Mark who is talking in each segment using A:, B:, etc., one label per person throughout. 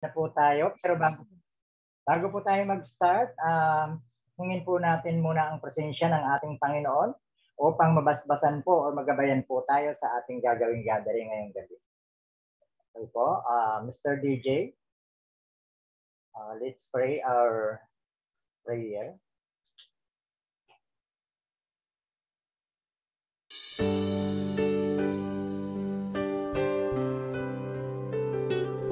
A: na po tayo. Pero bago, bago po tayo mag-start, um, hingin po natin muna ang presensya ng ating Panginoon upang mabasbasan po o magabayan po tayo sa ating gagawing gathering ngayong gabi. Okay po, uh, Mr. DJ, uh, let's pray our prayer.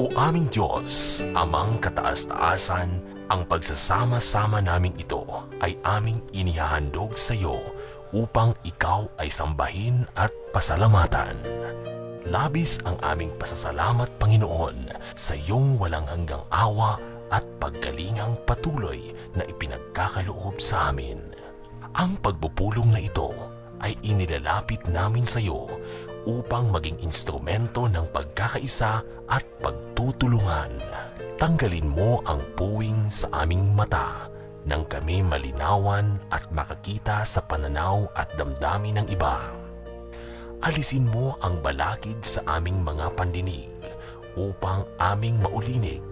B: O aming Diyos, amang kataas-taasan, ang pagsasama-sama naming ito ay aming inihahandog sa iyo upang ikaw ay sambahin at pasalamatan. Labis ang aming pasasalamat, Panginoon, sa iyong walang hanggang awa at paggalingang patuloy na ipinagkakaloob sa amin. Ang pagpupulong na ito ay inilalapit namin sa iyo upang maging instrumento ng pagkakaisa at pagtutulungan. Tanggalin mo ang puwing sa aming mata nang kami malinawan at makakita sa pananaw at damdamin ng iba. Alisin mo ang balakid sa aming mga pandinig upang aming maulinig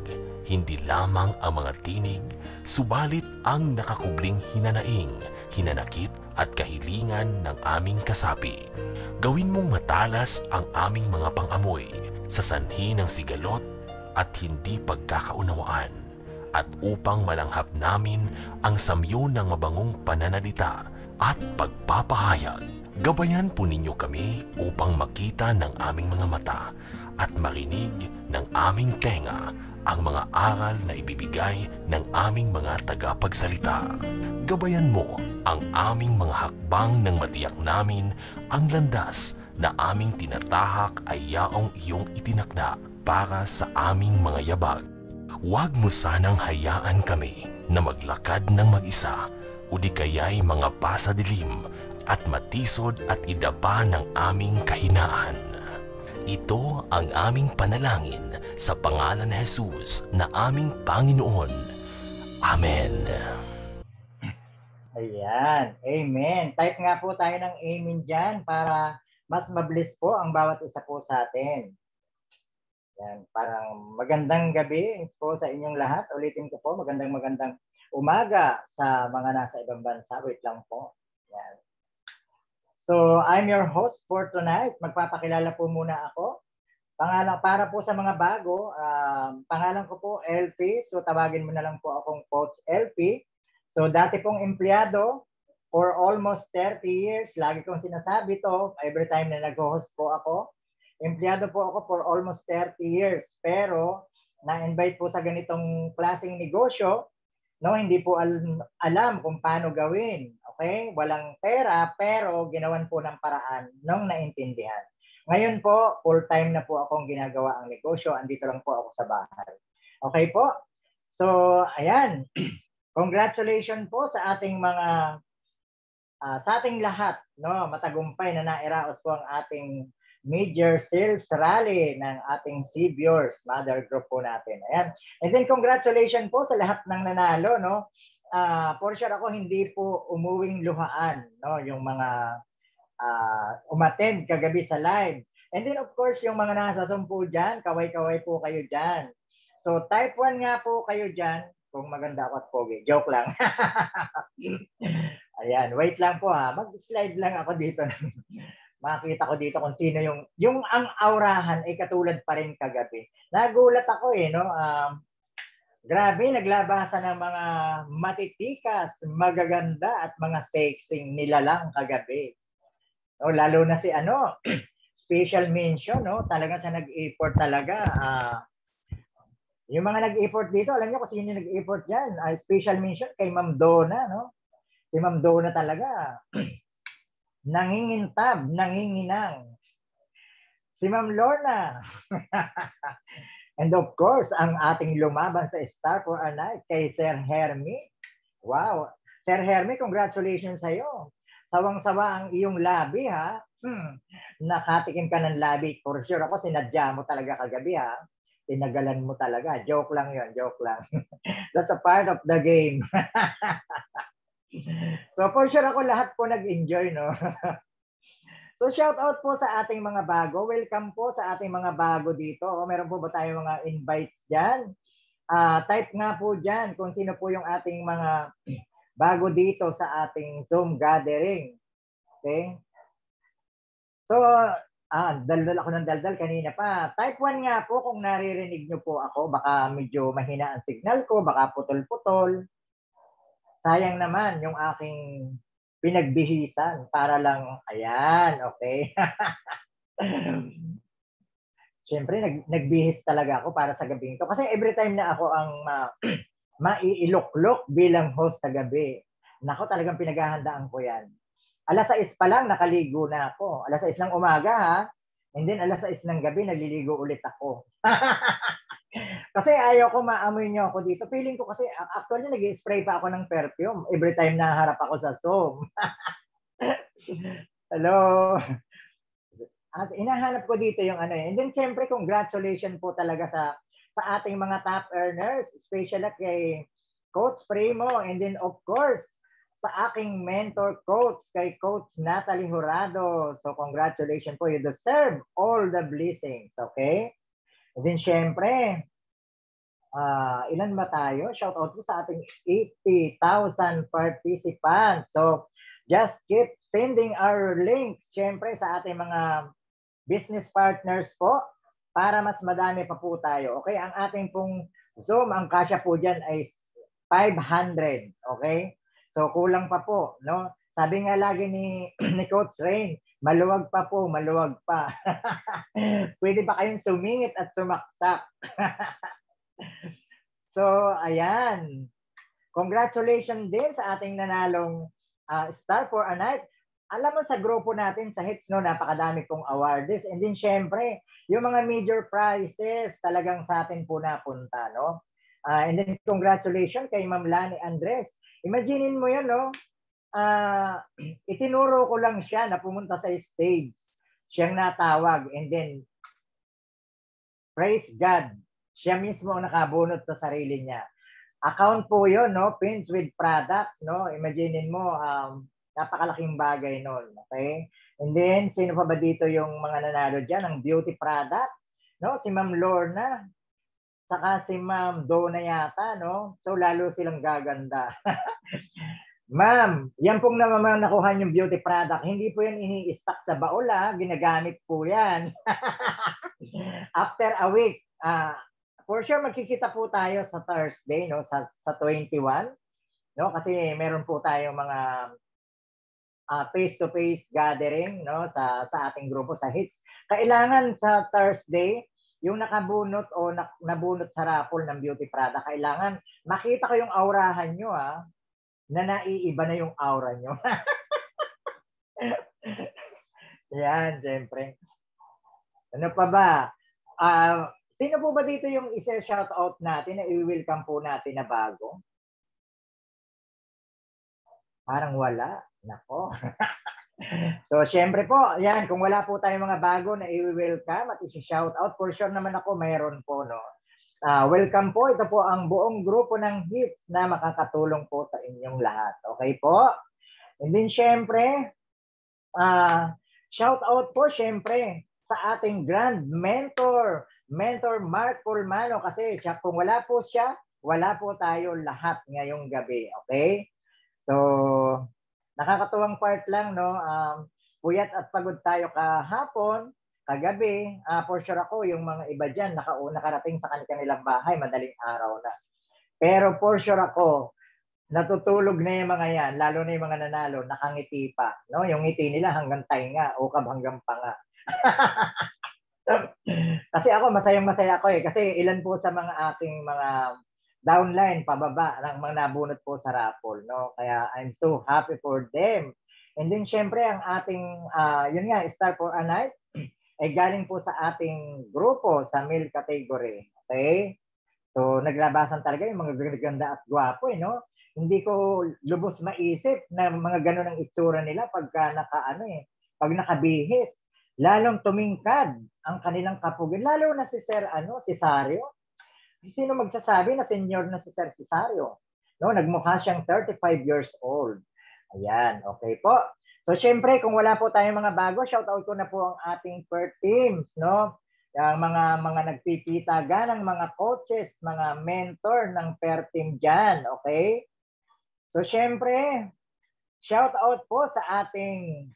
B: hindi lamang ang mga tinig, subalit ang nakakubling hinanaing, hinanakit at kahilingan ng aming kasapi. Gawin mong matalas ang aming mga pangamoy sa sanhi ng sigalot at hindi pagkakaunawaan at upang malanghap namin ang samyo ng mabangong pananalita at pagpapahayag. Gabayan po ninyo kami upang makita ng aming mga mata at marinig ng aming tenga ang mga aral na ibibigay ng aming mga tagapagsalita. Gabayan mo ang aming mga hakbang ng matiyak namin ang landas na aming tinatahak ay yaong iyong itinakda para sa aming mga yabag. Huwag mo sanang hayaan kami na maglakad ng mag-isa o di kaya'y mga pasadilim at matisod at idapa ng aming kahinaan ito ang aming panalangin sa pangalan ni Jesus na aming Panginoon. Amen.
A: Ayan. Amen. Type nga po tayo ng amen dyan para mas mabliss po ang bawat isa po sa atin. Yan, parang magandang gabi po sa inyong lahat. Ulitin ko po, magandang magandang umaga sa mga nasa ibang bansa. Wait lang po. Yan. So, I'm your host for tonight. Magpapakilala po muna ako. Pangalan para po sa mga bago, um, pangalan ko po LP. So, tawagin mo na lang po akong Coach LP. So, dati pong empleyado for almost 30 years. Lagi kong sinasabi to every time na nag-host po ako. Empleyado po ako for almost 30 years. Pero, na-invite po sa ganitong klaseng negosyo, no, hindi po al- alam kung paano gawin. Okay? Walang pera, pero ginawan po ng paraan nung naintindihan. Ngayon po, full-time na po akong ginagawa ang negosyo. Andito lang po ako sa bahay. Okay po? So, ayan. Congratulations po sa ating mga uh, sa ating lahat, no? Matagumpay na nairaos po ang ating major sales rally ng ating CBORS mother group po natin. Ayan. And then congratulations po sa lahat ng nanalo, no? Uh, for sure ako hindi po umuwing luhaan no yung mga uh, umattend kagabi sa live. And then of course yung mga nasa sumpo diyan kaway-kaway po kayo diyan so type 1 nga po kayo diyan kung maganda ako at pogi joke lang. Ayan wait lang po ha. Mag-slide lang ako dito. Makita ko dito kung sino yung yung ang aurahan ay katulad pa rin kagabi. Nagulat ako eh no? Um, Grabe, naglabasan ng mga matitikas, magaganda at mga sexing nila lang kagabi. No, lalo na si ano, special mention, no? Talaga sa nag-effort talaga. Uh, yung mga nag-effort dito, alam niyo kung sino yung nag-effort diyan. Uh, special mention kay Ma'am Donna, no? Si Ma'am Donna talaga. nangingintab, nanginginang. Si Ma'am Lorna. And of course, ang ating lumaban sa Star for a Night kay Sir Hermie. Wow. Sir Hermie, congratulations sa iyo. Sawang-sawa ang iyong labi ha. Hmm. Nakatikim ka ng labi. For sure ako, sinadya mo talaga kagabi ha. Tinagalan mo talaga. Joke lang yon joke lang. That's a part of the game. so for sure ako lahat po nag-enjoy no. So shout out po sa ating mga bago. Welcome po sa ating mga bago dito. O, meron po ba tayong mga invites dyan? Uh, type nga po dyan kung sino po yung ating mga bago dito sa ating Zoom gathering. Okay? So, ah, daldal ako ng daldal kanina pa. Type 1 nga po kung naririnig nyo po ako. Baka medyo mahina ang signal ko, baka putol-putol. Sayang naman yung aking pinagbihisan para lang, ayan, okay. Siyempre, nag, nagbihis talaga ako para sa gabing ito. Kasi every time na ako ang ma, maiiloklok bilang host sa gabi, nako talagang pinaghahandaan ko yan. Alas 6 pa lang, nakaligo na ako. Alas 6 ng umaga, ha? And then, alas 6 ng gabi, naliligo ulit ako. kasi ayaw ko maamoy niyo ako dito. Feeling ko kasi, actually, nag-spray pa ako ng perfume every time na harap ako sa Zoom. Hello? At inahanap ko dito yung ano eh. And then siyempre congratulations po talaga sa sa ating mga top earners, especially kay Coach Primo and then of course sa aking mentor coach kay Coach Natalie Jurado. So congratulations po, you deserve all the blessings, okay? And then syempre, uh, ilan ba tayo? Shout out po sa ating 80,000 participants. So just keep sending our links syempre sa ating mga business partners po para mas madami pa po tayo. Okay? Ang ating pong Zoom, ang kasya po dyan ay 500. Okay? So kulang pa po. No? Sabi nga lagi ni, ni Coach Rain, maluwag pa po, maluwag pa. Pwede ba kayong sumingit at sumaksak? so, ayan. Congratulations din sa ating nanalong uh, Star for a Night alam mo sa grupo natin sa hits no napakadami pong awards and then syempre yung mga major prizes talagang sa atin po napunta no uh, and then congratulations kay Ma'am Lani Andres imaginein mo yun no uh, itinuro ko lang siya na pumunta sa stage siyang natawag and then praise God siya mismo ang nakabunot sa sarili niya account po yun no pins with products no imaginein mo um, Napakalaking bagay noon. Okay? And then, sino pa ba dito yung mga nanalo dyan ng beauty product? No? Si Ma'am Lorna. Saka si Ma'am Donna yata, no? So, lalo silang gaganda. Ma'am, yan pong naman nakuha yung beauty product. Hindi po yan ini-stock sa baul, ha? Ginagamit po yan. After a week, uh, for sure magkikita po tayo sa Thursday, no? Sa, sa 21. No? Kasi meron po tayong mga uh, face-to-face gathering no sa sa ating grupo sa hits. Kailangan sa Thursday yung nakabunot o nabunot sa raffle ng beauty product, kailangan makita ko yung aurahan nyo ha, na naiiba na yung aura nyo. Yan, siyempre. Ano pa ba? Uh, sino po ba dito yung isa-shout out natin na i-welcome po natin na bago? Parang wala. Nako. so, syempre po, yan, kung wala po tayong mga bago na i-welcome at i-shout out, for sure naman ako, mayroon po, no? Uh, welcome po. Ito po ang buong grupo ng hits na makakatulong po sa inyong lahat. Okay po? And then, syempre, uh, shout out po, syempre, sa ating grand mentor, Mentor Mark Pulmano, kasi siya, kung wala po siya, wala po tayo lahat ngayong gabi. Okay? So, nakakatuwang part lang, no? Um, puyat at pagod tayo kahapon, kagabi, uh, for sure ako, yung mga iba dyan, nakauna karating sa kanilang bahay, madaling araw na. Pero for sure ako, natutulog na yung mga yan, lalo na yung mga nanalo, nakangiti pa. No? Yung ngiti nila hanggang tainga, ukab hanggang panga. kasi ako, masayang masaya ako eh. Kasi ilan po sa mga aking mga downline pababa ng mga nabunot po sa raffle no kaya I'm so happy for them and then syempre ang ating uh, yun nga Star for a Night ay galing po sa ating grupo sa male category okay so naglabasan talaga yung mga ganda at gwapo eh no hindi ko lubos maisip na mga ganun ang itsura nila pagka naka ano eh pag nakabihis lalong tumingkad ang kanilang kapugin lalo na si Sir ano si Sario Sino magsasabi na senior na si Sir Cesario? No, nagmukha siyang 35 years old. Ayan, okay po. So syempre, kung wala po tayong mga bago, shout out ko na po ang ating per teams, no? Yung mga mga nagpipitaga ng mga coaches, mga mentor ng per team dyan, okay? So syempre, shout out po sa ating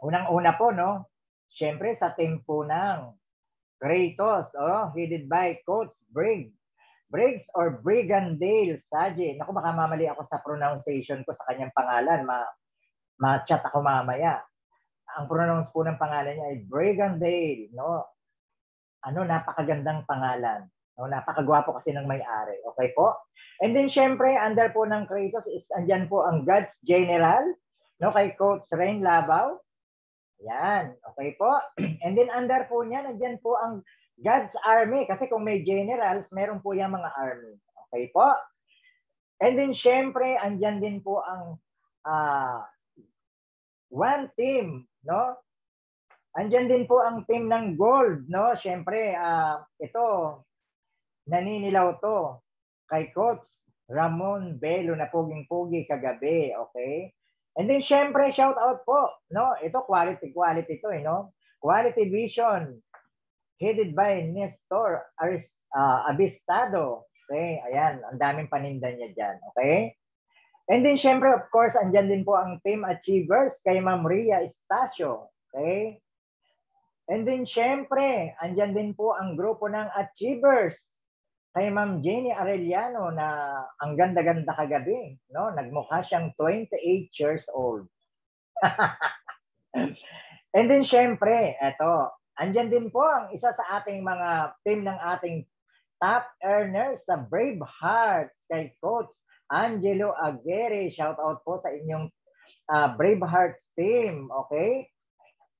A: unang-una po, no? Syempre sa team po ng Kratos, oh, headed by Coach Briggs. Briggs or Brigandale Saji. Naku, baka mamali ako sa pronunciation ko sa kanyang pangalan. Ma ma-chat ako mamaya. Ang pronounce po ng pangalan niya ay Brigandale, no? Ano, napakagandang pangalan. No, napakagwapo kasi ng may-ari. Okay po? And then syempre, under po ng Kratos is andyan po ang God's General, no, kay Coach Rain Labaw. Yan, okay po. And then under po niya, nandiyan po ang God's Army. Kasi kung may generals, meron po yung mga army. Okay po? And then syempre, andyan din po ang uh, one team, no? Andyan din po ang team ng gold, no? Syempre, uh, ito, naninilaw to kay Coach Ramon Belo na puging-pugi kagabi, okay? And then syempre shout out po, no? Ito quality quality to, eh, no? Quality Vision headed by Nestor Aris, uh, Abistado. Okay, ayan, ang daming paninda niya diyan, okay? And then syempre of course andyan din po ang Team Achievers kay Ma'am Ria Estacio, okay? And then syempre, andyan din po ang grupo ng Achievers kay Ma'am Jenny Arellano na ang ganda-ganda kagabi, no? Nagmukha siyang 28 years old. And then syempre, eto, andyan din po ang isa sa ating mga team ng ating top earners sa Brave Hearts kay Coach Angelo Aguirre. Shout out po sa inyong uh, Brave Hearts team, okay?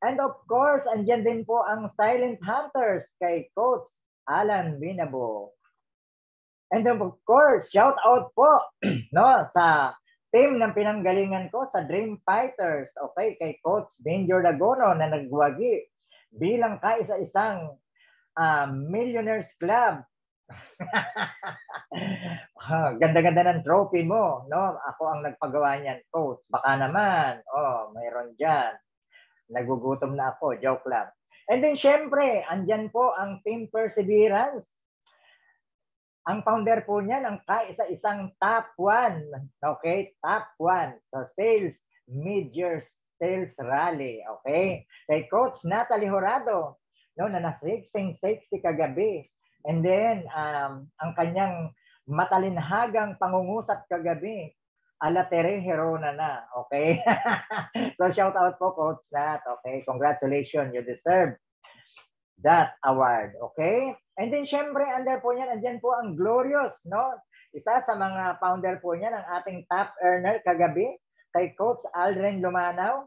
A: And of course, andyan din po ang Silent Hunters kay Coach Alan Binabo. And of course, shout out po no sa team ng pinanggalingan ko sa Dream Fighters, okay, kay Coach Benjor Lagono na nagwagi bilang kaisa-isang uh, Millionaires Club. Ganda-ganda ng trophy mo, no? Ako ang nagpagawa niyan, coach. Baka naman, oh, mayroon diyan. Nagugutom na ako, joke lang. And then syempre, andyan po ang Team Perseverance ang founder po niyan, ang kaisa-isang top 1, okay? Top 1 sa sales, mid-year sales rally, okay? Kay Coach Natalie Horado, no, na nasiksing sexy kagabi. And then, um, ang kanyang matalinhagang pangungusap kagabi, ala Tere Herona na, okay? so shout out po Coach Nat, okay? Congratulations, you deserve that award, okay? And then syempre under po niyan, andyan po ang Glorious, no? Isa sa mga founder po niyan, ang ating top earner kagabi, kay Coach Aldrin Lumanaw.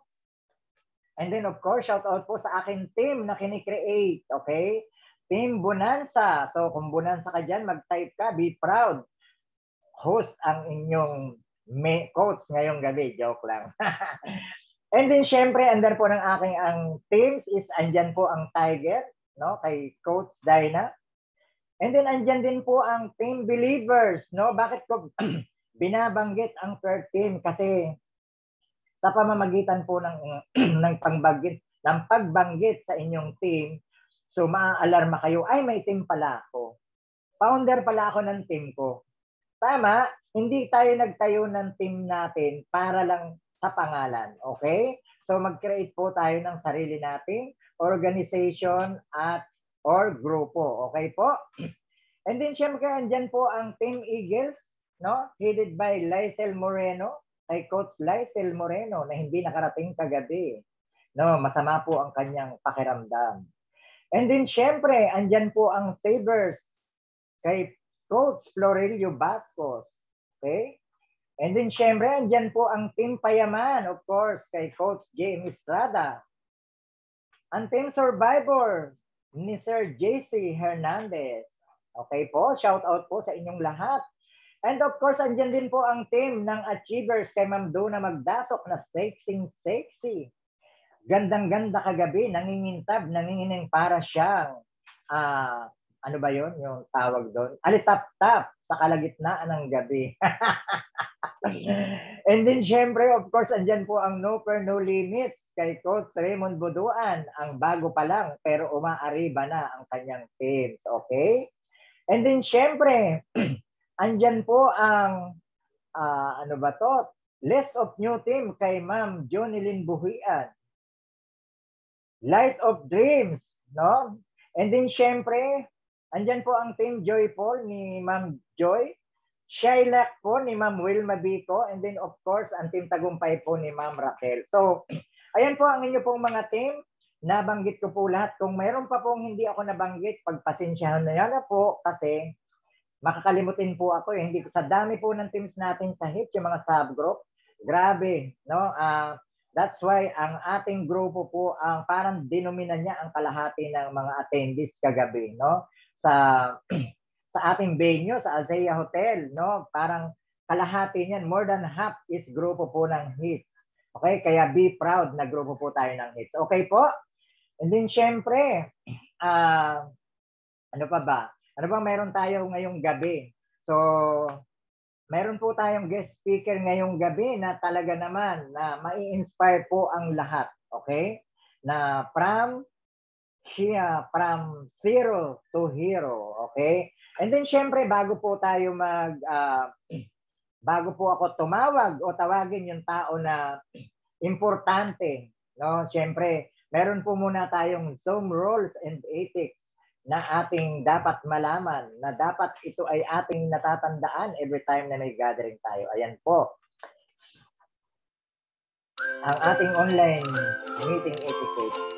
A: And then of course, shout out po sa aking team na kinikreate, okay? Team Bonanza. So kung Bonanza ka dyan, mag-type ka, be proud. Host ang inyong may coach ngayong gabi. Joke lang. And then syempre, andar po ng aking ang teams is andyan po ang Tiger, no? Kay Coach Dina. And then andyan din po ang team believers, no? Bakit ko binabanggit ang third team kasi sa pamamagitan po ng ng pangbanggit ng pagbanggit sa inyong team, so maaalarma kayo, ay may team pala ako. Founder pala ako ng team ko. Tama, hindi tayo nagtayo ng team natin para lang sa pangalan. Okay? So mag-create po tayo ng sarili nating organization at or grupo. Okay po? And then syempre andyan po ang Team Eagles, no? Headed by Lysel Moreno, kay Coach Lysel Moreno na hindi nakarating kagabi. No, masama po ang kanyang pakiramdam. And then syempre, andyan po ang Sabers kay Coach Florilio Bascos. Okay? And then syempre, andyan po ang Team Payaman, of course, kay Coach James Estrada. Ang Team Survivor, ni Sir JC Hernandez. Okay po, shout out po sa inyong lahat. And of course, andyan din po ang team ng Achievers kay Ma'am Duna Magdasok na sexy sexy. Gandang-ganda kagabi, nangingintab, nangingining para siyang uh, ano ba yon yung tawag doon? Alitap-tap sa kalagitnaan ng gabi. And then, syempre, of course, andyan po ang No Per No Limits kay Coach Raymond Buduan. Ang bago pa lang, pero umaariba na ang kanyang teams. Okay? And then, syempre, andyan po ang, uh, ano ba to? List of new team kay Ma'am Jonilyn Buhian. Light of Dreams, no? And then, syempre, andyan po ang team Joy Paul ni Ma'am Joy. Shylock po ni Ma'am Wilma Bico. And then, of course, ang team Tagumpay po ni Ma'am Raquel. So, ayan po ang inyo pong mga team. Nabanggit ko po lahat. Kung mayroon pa pong hindi ako nabanggit, pagpasensyahan na yan na po kasi makakalimutin po ako eh. Hindi ko sa dami po ng teams natin sa HIT, yung mga subgroup. Grabe, no? Uh, that's why ang ating grupo po ang parang denomina niya ang kalahati ng mga attendees kagabi, no? Sa sa ating venue sa Azea Hotel, no? Parang kalahati niyan, more than half is grupo po ng hits. Okay? Kaya be proud na grupo po tayo ng hits. Okay po? And then syempre, uh, ano pa ba? Ano ba meron tayo ngayong gabi? So, meron po tayong guest speaker ngayong gabi na talaga naman na mai-inspire po ang lahat. Okay? Na from siya from zero to hero. Okay? And then syempre bago po tayo mag uh, bago po ako tumawag o tawagin yung tao na importante, no? Syempre, meron po muna tayong Zoom rules and ethics na ating dapat malaman na dapat ito ay ating natatandaan every time na may gathering tayo. Ayan po. Ang ating online meeting etiquette.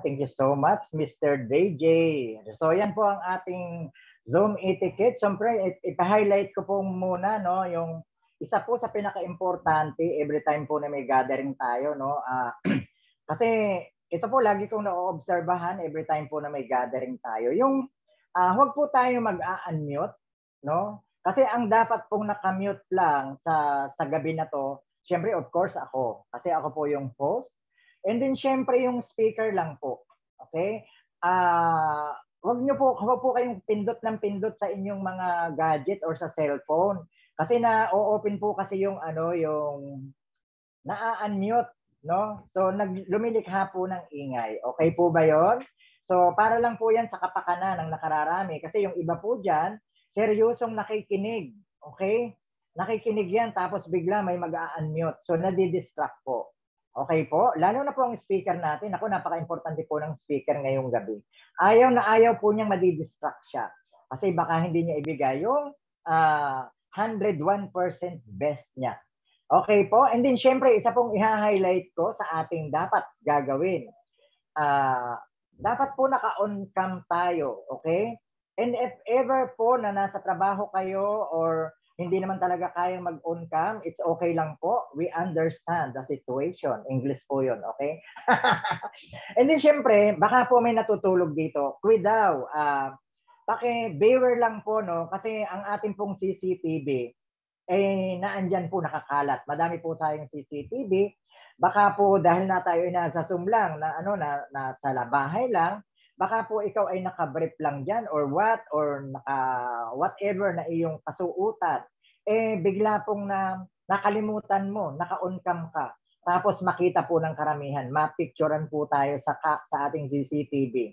A: Thank you so much, Mr. DJ. So yan po ang ating Zoom etiquette. Siyempre, ipa-highlight ko po muna no, yung isa po sa pinaka-importante every time po na may gathering tayo. No? Uh, kasi ito po lagi kong na-obserbahan every time po na may gathering tayo. Yung uh, huwag po tayo mag-unmute. No? Kasi ang dapat pong nakamute lang sa, sa gabi na to, syempre of course ako. Kasi ako po yung host And then syempre yung speaker lang po. Okay? Ah, uh, wag niyo po wag po kayong pindot ng pindot sa inyong mga gadget or sa cellphone. Kasi na o-open po kasi yung ano yung na-unmute no? So nag lumilikha po ng ingay. Okay po ba yon so para lang po yan sa kapakanan ng nakararami. Kasi yung iba po diyan seryosong nakikinig. Okay? Nakikinig yan tapos bigla may mag-unmute so nadi-distract po Okay po? Lalo na po ang speaker natin. Ako, napaka-importante po ng speaker ngayong gabi. Ayaw na ayaw po niyang madidistract siya. Kasi baka hindi niya ibigay yung uh, ah, 101% best niya. Okay po? And then, syempre, isa pong i-highlight ko sa ating dapat gagawin. Uh, dapat po naka-on cam tayo. Okay? And if ever po na nasa trabaho kayo or hindi naman talaga kayang mag-on cam, it's okay lang po. We understand the situation. English po yun, okay? And then syempre, baka po may natutulog dito. Kuwi daw, uh, paki beware lang po, no? Kasi ang ating pong CCTV, eh, naandyan po nakakalat. Madami po tayong CCTV. Baka po dahil na tayo ay nasa Zoom lang, na ano, na, nasa bahay lang, baka po ikaw ay nakabrief lang dyan or what or naka whatever na iyong kasuutan eh bigla pong na nakalimutan mo naka-on cam ka. Tapos makita po ng karamihan mapicturean po tayo sa sa ating CCTV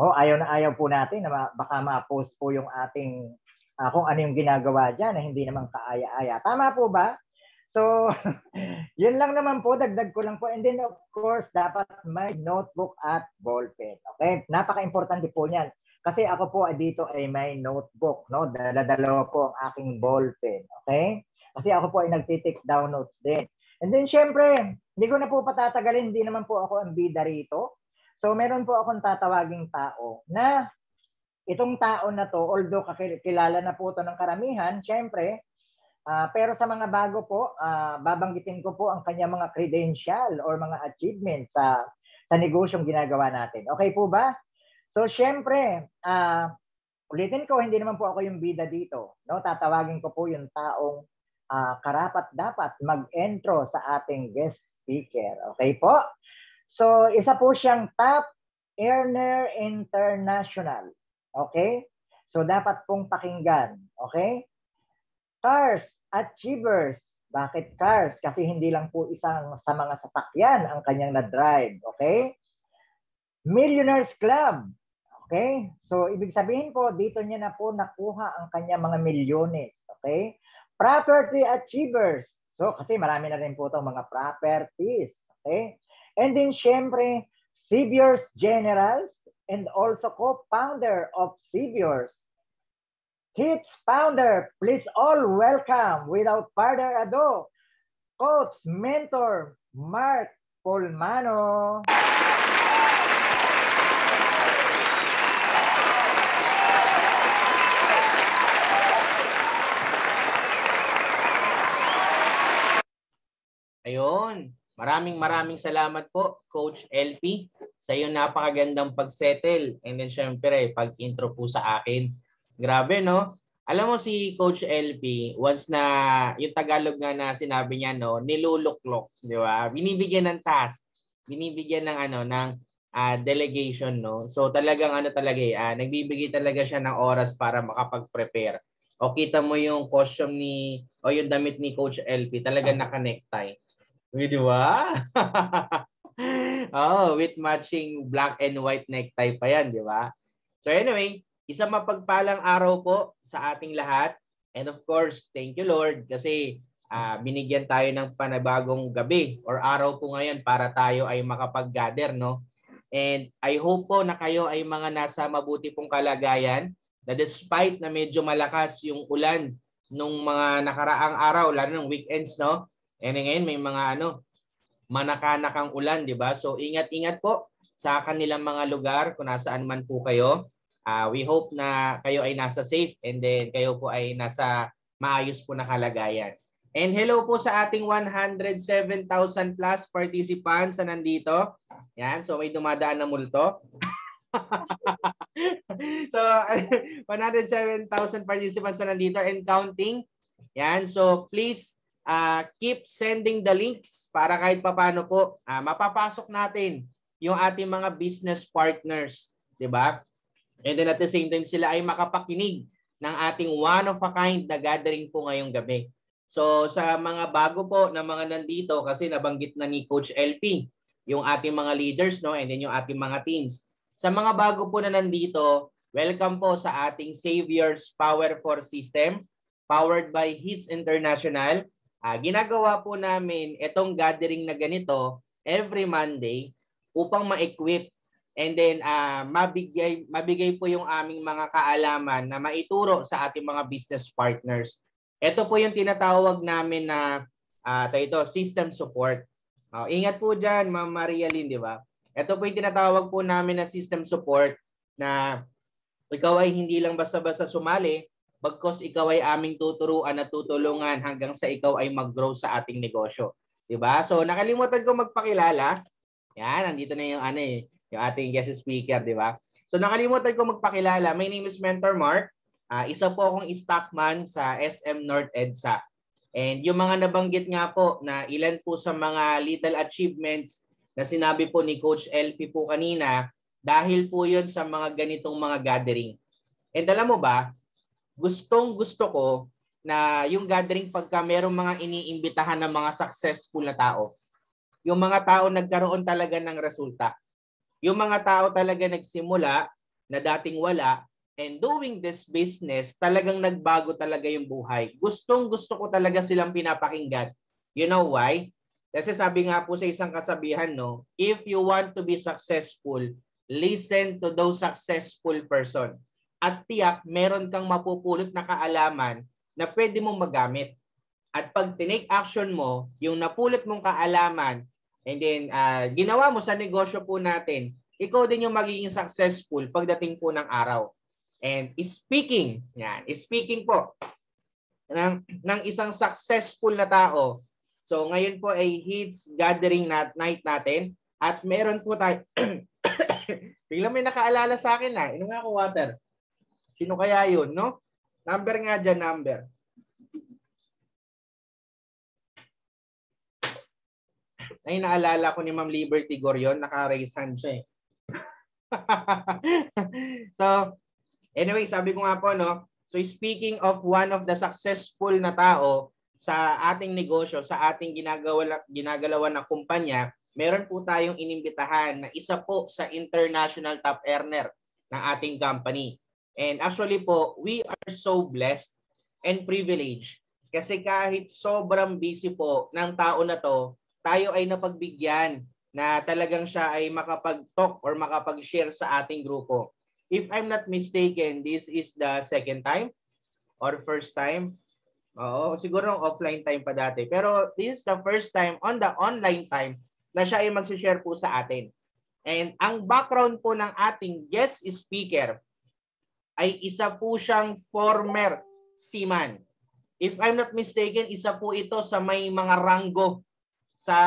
A: oh ayaw na ayaw po natin na baka ma-post po yung ating uh, kung ano yung ginagawa diyan na hindi naman kaaya-aya. Tama po ba So, yun lang naman po, dagdag ko lang po. And then of course, dapat may notebook at ballpen. Okay? Napaka-importante po niyan. Kasi ako po dito ay may notebook, no? Dala-dalawa po ang aking ballpen. Okay? Kasi ako po ay nagtitake down notes din. And then syempre, hindi ko na po patatagalin, hindi naman po ako ang bida rito. So meron po akong tatawaging tao na itong tao na to, although kakilala na po to ng karamihan, syempre, Uh, pero sa mga bago po, uh, babanggitin ko po ang kanya mga credential or mga achievements sa sa negosyong ginagawa natin. Okay po ba? So syempre, uh, ulitin ko, hindi naman po ako yung bida dito. No? Tatawagin ko po yung taong uh, karapat dapat mag-intro sa ating guest speaker. Okay po? So isa po siyang top earner international. Okay? So dapat pong pakinggan. Okay? Cars, achievers. Bakit cars? Kasi hindi lang po isang sa mga sasakyan ang kanyang na-drive. Okay? Millionaires Club. Okay? So, ibig sabihin po, dito niya na po nakuha ang kanyang mga milyones. Okay? Property achievers. So, kasi marami na rin po itong mga properties. Okay? And then, syempre, Seviers Generals and also co-founder of Seviers Hits founder, please all welcome without further ado, coach, mentor, Mark Polmano.
C: Ayun. Maraming maraming salamat po, Coach LP, sa iyong napakagandang pag-settle and then syempre, pag-intro po sa akin. Grabe, no? Alam mo si Coach LP, once na yung Tagalog nga na sinabi niya, no, niluluklok, di ba? Binibigyan ng task, binibigyan ng ano, ng uh, delegation, no? So talagang ano talaga, uh, nagbibigay talaga siya ng oras para makapag-prepare. O kita mo yung costume ni, o yung damit ni Coach LP, talagang naka-necktie. Di ba? oh, with matching black and white necktie pa yan, di ba? So anyway, Isang mapagpalang araw po sa ating lahat. And of course, thank you Lord kasi uh, binigyan tayo ng panabagong gabi or araw po ngayon para tayo ay makapag-gather, no? And I hope po na kayo ay mga nasa mabuti pong kalagayan na despite na medyo malakas yung ulan nung mga nakaraang araw, lalo ng weekends, no? And ngayon may mga ano, manakanakang ulan, di ba? So ingat-ingat po sa kanilang mga lugar kung nasaan man po kayo. Uh, we hope na kayo ay nasa safe and then kayo po ay nasa maayos po na kalagayan. And hello po sa ating 107,000 plus participants na nandito. Yan, so may dumadaan na multo. so 107,000 participants na nandito and counting. Yan, so please uh, keep sending the links para kahit papano po uh, mapapasok natin yung ating mga business partners, 'di ba? And then at the same time, sila ay makapakinig ng ating one of a kind na gathering po ngayong gabi. So sa mga bago po na mga nandito, kasi nabanggit na ni Coach LP, yung ating mga leaders no and then yung ating mga teams. Sa mga bago po na nandito, welcome po sa ating Saviors Power for System powered by Hits International. Uh, ginagawa po namin itong gathering na ganito every Monday upang ma-equip and then uh, mabigay mabigay po yung aming mga kaalaman na maituro sa ating mga business partners. Ito po yung tinatawag namin na uh, ito system support. Uh, ingat po diyan Ma'am Maria Lynn, di ba? Ito po yung tinatawag po namin na system support na ikaw ay hindi lang basta-basta sumali, bagkos ikaw ay aming tuturuan at tutulungan hanggang sa ikaw ay mag-grow sa ating negosyo. 'Di ba? So nakalimutan ko magpakilala. Yan, nandito na yung ano eh, yung ating guest speaker, 'di ba? So nakalimutan ko magpakilala. My name is Mentor Mark. Uh, isa po akong stockman sa SM North EDSA. And yung mga nabanggit nga po na ilan po sa mga little achievements na sinabi po ni Coach LP po kanina, dahil po yun sa mga ganitong mga gathering. And alam mo ba, gustong gusto ko na yung gathering pagka merong mga iniimbitahan ng mga successful na tao. Yung mga tao nagkaroon talaga ng resulta. Yung mga tao talaga nagsimula na dating wala and doing this business, talagang nagbago talaga yung buhay. Gustong gusto ko talaga silang pinapakinggan. You know why? Kasi sabi nga po sa isang kasabihan, no, if you want to be successful, listen to those successful person. At tiyak, meron kang mapupulot na kaalaman na pwede mong magamit. At pag tinake action mo, yung napulot mong kaalaman, And then, uh, ginawa mo sa negosyo po natin, ikaw din yung magiging successful pagdating po ng araw. And speaking, yan, speaking po ng, ng isang successful na tao. So ngayon po ay hits gathering nat night natin at meron po tayo Biglang may nakaalala sa akin na, ino nga ako water. Sino kaya yun, no? Number nga dyan, number. Ay naalala ko ni Ma'am Liberty Gorion, naka-raise hand siya eh. so, anyway, sabi ko nga po, no, so speaking of one of the successful na tao sa ating negosyo, sa ating ginagawa, ginagalawan na kumpanya, meron po tayong inimbitahan na isa po sa international top earner ng ating company. And actually po, we are so blessed and privileged kasi kahit sobrang busy po ng tao na to, tayo ay napagbigyan na talagang siya ay makapag-talk or makapag-share sa ating grupo. If I'm not mistaken, this is the second time or first time. Oo, siguro offline time pa dati. Pero this is the first time on the online time na siya ay mag-share po sa atin. And ang background po ng ating guest speaker ay isa po siyang former seaman. If I'm not mistaken, isa po ito sa may mga ranggo sa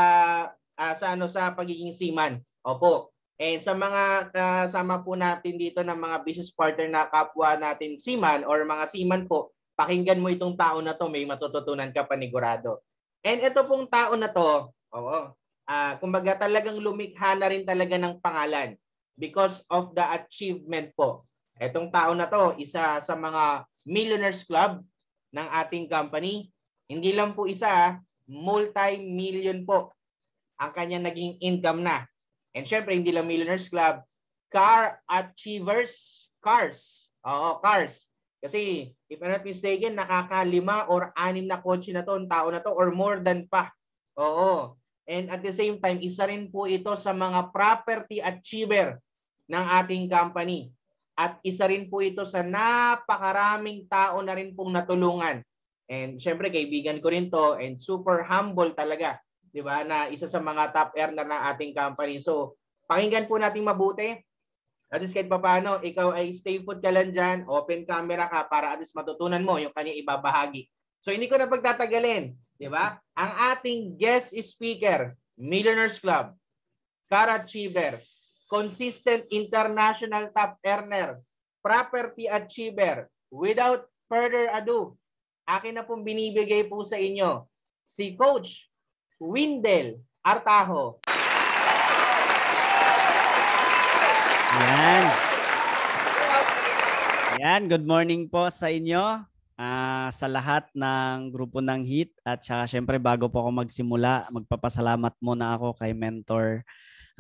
C: uh, sa ano sa pagiging seaman. Opo. And sa mga kasama po natin dito ng mga business partner na kapwa natin seaman or mga seaman po, pakinggan mo itong tao na to, may matututunan ka panigurado. And ito pong tao na to, oo, uh, kumbaga talagang lumikha na rin talaga ng pangalan because of the achievement po. Etong tao na to, isa sa mga Millionaires Club ng ating company. Hindi lang po isa, multi-million po ang kanya naging income na. And syempre, hindi lang Millionaires Club, Car Achievers Cars. Oo, cars. Kasi, if I'm not mistaken, nakakalima or anim na kotse na to, tao na to, or more than pa. Oo. And at the same time, isa rin po ito sa mga property achiever ng ating company. At isa rin po ito sa napakaraming tao na rin pong natulungan And syempre kaibigan ko rin to and super humble talaga, 'di ba? Na isa sa mga top earner ng ating company. So, pakinggan po natin mabuti. At least kahit paano, ikaw ay stay put ka lang dyan, open camera ka para at least matutunan mo yung kanya ibabahagi. So hindi ko na pagtatagalin, di ba? Ang ating guest speaker, Millionaires Club, Car Achiever, consistent international top earner, property achiever, without further ado, akin na pong binibigay po sa inyo si Coach Windel Artaho.
D: Yan. Yan, good morning po sa inyo. Uh, sa lahat ng grupo ng HIT at saka syempre bago po ako magsimula, magpapasalamat muna ako kay mentor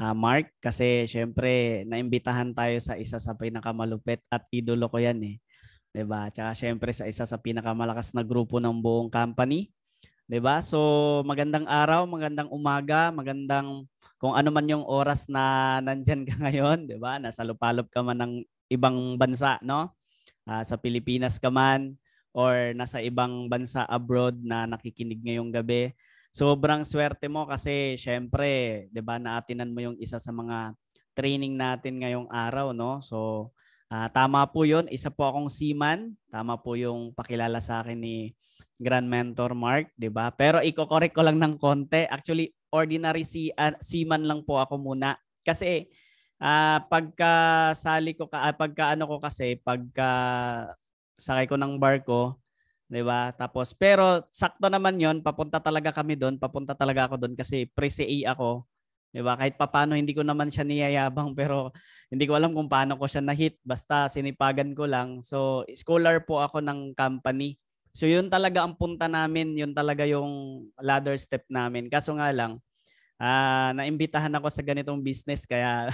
D: uh, Mark kasi syempre naimbitahan tayo sa isa sa pinakamalupit at idolo ko yan eh 'di ba? Tsaka syempre sa isa sa pinakamalakas na grupo ng buong company, 'di ba? So magandang araw, magandang umaga, magandang kung ano man yung oras na nandiyan ka ngayon, 'di ba? Nasa lupalop ka man ng ibang bansa, no? Uh, sa Pilipinas ka man or nasa ibang bansa abroad na nakikinig ngayong gabi. Sobrang swerte mo kasi syempre, 'di ba, naatinan mo yung isa sa mga training natin ngayong araw, no? So Uh, tama po yun. Isa po akong seaman. Tama po yung pakilala sa akin ni Grand Mentor Mark, 'di ba? Pero iko-correct ko lang ng konti. Actually, ordinary sea, uh, seaman lang po ako muna. Kasi uh, pagka sali ko ka uh, pagka ano ko kasi pagka sakay ko ng barko, 'di ba? Tapos pero sakto naman 'yon, papunta talaga kami doon, papunta talaga ako doon kasi pre-CA ako. 'Di ba? Kahit papaano hindi ko naman siya niyayabang pero hindi ko alam kung paano ko siya na-hit. Basta sinipagan ko lang. So, scholar po ako ng company. So, yun talaga ang punta namin. Yun talaga yung ladder step namin. Kaso nga lang, uh, naimbitahan ako sa ganitong business kaya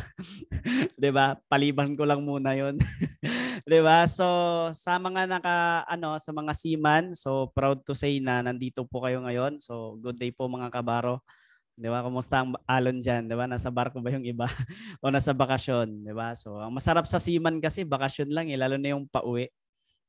D: 'di ba paliban ko lang muna 'yon 'di ba so sa mga naka ano sa mga seaman so proud to say na nandito po kayo ngayon so good day po mga kabaro 'di ba? Kumusta ang alon diyan 'di ba? Nasa barko ba yung iba? O nasa bakasyon? 'di ba? So ang masarap sa seaman kasi bakasyon lang eh lalo na yung pauwi.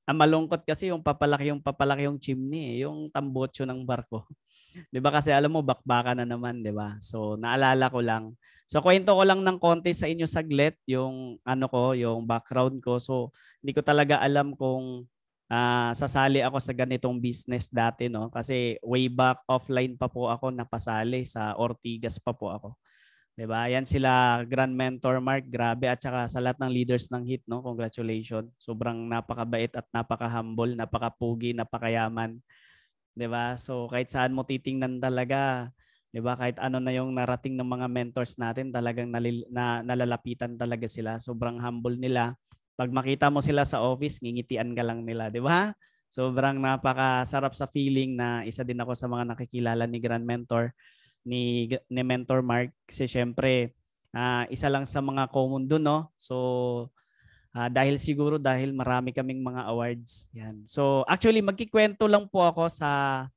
D: Ang malungkot kasi yung papalaki yung papalaki yung chimney eh, yung tambotso ng barko. 'Di ba? Kasi alam mo bakbaka na naman, 'di ba? So naalala ko lang. So kwento ko lang ng konti sa inyo saglit yung ano ko, yung background ko. So hindi ko talaga alam kung uh, sasali ako sa ganitong business dati, no? Kasi way back offline pa po ako napasali sa Ortigas pa po ako. 'Di ba? Yan sila Grand Mentor Mark, grabe at saka sa lahat ng leaders ng HIT, no? Congratulations. Sobrang napakabait at napaka-humble, napaka-pugi, napakayaman. 'di ba? So kahit saan mo titingnan talaga, 'di ba? Kahit ano na yung narating ng mga mentors natin, talagang nalil, na, nalalapitan talaga sila. Sobrang humble nila. Pag makita mo sila sa office, ngingitian ka lang nila, 'di ba? Sobrang napakasarap sa feeling na isa din ako sa mga nakikilala ni Grand Mentor ni ni Mentor Mark kasi syempre uh, isa lang sa mga common doon no. So Uh, dahil siguro dahil marami kaming mga awards. Yan. So actually magkikwento lang po ako sa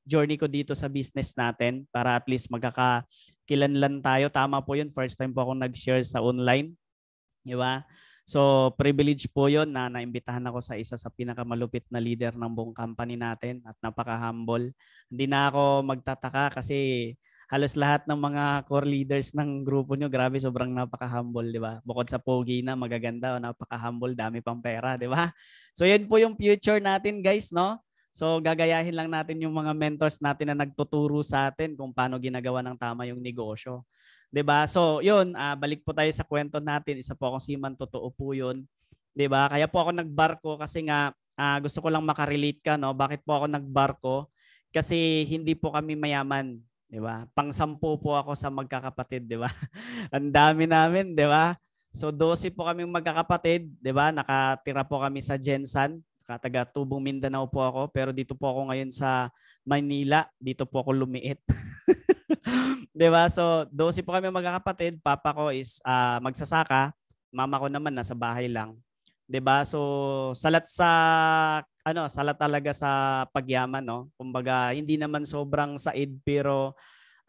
D: journey ko dito sa business natin para at least magkakakilanlan tayo. Tama po yun. First time po ako nag-share sa online. Di ba? So privilege po yun na naimbitahan ako sa isa sa pinakamalupit na leader ng buong company natin at napaka-humble. Hindi na ako magtataka kasi halos lahat ng mga core leaders ng grupo nyo, grabe, sobrang napaka-humble, di ba? Bukod sa pogi na, magaganda, napaka-humble, dami pang pera, di ba? So, yun po yung future natin, guys, no? So, gagayahin lang natin yung mga mentors natin na nagtuturo sa atin kung paano ginagawa ng tama yung negosyo. 'Di ba? So, 'yun, uh, balik po tayo sa kwento natin. Isa po akong siman, totoo po 'yun. 'Di ba? Kaya po ako nagbarko kasi nga uh, gusto ko lang makarelate ka, no? Bakit po ako nagbarko? Kasi hindi po kami mayaman. 'di ba? Pang-sampu po ako sa magkakapatid, 'di ba? Ang dami namin, 'di ba? So 12 po kaming magkakapatid, 'di ba? Nakatira po kami sa Jensan, kataga Tubong Mindanao po ako, pero dito po ako ngayon sa Manila, dito po ako lumiit. 'Di ba? So 12 po kami magkakapatid, papa ko is uh, magsasaka, mama ko naman nasa bahay lang. 'Di ba? So salat sa ano, salat talaga sa pagyaman, no? Kumbaga, hindi naman sobrang said pero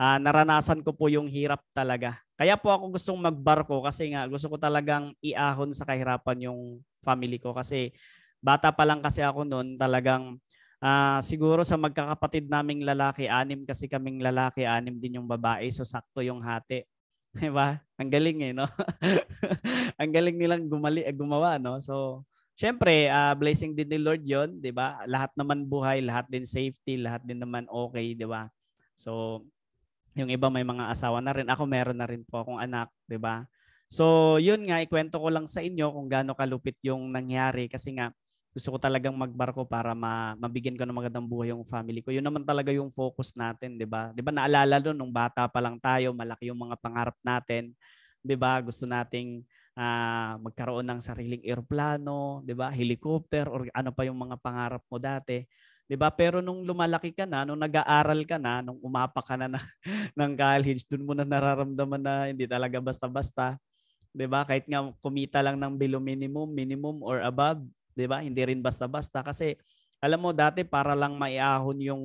D: uh, naranasan ko po yung hirap talaga. Kaya po ako gustong magbarko kasi nga gusto ko talagang iahon sa kahirapan yung family ko kasi bata pa lang kasi ako noon talagang uh, siguro sa magkakapatid naming lalaki, anim kasi kaming lalaki, anim din yung babae, so sakto yung hati. 'Di ba? Ang galing eh, no? Ang galing nilang gumali eh, gumawa, no? So, syempre, uh, blessing din ni Lord 'yon, 'di ba? Lahat naman buhay, lahat din safety, lahat din naman okay, 'di ba? So, yung iba may mga asawa na rin. Ako meron na rin po akong anak, 'di ba? So, yun nga, ikwento ko lang sa inyo kung gaano kalupit yung nangyari kasi nga gusto ko talagang magbarko para ma- mabigyan ko ng magandang buhay yung family ko. Yun naman talaga yung focus natin, 'di ba? 'Di ba naalala doon nung bata pa lang tayo, malaki yung mga pangarap natin, 'di ba? Gusto nating uh, magkaroon ng sariling eroplano, 'di ba? Helicopter or ano pa yung mga pangarap mo dati. 'Di ba? Pero nung lumalaki ka na, nung nag-aaral ka na, nung umapa ka na, na ng college, doon mo na nararamdaman na hindi talaga basta-basta. 'Di ba? Kahit nga kumita lang ng below minimum, minimum or above, 'di ba? Hindi rin basta-basta kasi alam mo dati para lang maiahon yung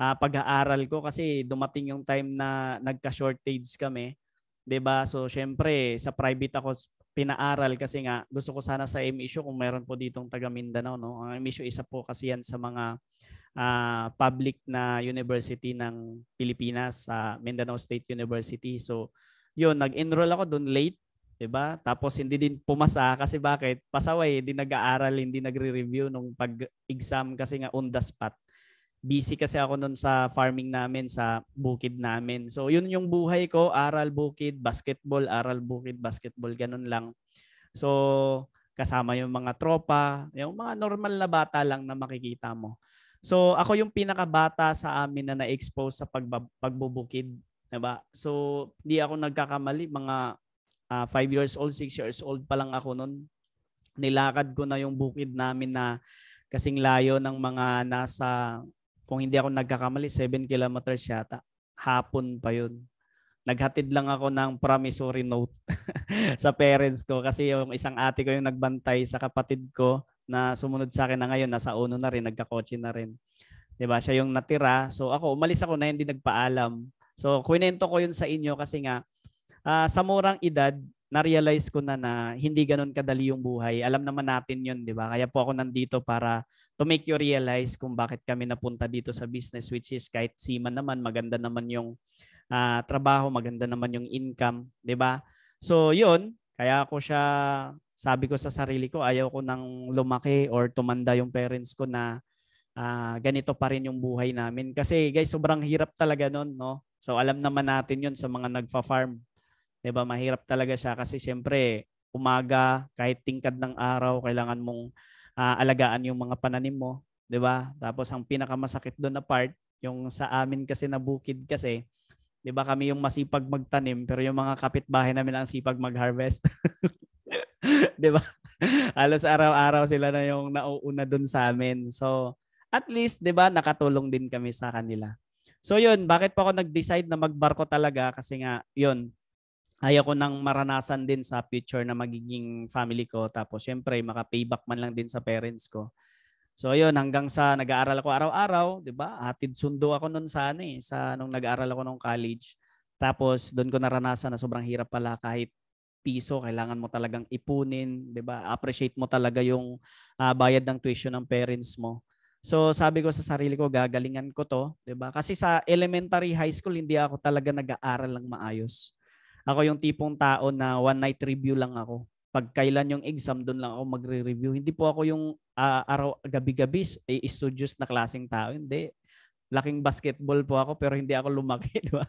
D: uh, pag-aaral ko kasi dumating yung time na nagka-shortage kami, 'di ba? So syempre sa private ako pinaaral kasi nga gusto ko sana sa MSU kung meron po ditong taga Mindanao, no? Ang MSU isa po kasi yan sa mga uh, public na university ng Pilipinas sa uh, Mindanao State University. So, yun, nag-enroll ako doon late 'di ba? Tapos hindi din pumasa kasi bakit? Pasaway, hindi nag-aaral, hindi nagre-review nung pag-exam kasi nga on the spot. Busy kasi ako noon sa farming namin, sa bukid namin. So yun yung buhay ko, aral bukid, basketball, aral bukid, basketball, ganun lang. So kasama yung mga tropa, yung mga normal na bata lang na makikita mo. So ako yung pinakabata sa amin na na-expose sa pagbab- pagbubukid, 'di ba? So hindi ako nagkakamali, mga uh, five years old, six years old pa lang ako noon. Nilakad ko na yung bukid namin na kasing layo ng mga nasa, kung hindi ako nagkakamali, 7 kilometers yata. Hapon pa yun. Naghatid lang ako ng promissory note sa parents ko kasi yung isang ate ko yung nagbantay sa kapatid ko na sumunod sa akin na ngayon, nasa uno na rin, nagkakotse na rin. 'Di ba? Siya yung natira. So ako, umalis ako na hindi nagpaalam. So kwento ko yun sa inyo kasi nga uh, sa murang edad, na-realize ko na na hindi ganun kadali yung buhay. Alam naman natin yun, di ba? Kaya po ako nandito para to make you realize kung bakit kami napunta dito sa business which is kahit seaman naman, maganda naman yung uh, trabaho, maganda naman yung income, di ba? So yun, kaya ako siya, sabi ko sa sarili ko, ayaw ko nang lumaki or tumanda yung parents ko na uh, ganito pa rin yung buhay namin. Kasi guys, sobrang hirap talaga nun, no? So alam naman natin yun sa mga nagfa-farm 'Di ba? Mahirap talaga siya kasi siyempre umaga kahit tingkad ng araw kailangan mong uh, alagaan yung mga pananim mo, 'di ba? Tapos ang pinakamasakit doon na part, yung sa amin kasi na bukid kasi, 'di ba kami yung masipag magtanim pero yung mga kapitbahay namin ang sipag mag-harvest. 'Di ba? Halos araw-araw sila na yung nauuna doon sa amin. So, at least 'di ba nakatulong din kami sa kanila. So yun, bakit po ako nag-decide na magbarko talaga kasi nga yun, ayaw ko nang maranasan din sa future na magiging family ko. Tapos syempre, maka-payback man lang din sa parents ko. So ayun, hanggang sa nag-aaral ako araw-araw, 'di ba? Hatid sundo ako noon sa ano eh, sa nung nag-aaral ako nung college. Tapos doon ko naranasan na sobrang hirap pala kahit piso kailangan mo talagang ipunin, 'di ba? Appreciate mo talaga yung uh, bayad ng tuition ng parents mo. So sabi ko sa sarili ko, gagalingan ko 'to, 'di ba? Kasi sa elementary high school hindi ako talaga nag-aaral ng maayos. Ako yung tipong tao na one night review lang ako. Pag kailan yung exam, doon lang ako magre-review. Hindi po ako yung uh, araw gabi-gabi eh, studios na klaseng tao. Hindi. Laking basketball po ako pero hindi ako lumaki, di ba?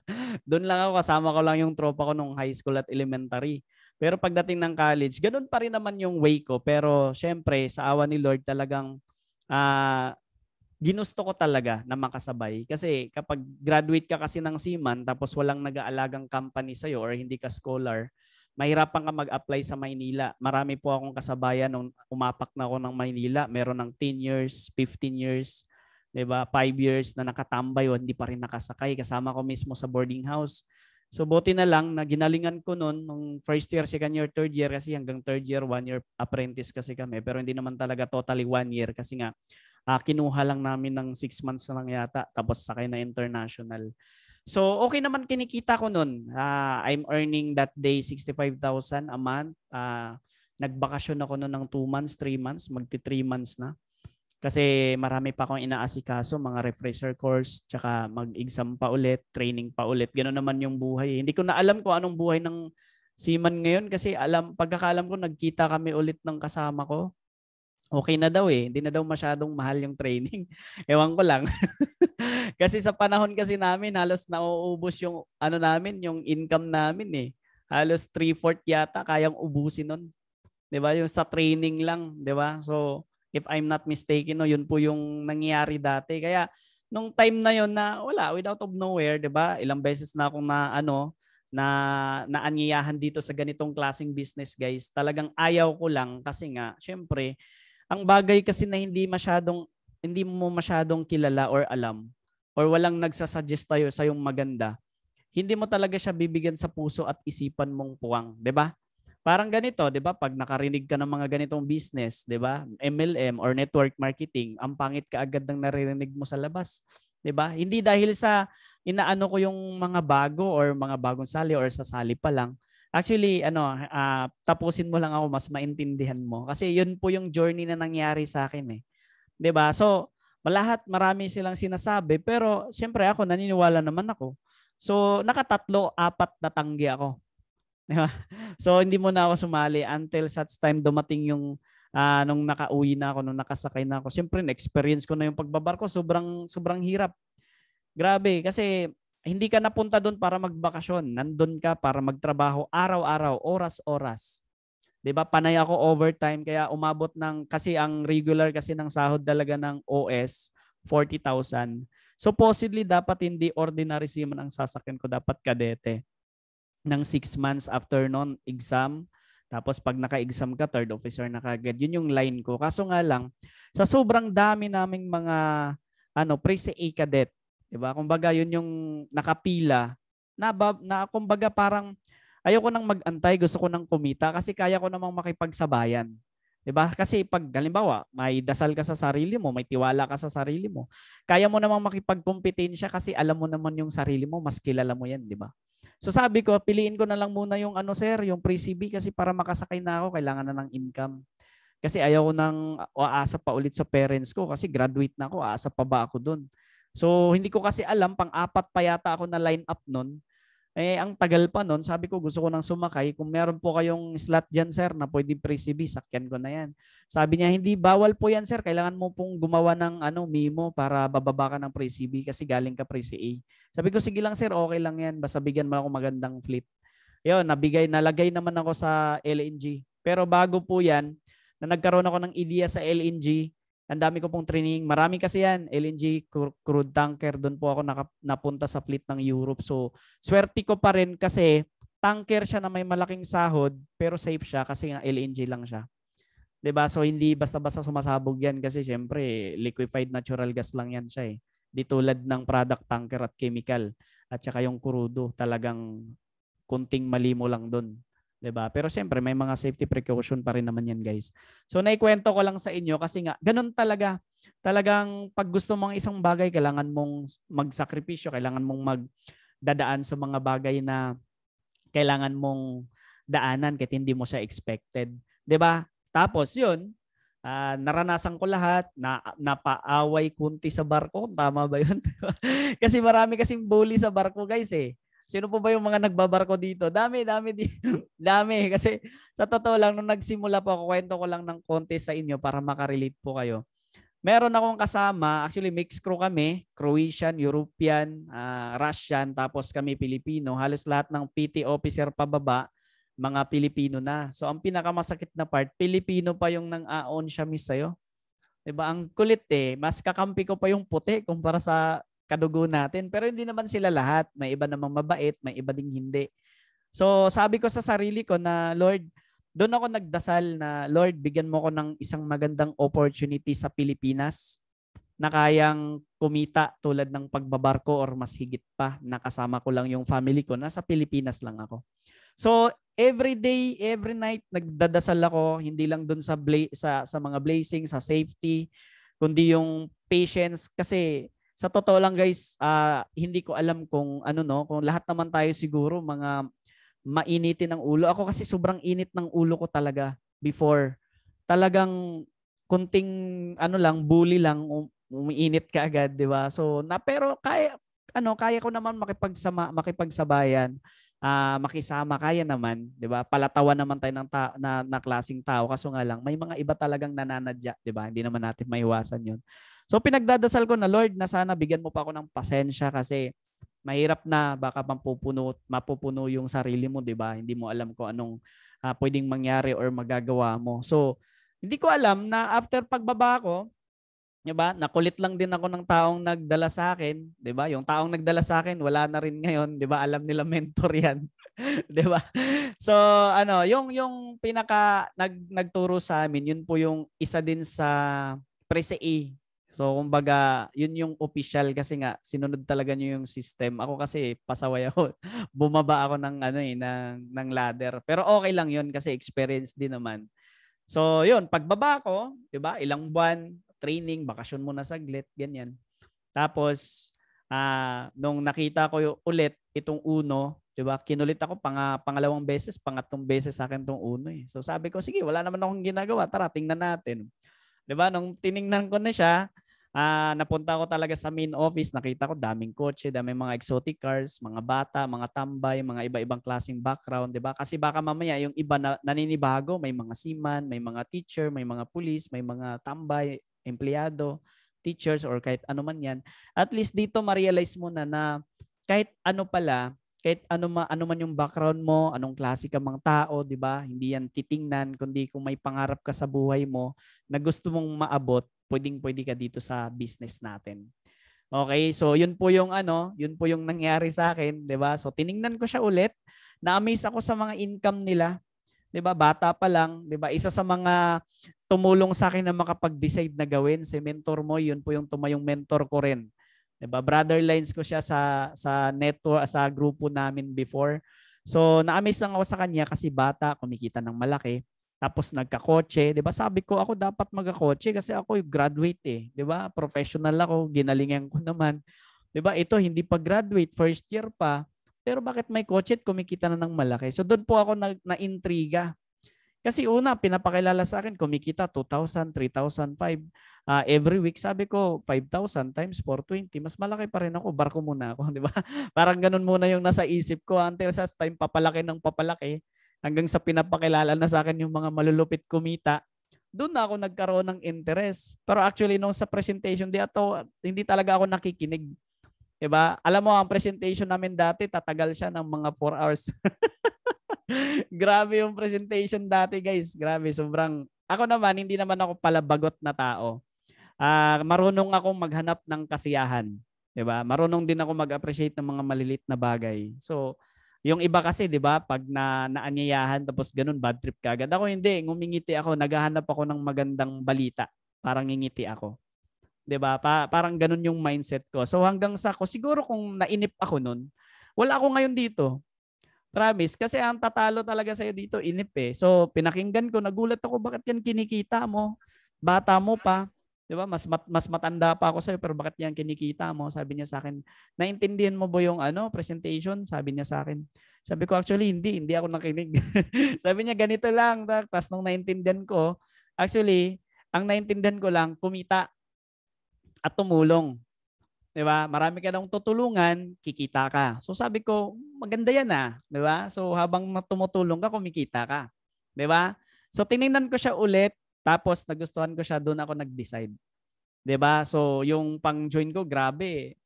D: doon lang ako kasama ko lang yung tropa ko nung high school at elementary. Pero pagdating ng college, ganun pa rin naman yung way ko. Pero syempre, sa awa ni Lord talagang uh, ginusto ko talaga na makasabay. Kasi kapag graduate ka kasi ng seaman tapos walang nag-aalagang company sa'yo or hindi ka scholar, mahirapan ka mag-apply sa Maynila. Marami po akong kasabayan nung umapak na ako ng Maynila. Meron ng 10 years, 15 years, 'di ba? 5 years na nakatambay o hindi pa rin nakasakay. Kasama ko mismo sa boarding house. So buti na lang na ginalingan ko noon nung first year, second year, third year kasi hanggang third year, one year apprentice kasi kami. Pero hindi naman talaga totally one year kasi nga uh, kinuha lang namin ng 6 months na lang yata tapos sakay na international. So okay naman kinikita ko noon. Uh, I'm earning that day 65,000 a month. Uh, nagbakasyon ako noon ng 2 months, 3 months, magti 3 months na. Kasi marami pa akong inaasikaso, mga refresher course, tsaka mag-exam pa ulit, training pa ulit. Ganoon naman yung buhay. Hindi ko na alam kung anong buhay ng seaman ngayon kasi alam pagkakalam ko nagkita kami ulit ng kasama ko okay na daw eh. Hindi na daw masyadong mahal yung training. Ewan ko lang. kasi sa panahon kasi namin, halos nauubos yung ano namin, yung income namin eh. Halos 3-4 yata kayang ubusin nun. 'Di ba? Yung sa training lang, 'di ba? So, if I'm not mistaken, no, yun po yung nangyayari dati. Kaya nung time na yon na wala, without of nowhere, 'di ba? Ilang beses na akong na ano, na naanyayahan dito sa ganitong klaseng business, guys. Talagang ayaw ko lang kasi nga, syempre, ang bagay kasi na hindi masyadong hindi mo masyadong kilala or alam or walang nagsasuggest tayo sa yung maganda, hindi mo talaga siya bibigyan sa puso at isipan mong puwang, 'di ba? Parang ganito, 'di ba? Pag nakarinig ka ng mga ganitong business, 'di ba? MLM or network marketing, ang pangit ka agad ng naririnig mo sa labas, 'di ba? Hindi dahil sa inaano ko yung mga bago or mga bagong sali or sa sali pa lang, Actually, ano, uh, tapusin mo lang ako mas maintindihan mo kasi yun po yung journey na nangyari sa akin eh. 'Di ba? So, lahat marami silang sinasabi pero siyempre ako naniniwala naman ako. So, nakatatlo, apat na tanggi ako. Diba? So hindi mo na ako sumali until such time dumating yung uh, nung nakauwi na ako, nung nakasakay na ako. Siyempre, na-experience ko na yung pagbabarko. Sobrang, sobrang hirap. Grabe, kasi hindi ka napunta doon para magbakasyon. Nandun ka para magtrabaho araw-araw, oras-oras. 'Di ba? Panay ako overtime kaya umabot ng kasi ang regular kasi ng sahod talaga ng OS 40,000. Supposedly dapat hindi ordinary seaman ang sasakyan ko, dapat kadete. Ng 6 months after non exam. Tapos pag naka-exam ka, third officer na kagad. Yun yung line ko. Kaso nga lang, sa sobrang dami naming mga ano, pre-CA cadet, 'di ba? Kumbaga, yun yung nakapila na, na kumbaga parang ayoko nang mag-antay, gusto ko nang kumita kasi kaya ko namang makipagsabayan. 'Di ba? Kasi pag halimbawa, may dasal ka sa sarili mo, may tiwala ka sa sarili mo, kaya mo namang makipagkompetensya kasi alam mo naman yung sarili mo, mas kilala mo 'yan, 'di ba? So sabi ko, piliin ko na lang muna yung ano sir, yung pre-CB kasi para makasakay na ako, kailangan na ng income. Kasi ayaw ko nang aasa pa ulit sa parents ko kasi graduate na ako, aasa pa ba ako doon. So hindi ko kasi alam, pang-apat pa yata ako na line up noon eh, ang tagal pa nun, sabi ko gusto ko nang sumakay. Kung meron po kayong slot dyan, sir, na pwede pre-CB, sakyan ko na yan. Sabi niya, hindi, bawal po yan, sir. Kailangan mo pong gumawa ng ano, memo para bababa ka ng pre-CB kasi galing ka pre-CA. Sabi ko, sige lang, sir, okay lang yan. Basta bigyan mo ako magandang flip. Yun, nabigay, nalagay naman ako sa LNG. Pero bago po yan, na nagkaroon ako ng idea sa LNG, ang dami ko pong training. Marami kasi yan. LNG, crude tanker. Doon po ako napunta sa fleet ng Europe. So, swerte ko pa rin kasi tanker siya na may malaking sahod pero safe siya kasi nga LNG lang siya. 'Di ba? So hindi basta-basta sumasabog 'yan kasi syempre liquefied natural gas lang 'yan siya eh. Di tulad ng product tanker at chemical at saka yung crudo talagang kunting mali mo lang doon. 'Di ba? Pero siyempre may mga safety precaution pa rin naman 'yan, guys. So naikwento ko lang sa inyo kasi nga ganun talaga. Talagang pag gusto mong isang bagay, kailangan mong magsakripisyo, kailangan mong magdadaan sa mga bagay na kailangan mong daanan kahit hindi mo siya expected, 'di ba? Tapos 'yun, uh, naranasan ko lahat, na napaaway kunti sa barko, tama ba 'yun? kasi marami kasing bully sa barko, guys eh. Sino po ba yung mga nagbabarko dito? Dami, dami, di, dami. Kasi sa totoo lang, nung nagsimula po ako, kwento ko lang ng konti sa inyo para makarelate po kayo. Meron akong kasama, actually mixed crew kami, Croatian, European, uh, Russian, tapos kami Pilipino. Halos lahat ng PT officer pababa, mga Pilipino na. So ang pinakamasakit na part, Pilipino pa yung nang aon siya miss sa'yo. Diba? Ang kulit eh. Mas kakampi ko pa yung puti kumpara sa kadugo natin. Pero hindi naman sila lahat. May iba namang mabait, may iba ding hindi. So sabi ko sa sarili ko na Lord, doon ako nagdasal na Lord, bigyan mo ko ng isang magandang opportunity sa Pilipinas na kayang kumita tulad ng pagbabarko or mas higit pa. Nakasama ko lang yung family ko. Nasa Pilipinas lang ako. So every day, every night nagdadasal ako hindi lang doon sa bla- sa sa mga blazing, sa safety, kundi yung patience kasi sa totoo lang guys, uh, hindi ko alam kung ano no, kung lahat naman tayo siguro mga mainitin ng ulo. Ako kasi sobrang init ng ulo ko talaga before. Talagang kunting ano lang, bully lang, um, umiinit ka agad, 'di ba? So, na pero kaya ano, kaya ko naman makipagsama, makipagsabayan, uh, makisama, kaya naman, 'di ba? Palatawa naman tayo ng ta- na, na klasing tao kaso nga lang may mga iba talagang nananadya, 'di ba? Hindi naman natin maiwasan 'yun. So pinagdadasal ko na Lord na sana bigyan mo pa ako ng pasensya kasi mahirap na baka mapupuno mapupuno yung sarili mo, 'di ba? Hindi mo alam kung anong uh, pwedeng mangyari or magagawa mo. So hindi ko alam na after pagbaba ko, 'di ba? Nakulit lang din ako ng taong nagdala sa akin, 'di ba? Yung taong nagdala sa akin wala na rin ngayon, 'di ba? Alam nila mentor 'yan. 'Di ba? So, ano, yung yung pinaka nag nagturo sa amin, yun po yung isa din sa pre-CA So kumbaga, yun yung official kasi nga sinunod talaga niyo yung system. Ako kasi pasaway ako. Bumaba ako ng ano eh ng ng ladder. Pero okay lang yun kasi experience din naman. So yun, pagbaba ko, 'di ba? Ilang buwan training, bakasyon muna saglit, ganyan. Tapos uh, nung nakita ko yung ulit itong uno, 'di ba? Kinulit ako pang pangalawang beses, pangatlong beses sa akin tong uno eh. So sabi ko, sige, wala naman akong ginagawa, tara tingnan natin. 'Di ba? Nung tiningnan ko na siya, uh, napunta ko talaga sa main office, nakita ko daming kotse, daming mga exotic cars, mga bata, mga tambay, mga iba-ibang klaseng background, 'di ba? Kasi baka mamaya yung iba na naninibago, may mga seaman, may mga teacher, may mga police, may mga tambay, empleyado, teachers or kahit ano man 'yan. At least dito ma-realize mo na na kahit ano pala, kahit ano, ma, ano man yung background mo, anong klase ka mang tao, 'di ba? Hindi yan titingnan kundi kung may pangarap ka sa buhay mo na gusto mong maabot, pwedeng-pwede ka dito sa business natin. Okay, so yun po yung ano, yun po yung nangyari sa akin, 'di ba? So tiningnan ko siya ulit, na-amaze ako sa mga income nila. 'Di ba? Bata pa lang, 'di ba? Isa sa mga tumulong sa akin na makapag-decide na gawin si mentor mo, yun po yung tumayong mentor ko rin. 'Di ba? Brother lines ko siya sa sa network sa grupo namin before. So na-amaze lang ako sa kanya kasi bata, kumikita ng malaki. Tapos nagka-kotse, 'di ba? Sabi ko ako dapat magka-kotse kasi ako graduate eh, 'di ba? Professional ako, ginalingan ko naman. 'Di ba? Ito hindi pa graduate, first year pa. Pero bakit may kotse at kumikita na ng malaki? So doon po ako na, na-intriga. Kasi una, pinapakilala sa akin, kumikita 2,000, 3,000, 5. Uh, every week, sabi ko, 5,000 times 420. Mas malaki pa rin ako. Barko muna ako, di ba? Parang ganun muna yung nasa isip ko. Until sa time, papalaki ng papalaki hanggang sa pinapakilala na sa akin yung mga malulupit kumita, doon na ako nagkaroon ng interest. Pero actually, nung sa presentation, di ato, hindi talaga ako nakikinig. Diba? Alam mo, ang presentation namin dati, tatagal siya ng mga 4 hours. Grabe yung presentation dati, guys. Grabe, sobrang... Ako naman, hindi naman ako palabagot na tao. Uh, marunong akong maghanap ng kasiyahan. 'di ba? Marunong din ako mag-appreciate ng mga malilit na bagay. So, yung iba kasi, 'di ba, pag na naanyayahan tapos ganun bad trip ka agad. Ako hindi, ngumingiti ako, naghahanap ako ng magandang balita. Parang ngingiti ako. 'Di ba? Pa- parang ganun yung mindset ko. So hanggang sa ako, siguro kung nainip ako noon, wala ako ngayon dito. Promise. Kasi ang tatalo talaga sa'yo dito, inip eh. So, pinakinggan ko, nagulat ako, bakit yan kinikita mo? Bata mo pa. 'Di ba? Mas mat, mas matanda pa ako sa iyo pero bakit 'yan kinikita mo? Sabi niya sa akin, "Naintindihan mo ba yung ano, presentation?" Sabi niya sa akin. Sabi ko, "Actually, hindi, hindi ako nakinig." Sabi niya, "Ganito lang." Tapos nung naintindihan ko, actually, ang naintindihan ko lang, kumita at tumulong. 'Di ba? Marami ka nang tutulungan, kikita ka. So sabi ko, maganda 'yan ah, 'di ba? So habang tumutulong ka, kumikita ka. 'Di ba? So tiningnan ko siya ulit tapos nagustuhan ko siya, doon ako nag-decide. 'Di ba? So yung pang-join ko, grabe.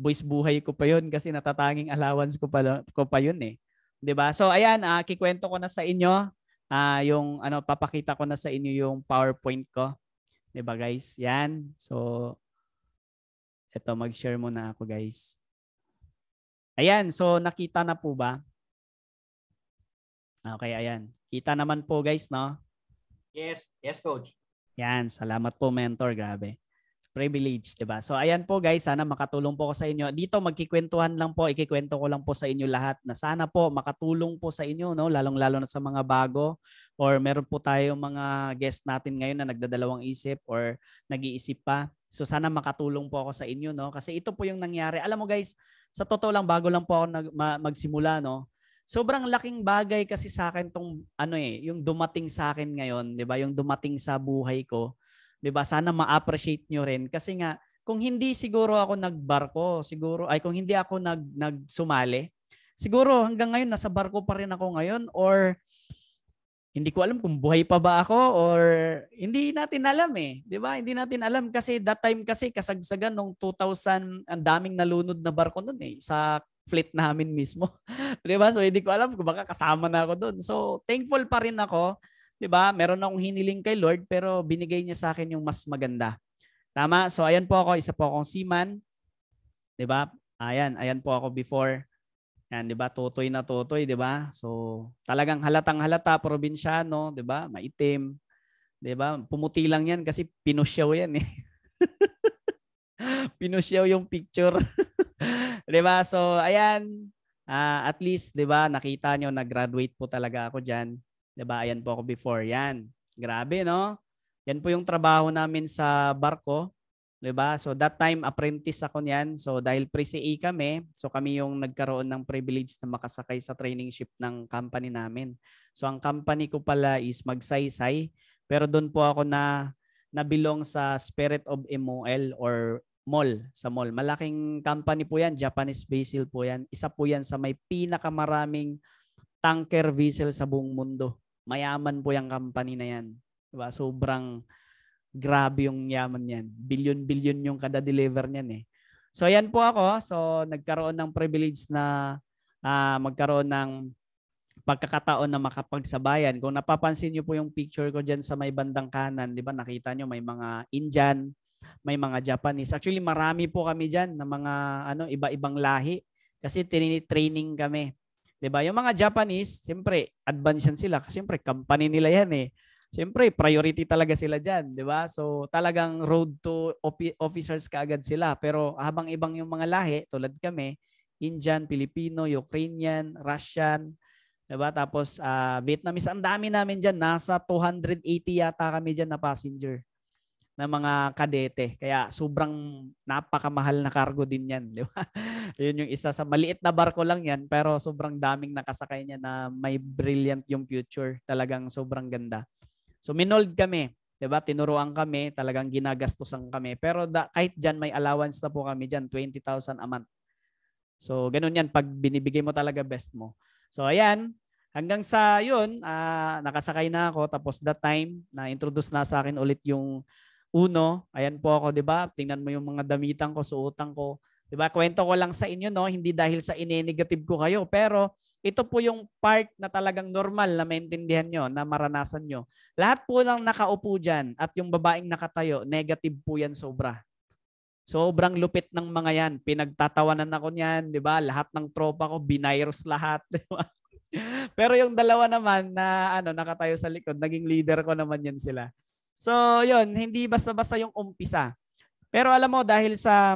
D: Boys buhay ko pa 'yun kasi natatanging allowance ko pa ko pa 'yun eh. 'Di ba? So ayan, uh, kikwento ko na sa inyo uh, yung ano papakita ko na sa inyo yung PowerPoint ko. 'Di ba guys? Yan. So ito mag-share muna ako guys. Ayan, so nakita na po ba? Okay, ayan. Kita naman po guys, no?
C: Yes, yes coach.
D: Yan, salamat po mentor, grabe. Privilege, 'di ba? So ayan po guys, sana makatulong po ko sa inyo. Dito magkikwentuhan lang po, ikikwento ko lang po sa inyo lahat na sana po makatulong po sa inyo, no? Lalong-lalo na sa mga bago or meron po tayong mga guest natin ngayon na nagdadalawang isip or nag-iisip pa. So sana makatulong po ako sa inyo, no? Kasi ito po yung nangyari. Alam mo guys, sa totoo lang bago lang po ako nag, ma, magsimula, no? sobrang laking bagay kasi sa akin tong ano eh, yung dumating sa akin ngayon, 'di ba? Yung dumating sa buhay ko, 'di ba? Sana ma-appreciate niyo rin kasi nga kung hindi siguro ako nagbarko, siguro ay kung hindi ako nag nagsumali, siguro hanggang ngayon nasa barko pa rin ako ngayon or hindi ko alam kung buhay pa ba ako or hindi natin alam eh. 'Di ba? Hindi natin alam kasi that time kasi kasagsagan nung 2000 ang daming nalunod na barko noon eh sa fleet namin mismo. 'Di ba? So hindi ko alam kung baka kasama na ako doon. So thankful pa rin ako. 'Di ba? Meron akong hiniling kay Lord pero binigay niya sa akin yung mas maganda. Tama? So ayan po ako, isa po akong seaman. 'Di ba? Ayan, ayan po ako before. Yan, 'di ba? Tutoy na tutoy, 'di ba? So, talagang halatang halata probinsyano, 'di ba? Maitim. 'Di ba? Pumuti lang 'yan kasi pinusyaw 'yan eh. pinusyaw yung picture. 'Di ba? So, ayan, uh, at least 'di ba, nakita nyo nag-graduate po talaga ako diyan. 'Di ba? Ayan po ako before 'yan. Grabe, no? Yan po yung trabaho namin sa barko. 'Di ba? So that time apprentice ako niyan. So dahil pre-CA kami, so kami yung nagkaroon ng privilege na makasakay sa training ship ng company namin. So ang company ko pala is Magsaysay, pero doon po ako na na belong sa Spirit of MOL or mall sa mall. Malaking company po yan, Japanese basil po yan. Isa po yan sa may pinakamaraming tanker vessel sa buong mundo. Mayaman po yung company na yan. Diba? Sobrang grabe yung yaman yan. Billion-billion yung kada deliver niyan eh. So yan po ako. So nagkaroon ng privilege na uh, magkaroon ng pagkakataon na makapagsabayan. Kung napapansin niyo po yung picture ko diyan sa may bandang kanan, 'di ba? Nakita niyo may mga Indian, may mga Japanese. Actually, marami po kami diyan na mga ano iba-ibang lahi kasi training kami. 'Di ba? Yung mga Japanese, siyempre, advanced sila. Siyempre, company nila yan eh. Siyempre, priority talaga sila diyan, 'di ba? So, talagang road to officers kaagad sila. Pero habang ibang yung mga lahi, tulad kami, Indian, Filipino, Ukrainian, Russian, Diba? Tapos uh, Vietnamese, ang dami namin dyan. Nasa 280 yata kami dyan na passenger na mga kadete. Kaya sobrang napakamahal na cargo din yan. Di ba? Yun yung isa sa maliit na barko lang yan pero sobrang daming nakasakay niya na may brilliant yung future. Talagang sobrang ganda. So minold kami. 'di ba? Tinuruan kami, talagang ginagastusan kami. Pero da, kahit diyan may allowance na po kami diyan, 20,000 a month. So ganun yan pag binibigay mo talaga best mo. So ayan, hanggang sa yun, uh, nakasakay na ako. Tapos that time, na-introduce na sa akin ulit yung uno. Ayan po ako, di ba? Tingnan mo yung mga damitan ko, suotan ko. Di ba? Kwento ko lang sa inyo, no? Hindi dahil sa ine-negative ko kayo. Pero ito po yung part na talagang normal na maintindihan nyo, na maranasan nyo. Lahat po ng nakaupo dyan at yung babaeng nakatayo, negative po yan sobra. Sobrang lupit ng mga yan. Pinagtatawanan ako niyan, 'di ba? Lahat ng tropa ko binirus lahat, 'di ba? Pero yung dalawa naman na ano nakatayo sa likod, naging leader ko naman 'yan sila. So, 'yun, hindi basta-basta yung umpisa. Pero alam mo dahil sa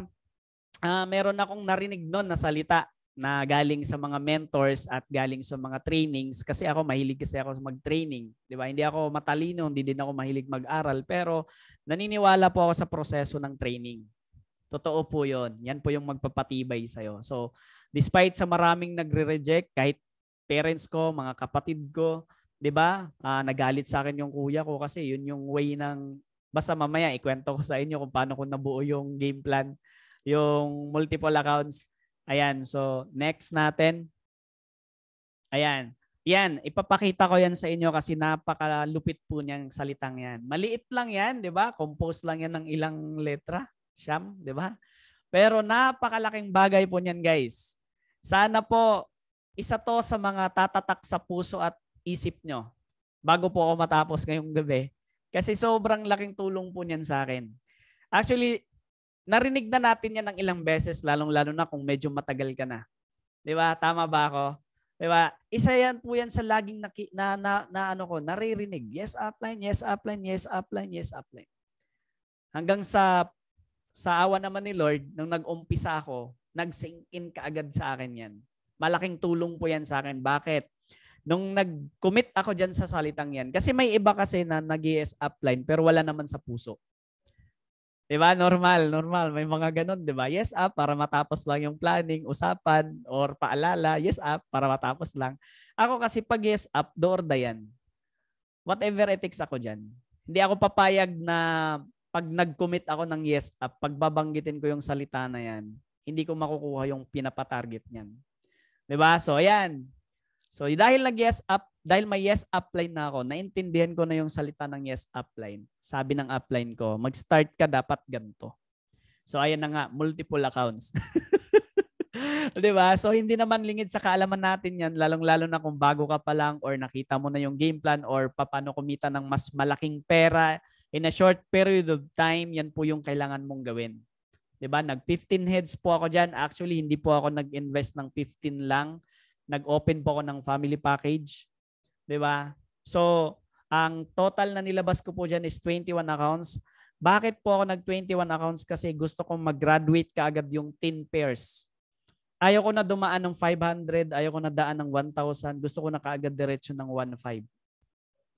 D: uh, meron akong narinig noon na salita na galing sa mga mentors at galing sa mga trainings kasi ako mahilig kasi ako sa mag-training, 'di ba? Hindi ako matalino, hindi din ako mahilig mag-aral, pero naniniwala po ako sa proseso ng training. Totoo po yon. Yan po yung magpapatibay sa'yo. So, despite sa maraming nagre-reject, kahit parents ko, mga kapatid ko, 'di ba? Uh, nagalit sa akin yung kuya ko kasi yun yung way ng basta mamaya ikwento ko sa inyo kung paano ko nabuo yung game plan, yung multiple accounts. Ayan, so next natin. Ayan. Yan, ipapakita ko yan sa inyo kasi napakalupit po niyang salitang yan. Maliit lang yan, di ba? Compose lang yan ng ilang letra. Siyam, di ba? Pero napakalaking bagay po niyan guys. Sana po isa to sa mga tatatak sa puso at isip nyo bago po ako matapos ngayong gabi. Kasi sobrang laking tulong po niyan sa akin. Actually, narinig na natin yan ng ilang beses, lalong-lalo na kung medyo matagal ka na. Di ba? Tama ba ako? Di ba? Isa yan po yan sa laging na, na, na, na ano ko, naririnig. Yes, upline, yes, upline, yes, upline, yes, upline. Hanggang sa sa awa naman ni Lord, nung nag-umpisa ako, nag-sink in kaagad sa akin yan. Malaking tulong po yan sa akin. Bakit? Nung nag-commit ako dyan sa salitang yan, kasi may iba kasi na nag upline pero wala naman sa puso. 'Di ba? Normal, normal. May mga ganun, 'di ba? Yes up para matapos lang yung planning, usapan or paalala. Yes up para matapos lang. Ako kasi pag yes up, do or die yan. Whatever takes ako diyan. Hindi ako papayag na pag nag-commit ako ng yes up, pagbabanggitin ko yung salita na yan, hindi ko makukuha yung pinapatarget niyan. 'Di ba? So ayan. So dahil nag-yes up, dahil may yes upline na ako, naintindihan ko na yung salita ng yes upline. Sabi ng upline ko, mag-start ka dapat ganto. So ayan na nga, multiple accounts. 'Di ba? So hindi naman lingid sa kaalaman natin 'yan, lalong-lalo na kung bago ka pa lang or nakita mo na yung game plan or paano kumita ng mas malaking pera in a short period of time, yan po yung kailangan mong gawin. 'Di ba? Nag 15 heads po ako diyan. Actually, hindi po ako nag-invest ng 15 lang. Nag-open po ako ng family package. 'Di ba? So, ang total na nilabas ko po diyan is 21 accounts. Bakit po ako nag 21 accounts? Kasi gusto kong mag-graduate kaagad yung 10 pairs. Ayaw ko na dumaan ng 500, ayaw ko na daan ng 1,000. Gusto ko na kaagad diretso ng 1,500.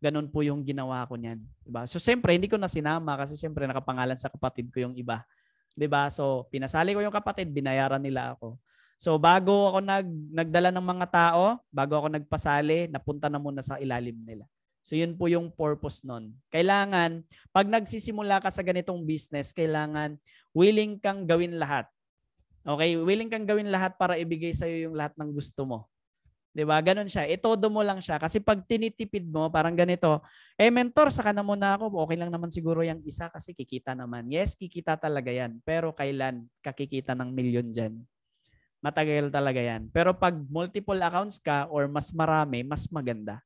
D: Ganun po yung ginawa ko niyan. Diba? So, siyempre, hindi ko na sinama kasi siyempre nakapangalan sa kapatid ko yung iba. 'di ba? So, pinasali ko yung kapatid, binayaran nila ako. So, bago ako nag nagdala ng mga tao, bago ako nagpasali, napunta na muna sa ilalim nila. So yun po yung purpose nun. Kailangan, pag nagsisimula ka sa ganitong business, kailangan willing kang gawin lahat. Okay? Willing kang gawin lahat para ibigay sa'yo yung lahat ng gusto mo. 'Di ba? Ganun siya. Itodo mo lang siya kasi pag tinitipid mo, parang ganito, eh mentor, saka na muna ako. Okay lang naman siguro yung isa kasi kikita naman. Yes, kikita talaga 'yan. Pero kailan kakikita ng milyon diyan? Matagal talaga 'yan. Pero pag multiple accounts ka or mas marami, mas maganda.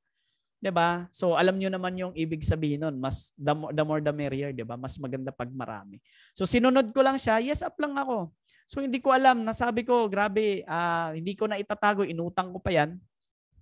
D: 'Di ba? So alam niyo naman yung ibig sabihin nun, mas the more the, more the merrier, 'di ba? Mas maganda pag marami. So sinunod ko lang siya, yes up lang ako. So hindi ko alam, nasabi ko, grabe, uh, hindi ko na itatago, inutang ko pa yan.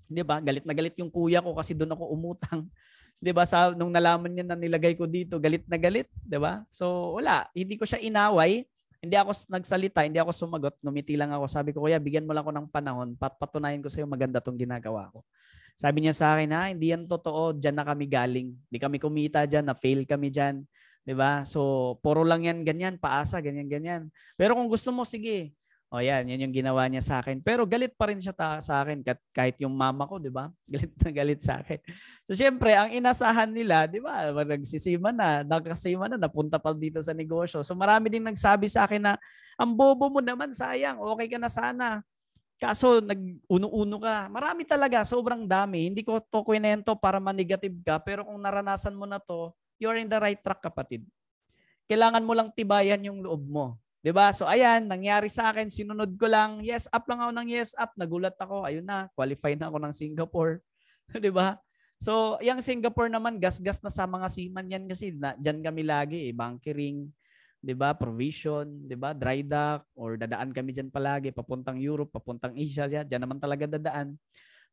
D: 'Di ba? Galit na galit yung kuya ko kasi doon ako umutang. 'Di ba? Sa nung nalaman niya na nilagay ko dito, galit na galit, 'di ba? So wala, hindi ko siya inaway. Hindi ako nagsalita, hindi ako sumagot, ngumiti lang ako. Sabi ko, kuya, bigyan mo lang ako ng panahon, patunayan ko sa iyo maganda tong ginagawa ko. Sabi niya sa akin, ha, hindi yan totoo, diyan na kami galing. Hindi kami kumita diyan, na fail kami diyan. 'Di ba? So, puro lang yan ganyan, paasa, ganyan ganyan. Pero kung gusto mo, sige. O yan, yan yung ginawa niya sa akin. Pero galit pa rin siya ta- sa akin kahit yung mama ko, 'di ba? Galit na galit sa akin. So siyempre, ang inasahan nila, 'di ba? Nagsisima na, nakasima na, napunta pa dito sa negosyo. So marami din nagsabi sa akin na ang bobo mo naman, sayang. Okay ka na sana. Kaso nag-uno-uno ka. Marami talaga, sobrang dami. Hindi ko to kwento para manigative ka, pero kung naranasan mo na to, you're in the right track kapatid. Kailangan mo lang tibayan yung loob mo. 'Di ba? So ayan, nangyari sa akin, sinunod ko lang, yes up lang ako ng yes up, nagulat ako, ayun na, qualify na ako ng Singapore. 'Di ba? So, yung Singapore naman gas-gas na sa mga seaman yan kasi na, diyan kami lagi eh, bunkering, 'di ba? Provision, 'di ba? Dry dock or dadaan kami diyan palagi papuntang Europe, papuntang Asia, diyan, naman talaga dadaan.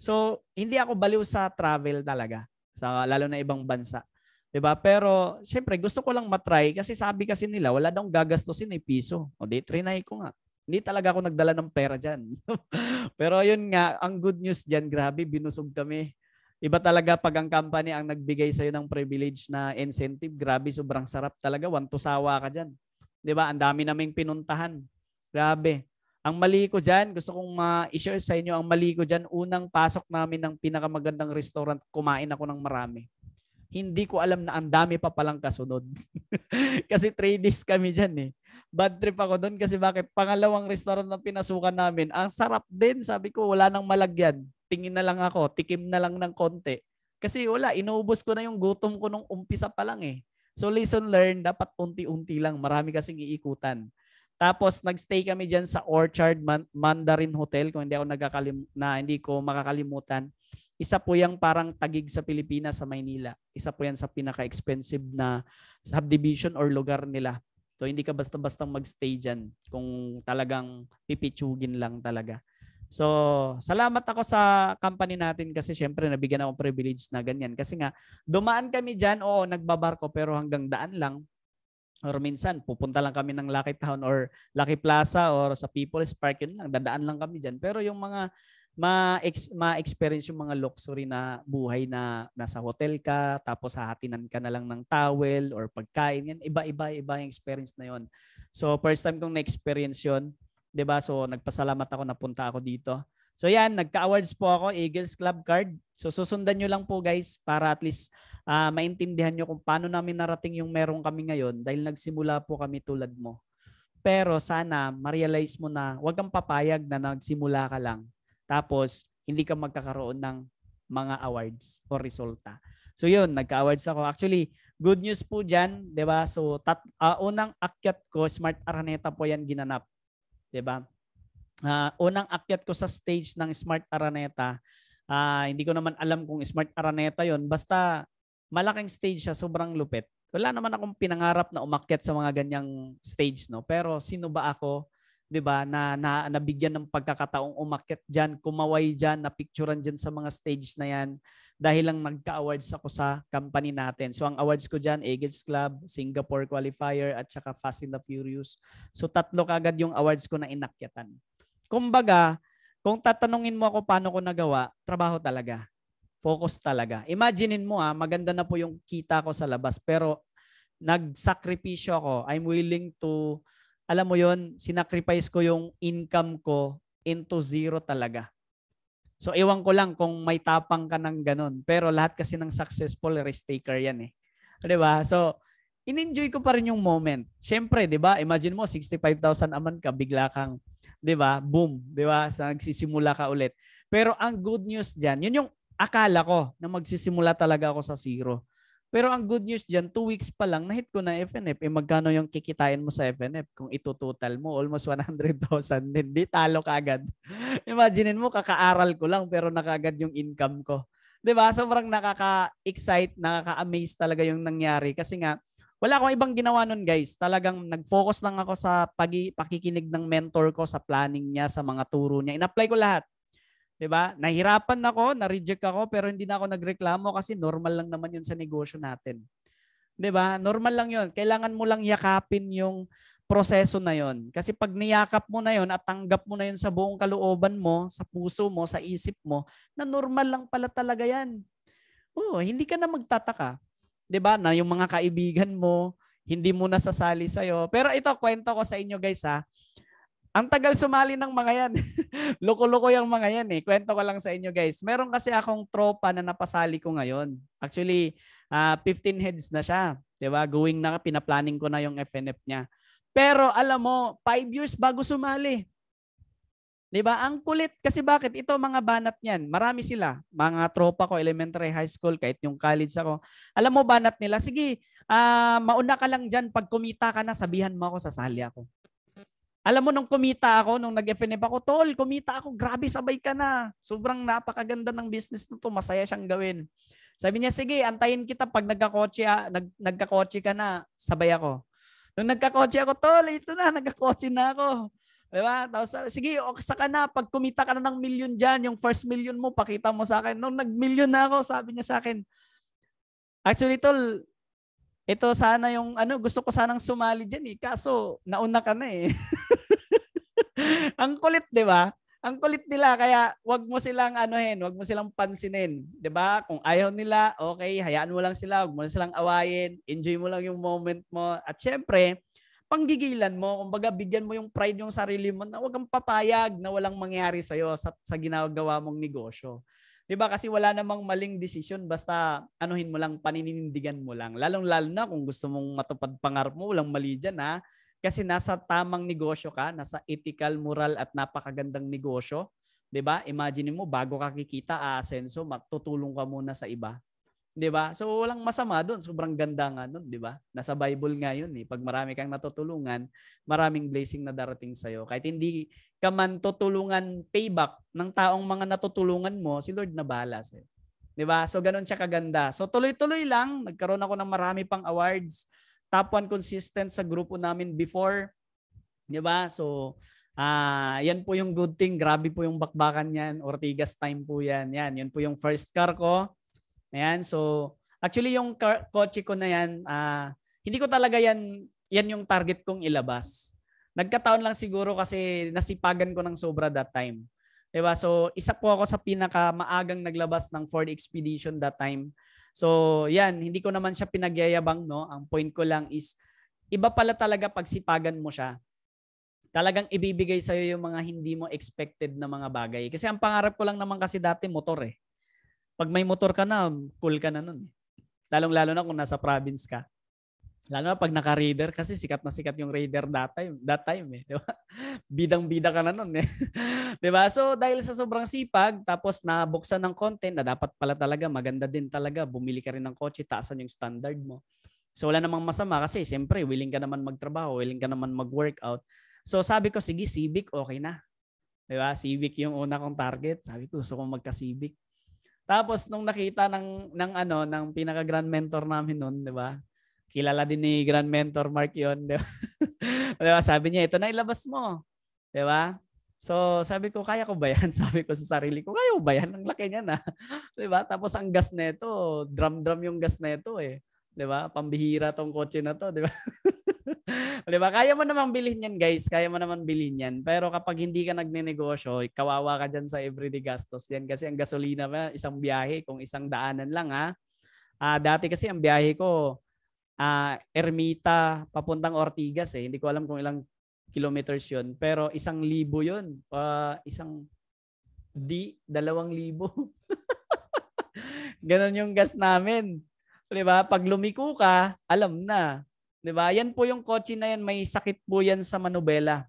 D: So, hindi ako baliw sa travel talaga, sa lalo na ibang bansa. 'Di ba? Pero syempre gusto ko lang matry kasi sabi kasi nila wala daw gagastusin eh piso. O di trinay ko nga. Hindi talaga ako nagdala ng pera diyan. Pero yun nga, ang good news diyan, grabe binusog kami. Iba talaga pag ang company ang nagbigay sa iyo ng privilege na incentive, grabe sobrang sarap talaga, one to sawa ka diyan. 'Di ba? Ang dami naming pinuntahan. Grabe. Ang mali ko diyan, gusto kong ma-share sa inyo ang mali ko diyan, unang pasok namin ng pinakamagandang restaurant, kumain ako ng marami hindi ko alam na ang dami pa palang kasunod. kasi 3 days kami dyan eh. Bad trip ako doon kasi bakit pangalawang restaurant na pinasukan namin, ang sarap din. Sabi ko, wala nang malagyan. Tingin na lang ako, tikim na lang ng konti. Kasi wala, inuubos ko na yung gutom ko nung umpisa pa lang eh. So lesson learned, dapat unti-unti lang. Marami kasing iikutan. Tapos nagstay kami diyan sa Orchard Mandarin Hotel kung hindi ako nagkakalim na hindi ko makakalimutan. Isa po yung parang tagig sa Pilipinas sa Maynila. Isa po yan sa pinaka-expensive na subdivision or lugar nila. So hindi ka basta-bastang magstay dyan kung talagang pipitsugin lang talaga. So, salamat ako sa company natin kasi syempre nabigyan ako privilege na ganyan. Kasi nga, dumaan kami dyan, oo, nagbabarko pero hanggang daan lang. Or minsan, pupunta lang kami ng Lucky Town or Lucky Plaza or sa People's Park, yun lang, dadaan lang kami dyan. Pero yung mga ma-experience yung mga luxury na buhay na nasa hotel ka, tapos hahatinan ka na lang ng towel or pagkain. Yan, iba-iba iba yung experience na yon. So, first time kong na-experience yon, ba? So, nagpasalamat ako na punta ako dito. So, yan, nagka-awards po ako, Eagles Club Card. So, susundan nyo lang po guys para at least uh, maintindihan nyo kung paano namin narating yung meron kami ngayon dahil nagsimula po kami tulad mo. Pero sana ma-realize mo na huwag kang papayag na nagsimula ka lang tapos, hindi ka magkakaroon ng mga awards o resulta. So yun, nagka-awards ako. Actually, good news po dyan, di ba? So, tat, uh, unang akyat ko, Smart Araneta po yan ginanap. Di ba? Uh, unang akyat ko sa stage ng Smart Araneta, uh, hindi ko naman alam kung Smart Araneta yon Basta malaking stage siya, sobrang lupit. Wala naman akong pinangarap na umakyat sa mga ganyang stage, no? Pero sino ba ako 'di ba, na, na nabigyan ng pagkakataong umakyat diyan, kumaway diyan, na picturean diyan sa mga stage na 'yan dahil lang nagka-awards ako sa company natin. So ang awards ko diyan, Eagles Club, Singapore Qualifier at saka Fast and the Furious. So tatlo kagad yung awards ko na inakyatan. Kumbaga, kung tatanungin mo ako paano ko nagawa, trabaho talaga. Focus talaga. Imaginein mo ah, maganda na po yung kita ko sa labas pero nagsakripisyo ako. I'm willing to alam mo yon sinacrifice ko yung income ko into zero talaga. So ewan ko lang kung may tapang ka ng ganun. Pero lahat kasi ng successful risk taker yan eh. 'Di ba? So in-enjoy ko pa rin yung moment. Siyempre, 'di ba? Imagine mo 65,000 a month ka, bigla kang 'di ba? Boom, 'di ba? Sa nagsisimula ka ulit. Pero ang good news diyan, yun yung akala ko na magsisimula talaga ako sa zero. Pero ang good news dyan, two weeks pa lang, nahit ko na FNF. Eh, magkano yung kikitain mo sa FNF? Kung ito-total mo, almost 100,000. Hindi, talo ka agad. Imagine mo, kakaaral ko lang, pero nakagad yung income ko. 'Di ba Sobrang nakaka-excite, nakaka-amaze talaga yung nangyari. Kasi nga, wala akong ibang ginawa nun guys. Talagang nag-focus lang ako sa pagi, pakikinig ng mentor ko, sa planning niya, sa mga turo niya. In-apply ko lahat. 'Di ba? Nahirapan ako, na-reject ako pero hindi na ako nagreklamo kasi normal lang naman 'yun sa negosyo natin. 'Di ba? Normal lang 'yun. Kailangan mo lang yakapin yung proseso na 'yon. Kasi pag niyakap mo na 'yon at tanggap mo na 'yon sa buong kalooban mo, sa puso mo, sa isip mo, na normal lang pala talaga 'yan. Oh, hindi ka na magtataka. 'Di ba? Na yung mga kaibigan mo, hindi mo nasasali sa iyo. Pero ito kwento ko sa inyo guys ha. Ang tagal sumali ng mga yan. Loko-loko yung mga yan eh. Kwento ko lang sa inyo guys. Meron kasi akong tropa na napasali ko ngayon. Actually, uh, ah, 15 heads na siya. ba? Going na, pinaplanning ko na yung FNF niya. Pero alam mo, 5 years bago sumali. 'Di ba? Ang kulit kasi bakit ito mga banat niyan. Marami sila. Mga tropa ko elementary, high school, kahit yung college ako. Alam mo banat nila, sige, uh, mauna ka lang diyan pag kumita ka na, sabihan mo ako sasali ako. Alam mo, nung kumita ako, nung nag-FNF ako, tol, kumita ako, grabe, sabay ka na. Sobrang napakaganda ng business na to, masaya siyang gawin. Sabi niya, sige, antayin kita pag nagkakotse, nag, nagkakotse ka na, sabay ako. Nung nagkakotse ako, tol, ito na, nagkakotse na ako. Diba? Tapos, sige, saka na, pag kumita ka na ng million dyan, yung first million mo, pakita mo sa akin. Nung nag-million na ako, sabi niya sa akin, actually, tol, ito sana yung ano, gusto ko sanang sumali diyan eh. Kaso nauna ka na eh. Ang kulit, 'di ba? Ang kulit nila kaya wag mo silang anuhin, wag mo silang pansinin, 'di ba? Kung ayaw nila, okay, hayaan mo lang sila, wag mo silang awayin, enjoy mo lang yung moment mo. At syempre, panggigilan mo, kumbaga bigyan mo yung pride yung sarili mo na wag kang papayag na walang mangyari sa iyo sa, sa ginagawa mong negosyo. 'Di ba? Kasi wala namang maling desisyon basta anuhin mo lang, paninindigan mo lang. Lalong-lalo na kung gusto mong matupad pangarap mo, walang mali diyan ha. Kasi nasa tamang negosyo ka, nasa ethical, moral at napakagandang negosyo. 'Di ba? Imagine mo bago ka kikita aasenso, matutulong ka muna sa iba. 'Di ba? So walang masama doon, sobrang ganda nga doon, 'di ba? Nasa Bible nga 'yun eh. Pag marami kang natutulungan, maraming blessing na darating sa iyo. Kahit hindi ka man tutulungan payback ng taong mga natutulungan mo, si Lord na bahala sa 'Di ba? So ganoon siya kaganda. So tuloy-tuloy lang, nagkaroon ako ng marami pang awards. Top 1 consistent sa grupo namin before. 'Di ba? So Ah, uh, yan po yung good thing. Grabe po yung bakbakan niyan. Ortigas time po yan. Yan, yun po yung first car ko. Ayan, so actually yung car, kotse ko na yan, uh, hindi ko talaga yan, yan yung target kong ilabas. Nagkataon lang siguro kasi nasipagan ko ng sobra that time. Diba? So, isa po ako sa pinaka maagang naglabas ng Ford Expedition that time. So, yan, hindi ko naman siya pinagyayabang, no? Ang point ko lang is, iba pala talaga pagsipagan mo siya. Talagang ibibigay sa'yo yung mga hindi mo expected na mga bagay. Kasi ang pangarap ko lang naman kasi dati motor eh. Pag may motor ka na, cool ka na nun. Eh. Lalong-lalo na kung nasa province ka. Lalo na pag naka-raider kasi sikat na sikat yung raider that time, that time eh, di ba? Bidang-bida ka na nun eh. 'Di ba? So dahil sa sobrang sipag tapos nabuksan ng content na dapat pala talaga maganda din talaga, bumili ka rin ng kotse, taasan yung standard mo. So wala namang masama kasi siyempre willing ka naman magtrabaho, willing ka naman mag-workout. So sabi ko sige Civic okay na. 'Di ba? Civic yung una kong target. Sabi ko gusto kong magka-Civic. Tapos nung nakita ng ng ano ng pinaka grand mentor namin noon, 'di ba? Kilala din ni grand mentor Mark 'yon, 'di ba? 'Di ba? Sabi niya, "Ito na ilabas mo." 'Di ba? So, sabi ko, kaya ko ba yan? Sabi ko sa sarili ko, kaya ko ba yan? Ang laki niya na. 'Di ba? Tapos ang gas nito, drum-drum yung gas nito eh. 'Di ba? Pambihira tong kotse na to, 'di ba? 'Di ba? Kaya mo namang bilhin 'yan, guys. Kaya mo naman bilhin 'yan. Pero kapag hindi ka nagnenegosyo, kawawa ka diyan sa everyday gastos. Yan kasi ang gasolina ba, isang biyahe kung isang daanan lang ha. Ah, uh, dati kasi ang biyahe ko ah uh, Ermita papuntang Ortigas eh. Hindi ko alam kung ilang kilometers 'yon, pero isang libo 'yon. Uh, isang Di, dalawang libo. Ganon yung gas namin. Di ba? Pag lumiko ka, alam na. Di ba? Yan po yung kotse na yan, may sakit po yan sa manubela.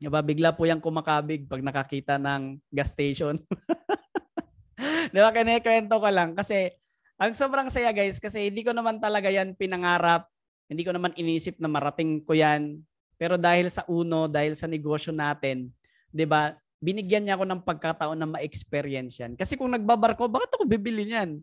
D: Di ba? Bigla po yung kumakabig pag nakakita ng gas station. Di ba? Kinikwento ko lang kasi ang sobrang saya guys kasi hindi ko naman talaga yan pinangarap. Hindi ko naman inisip na marating ko yan. Pero dahil sa uno, dahil sa negosyo natin, 'di ba? Binigyan niya ako ng pagkataon na ma-experience yan. Kasi kung nagbabarko, bakit ako bibili niyan?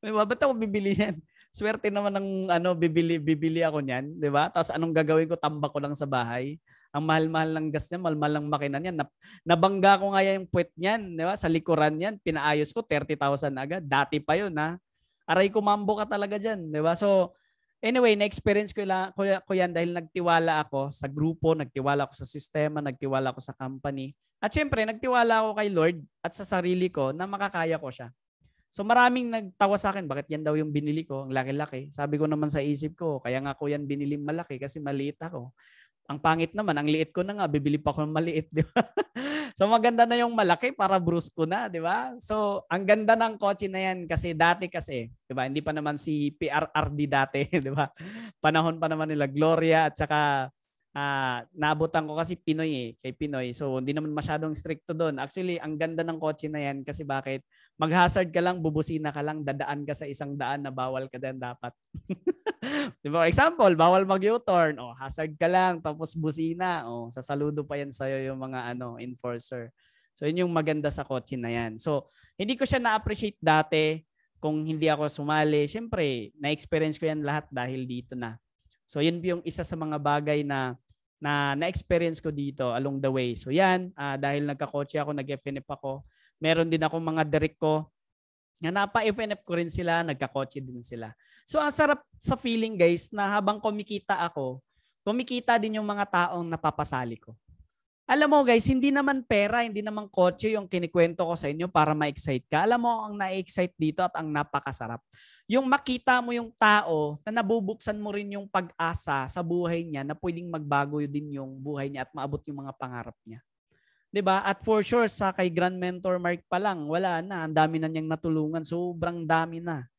D: 'Di ba? Bakit ako bibili niyan? Swerte naman ng ano, bibili bibili ako niyan, 'di ba? Tapos anong gagawin ko? Tambak ko lang sa bahay. Ang mahal-mahal ng gas niya, mahal-mahal ng makina niya. Nabangga ko nga yung puwet niyan, 'di ba? Sa likuran niyan, pinaayos ko 30,000 agad. Dati pa 'yun, ha. Aray kumambo ka talaga diyan, 'di ba? So anyway, na-experience ko, lang, ko, ko yan dahil nagtiwala ako sa grupo, nagtiwala ako sa sistema, nagtiwala ako sa company. At syempre, nagtiwala ako kay Lord at sa sarili ko na makakaya ko siya. So maraming nagtawa sa akin, bakit yan daw yung binili ko, ang laki-laki. Sabi ko naman sa isip ko, kaya nga ko yan binili malaki kasi maliit ako. Ang pangit naman, ang liit ko na nga, bibili pa ako ng maliit, di ba? so maganda na yung malaki para brusko na, di ba? So ang ganda ng kotse na yan kasi dati kasi, di ba? Hindi pa naman si PRRD dati, di ba? Panahon pa naman nila Gloria at saka uh, naabutan ko kasi Pinoy eh, kay Pinoy. So hindi naman masyadong stricto doon. Actually, ang ganda ng kotse na yan kasi bakit? Mag-hazard ka lang, bubusina ka lang, dadaan ka sa isang daan na bawal ka din dapat. Di ba? Example, bawal mag-U-turn. O, hazard ka lang, tapos busina. O, sasaludo pa yan sa'yo yung mga ano, enforcer. So, yun yung maganda sa kotse na yan. So, hindi ko siya na-appreciate dati kung hindi ako sumali. Siyempre, na-experience ko yan lahat dahil dito na. So yun yung isa sa mga bagay na na na-experience ko dito along the way. So yan, uh, dahil nagka-coach ako, nag-FNF ako, meron din ako mga direct ko na napa-FNF ko rin sila, nagka-coach din sila. So ang sarap sa feeling guys na habang kumikita ako, kumikita din yung mga taong napapasali ko. Alam mo guys, hindi naman pera, hindi naman kotse yung kinikwento ko sa inyo para ma-excite ka. Alam mo ang na-excite dito at ang napakasarap yung makita mo yung tao na nabubuksan mo rin yung pag-asa sa buhay niya na pwedeng magbago din yung buhay niya at maabot yung mga pangarap niya. 'Di ba? At for sure sa kay Grand Mentor Mark pa lang, wala na, ang dami na niyang natulungan, sobrang dami na.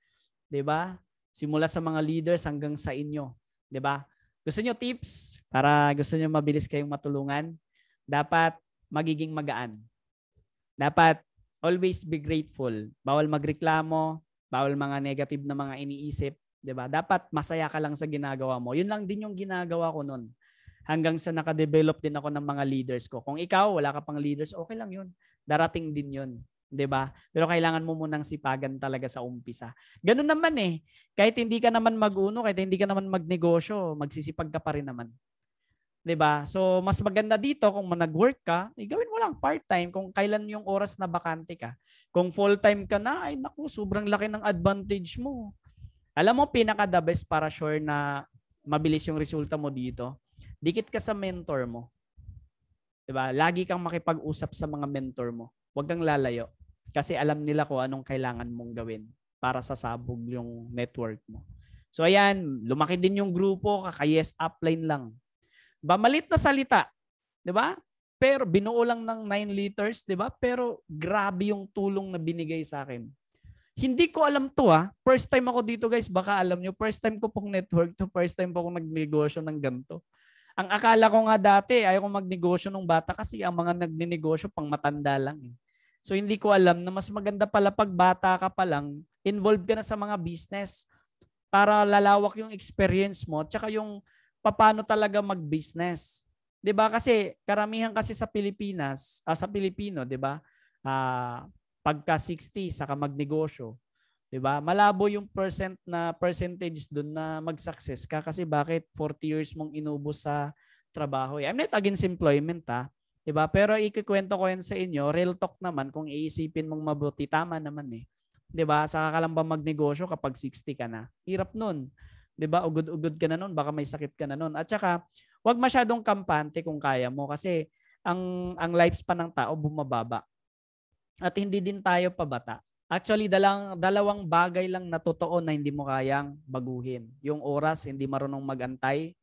D: 'Di ba? Simula sa mga leaders hanggang sa inyo, 'di ba? Gusto niyo tips para gusto niyo mabilis kayong matulungan? Dapat magiging magaan. Dapat always be grateful. Bawal magreklamo, bawal mga negative na mga iniisip, 'di ba? Dapat masaya ka lang sa ginagawa mo. 'Yun lang din yung ginagawa ko noon. Hanggang sa naka-develop din ako ng mga leaders ko. Kung ikaw wala ka pang leaders, okay lang 'yun. Darating din 'yun. 'di ba? Pero kailangan mo munang sipagan talaga sa umpisa. Ganun naman eh. Kahit hindi ka naman mag-uno, kahit hindi ka naman magnegosyo, magsisipag ka pa rin naman. 'Di ba? So mas maganda dito kung nag-work ka, igawin mo lang part-time kung kailan yung oras na bakante ka. Kung full-time ka na, ay naku, sobrang laki ng advantage mo. Alam mo pinaka the best para sure na mabilis yung resulta mo dito. Dikit ka sa mentor mo. 'Di ba? Lagi kang makipag-usap sa mga mentor mo. Huwag kang lalayo kasi alam nila kung anong kailangan mong gawin para sasabog yung network mo. So ayan, lumaki din yung grupo, kaka-yes upline lang. Ba malit na salita, 'di ba? Pero binuo lang ng 9 liters, 'di ba? Pero grabe yung tulong na binigay sa akin. Hindi ko alam to ah. First time ako dito guys, baka alam nyo. First time ko pong network to, first time po akong nagnegosyo ng ganito. Ang akala ko nga dati, ayaw kong magnegosyo ng bata kasi ang mga nagnenegosyo pang matanda lang. Eh. So hindi ko alam na mas maganda pala pag bata ka pa lang, involved ka na sa mga business para lalawak yung experience mo tsaka yung paano talaga mag-business. 'Di ba? Kasi karamihan kasi sa Pilipinas, uh, sa Pilipino, 'di ba? Uh, pagka 60 saka magnegosyo, 'di ba? Malabo yung percent na percentage doon na mag-success ka kasi bakit 40 years mong inubos sa trabaho. Eh. I'm not against employment ha. 'Di ba? Pero ikikwento ko yan sa inyo, real talk naman kung iisipin mong mabuti, tama naman eh. 'Di ba? Saka ka lang ba magnegosyo kapag 60 ka na? Hirap nun. 'Di ba? Ugod-ugod ka na noon, baka may sakit ka na noon. At saka, huwag masyadong kampante kung kaya mo kasi ang ang lifespan ng tao bumababa. At hindi din tayo pabata. Actually, dalang, dalawang bagay lang na totoo na hindi mo kayang baguhin. Yung oras, hindi marunong magantay,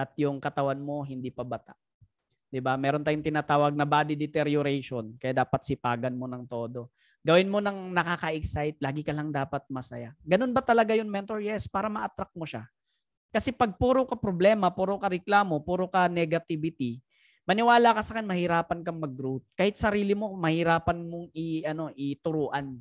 D: at yung katawan mo, hindi pa bata. 'Di ba? Meron tayong tinatawag na body deterioration, kaya dapat sipagan mo ng todo. Gawin mo ng nakaka-excite, lagi ka lang dapat masaya. Ganun ba talaga yun, mentor? Yes, para ma-attract mo siya. Kasi pag puro ka problema, puro ka reklamo, puro ka negativity, maniwala ka sa akin, mahirapan kang mag-growth. Kahit sarili mo, mahirapan mong i, ano, ituruan.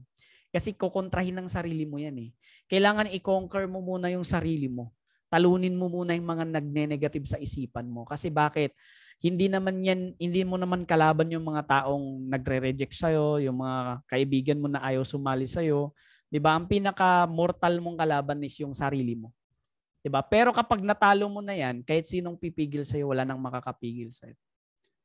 D: Kasi kukontrahin ng sarili mo yan eh. Kailangan i-conquer mo muna yung sarili mo. Talunin mo muna yung mga nagne-negative sa isipan mo. Kasi bakit? Hindi naman yan, hindi mo naman kalaban yung mga taong nagre-reject sa'yo, yung mga kaibigan mo na ayaw sumali sa'yo. 'Di ba? Ang pinaka-mortal mong kalaban is yung sarili mo. 'Di ba? Pero kapag natalo mo na 'yan, kahit sinong pipigil sa iyo, wala nang makakapigil sa iyo.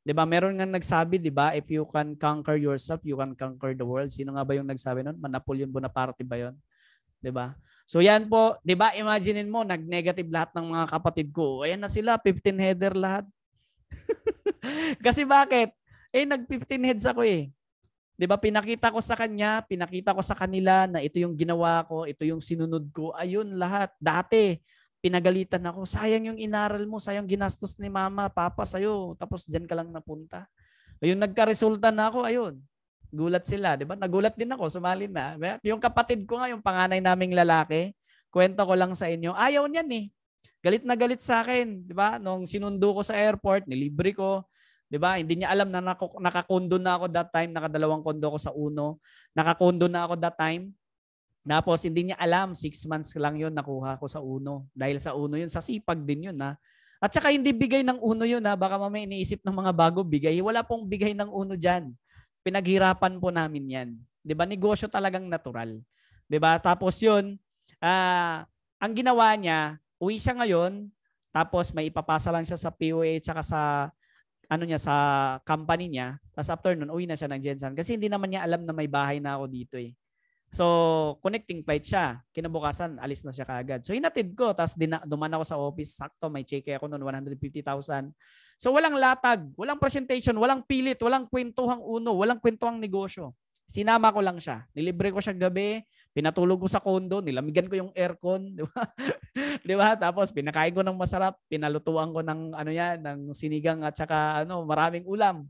D: 'Di ba? Meron nga nagsabi, 'di ba? If you can conquer yourself, you can conquer the world. Sino nga ba yung nagsabi noon? Napoleon Bonaparte ba 'yon? 'Di ba? So yan po, 'di ba? Imaginein mo, nag-negative lahat ng mga kapatid ko. Ayan na sila, 15 header lahat. Kasi bakit? Eh nag 15 heads ako eh. 'Di ba? Pinakita ko sa kanya, pinakita ko sa kanila na ito yung ginawa ko, ito yung sinunod ko. Ayun lahat. Dati pinagalitan ako. Sayang yung inaral mo, sayang ginastos ni mama, papa sa'yo. Tapos diyan ka lang napunta. Ayun, nagka-resulta na ako, ayun. Gulat sila, di ba? Nagulat din ako, sumali na. Yung kapatid ko nga, yung panganay naming lalaki, kwento ko lang sa inyo, ayaw niyan eh. Galit na galit sa akin, di ba? Nung sinundo ko sa airport, nilibre ko, 'di ba? Hindi niya alam na nakakondo na ako that time, nakadalawang kondo ko sa Uno. Nakakondo na ako that time. Tapos hindi niya alam, six months lang yun nakuha ko sa Uno. Dahil sa Uno yun, sa sipag din yun ha. At saka hindi bigay ng Uno yun ha, baka mamaya iniisip ng mga bago bigay. Wala pong bigay ng Uno dyan. Pinaghirapan po namin yan. 'Di ba? Negosyo talagang natural. 'Di ba? Tapos yun, uh, ang ginawa niya, uwi siya ngayon, tapos may ipapasa lang siya sa POA at sa ano niya sa company niya. Tapos after nun, uwi na siya ng Jensen. Kasi hindi naman niya alam na may bahay na ako dito eh. So, connecting flight siya. Kinabukasan, alis na siya kaagad. So, hinatid ko. Tapos duman ako sa office. Sakto, may check ako noon, 150,000. So, walang latag, walang presentation, walang pilit, walang kwentuhang uno, walang kwentuhang negosyo. Sinama ko lang siya. Nilibre ko siya gabi, pinatulog ko sa kondo, nilamigan ko yung aircon, di ba? di ba? Tapos pinakain ko ng masarap, pinalutuan ko ng ano yan, ng sinigang at saka ano, maraming ulam.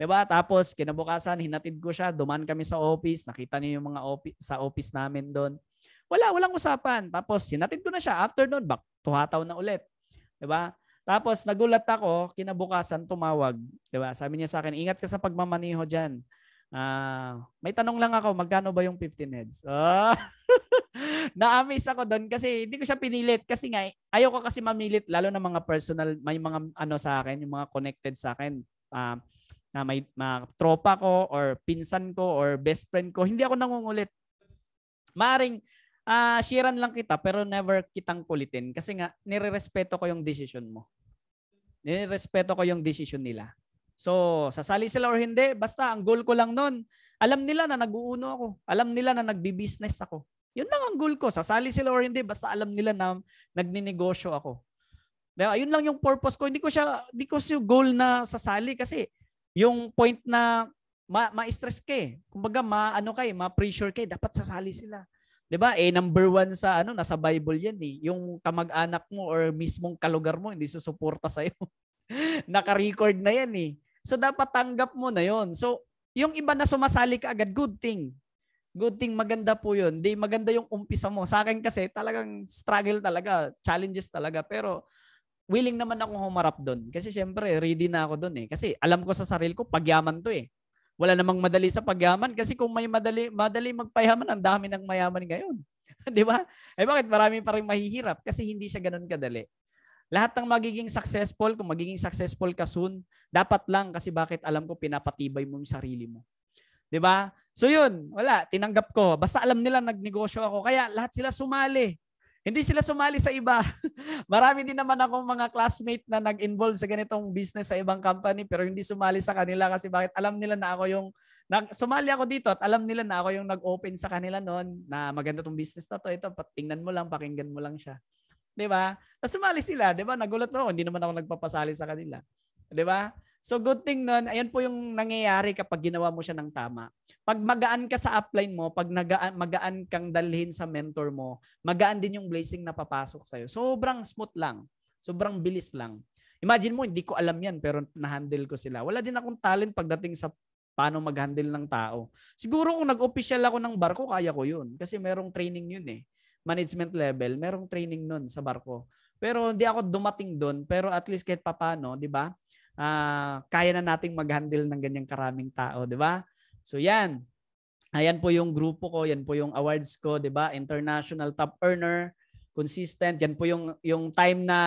D: 'Di ba? Tapos kinabukasan hinatid ko siya, duman kami sa office, nakita niyo yung mga office sa office namin doon. Wala, walang usapan. Tapos hinatid ko na siya. After noon, back tuhataw na ulit. 'Di ba? Tapos nagulat ako, kinabukasan tumawag, 'di ba? Sabi niya sa akin, "Ingat ka sa pagmamaniho diyan." Ah, may tanong lang ako, magkano ba yung 15 heads? Oh. Na-amaze ako doon kasi hindi ko siya pinilit kasi nga ayoko kasi mamilit lalo na mga personal, may mga ano sa akin, yung mga connected sa akin. Uh, na may mga tropa ko or pinsan ko or best friend ko, hindi ako nangungulit. Maring uh, sharean lang kita pero never kitang kulitin kasi nga nirerespeto ko yung decision mo. Nirerespeto ko yung decision nila. So, sasali sila or hindi, basta ang goal ko lang noon, alam nila na nag-uuno ako. Alam nila na nagbi-business ako. Yun lang ang goal ko. Sasali sila or hindi, basta alam nila na nagninegosyo ako. Diba? Yun lang yung purpose ko. Hindi ko siya, hindi ko siya goal na sasali kasi yung point na ma- ma-stress ka eh. Kumbaga, ma-ano kay, eh, ma-pressure kay, eh, dapat sasali sila. 'Di ba? Eh number one sa ano, nasa Bible 'yan eh. Yung kamag-anak mo or mismong kalugar mo hindi susuporta sa iyo. Naka-record na 'yan eh. So dapat tanggap mo na 'yon. So yung iba na sumasali ka agad, good thing. Good thing, maganda po 'yun. Di maganda yung umpisa mo. Sa akin kasi talagang struggle talaga, challenges talaga. Pero willing naman akong humarap doon. Kasi syempre, ready na ako doon eh. Kasi alam ko sa sarili ko, pagyaman to eh. Wala namang madali sa pagyaman kasi kung may madali, madali magpayaman, ang dami ng mayaman ngayon. Di ba? Eh bakit marami pa rin mahihirap? Kasi hindi siya ganun kadali. Lahat ng magiging successful, kung magiging successful ka soon, dapat lang kasi bakit alam ko pinapatibay mo yung sarili mo. 'Di ba? So yun, wala, tinanggap ko. Basta alam nila nagnegosyo ako. Kaya lahat sila sumali. Hindi sila sumali sa iba. Marami din naman akong mga classmate na nag-involve sa ganitong business sa ibang company pero hindi sumali sa kanila kasi bakit alam nila na ako yung nag sumali ako dito at alam nila na ako yung nag-open sa kanila noon na maganda tong business na to. Ito, tingnan mo lang, pakinggan mo lang siya. 'Di ba? Tapos sumali sila, 'di ba? Nagulat ako, hindi naman ako nagpapasali sa kanila. 'Di ba? So good thing nun, ayan po yung nangyayari kapag ginawa mo siya ng tama. Pag magaan ka sa upline mo, pag nagaan, magaan kang dalhin sa mentor mo, magaan din yung blessing na papasok sa'yo. Sobrang smooth lang. Sobrang bilis lang. Imagine mo, hindi ko alam yan, pero na-handle ko sila. Wala din akong talent pagdating sa paano mag-handle ng tao. Siguro kung nag-official ako ng barko, kaya ko yun. Kasi merong training yun eh. Management level, merong training nun sa barko. Pero hindi ako dumating doon. Pero at least kahit papano, di ba? Uh, kaya na nating mag-handle ng ganyang karaming tao, di ba? So yan. Ayan po yung grupo ko, yan po yung awards ko, 'di ba? International top earner, consistent. Yan po yung yung time na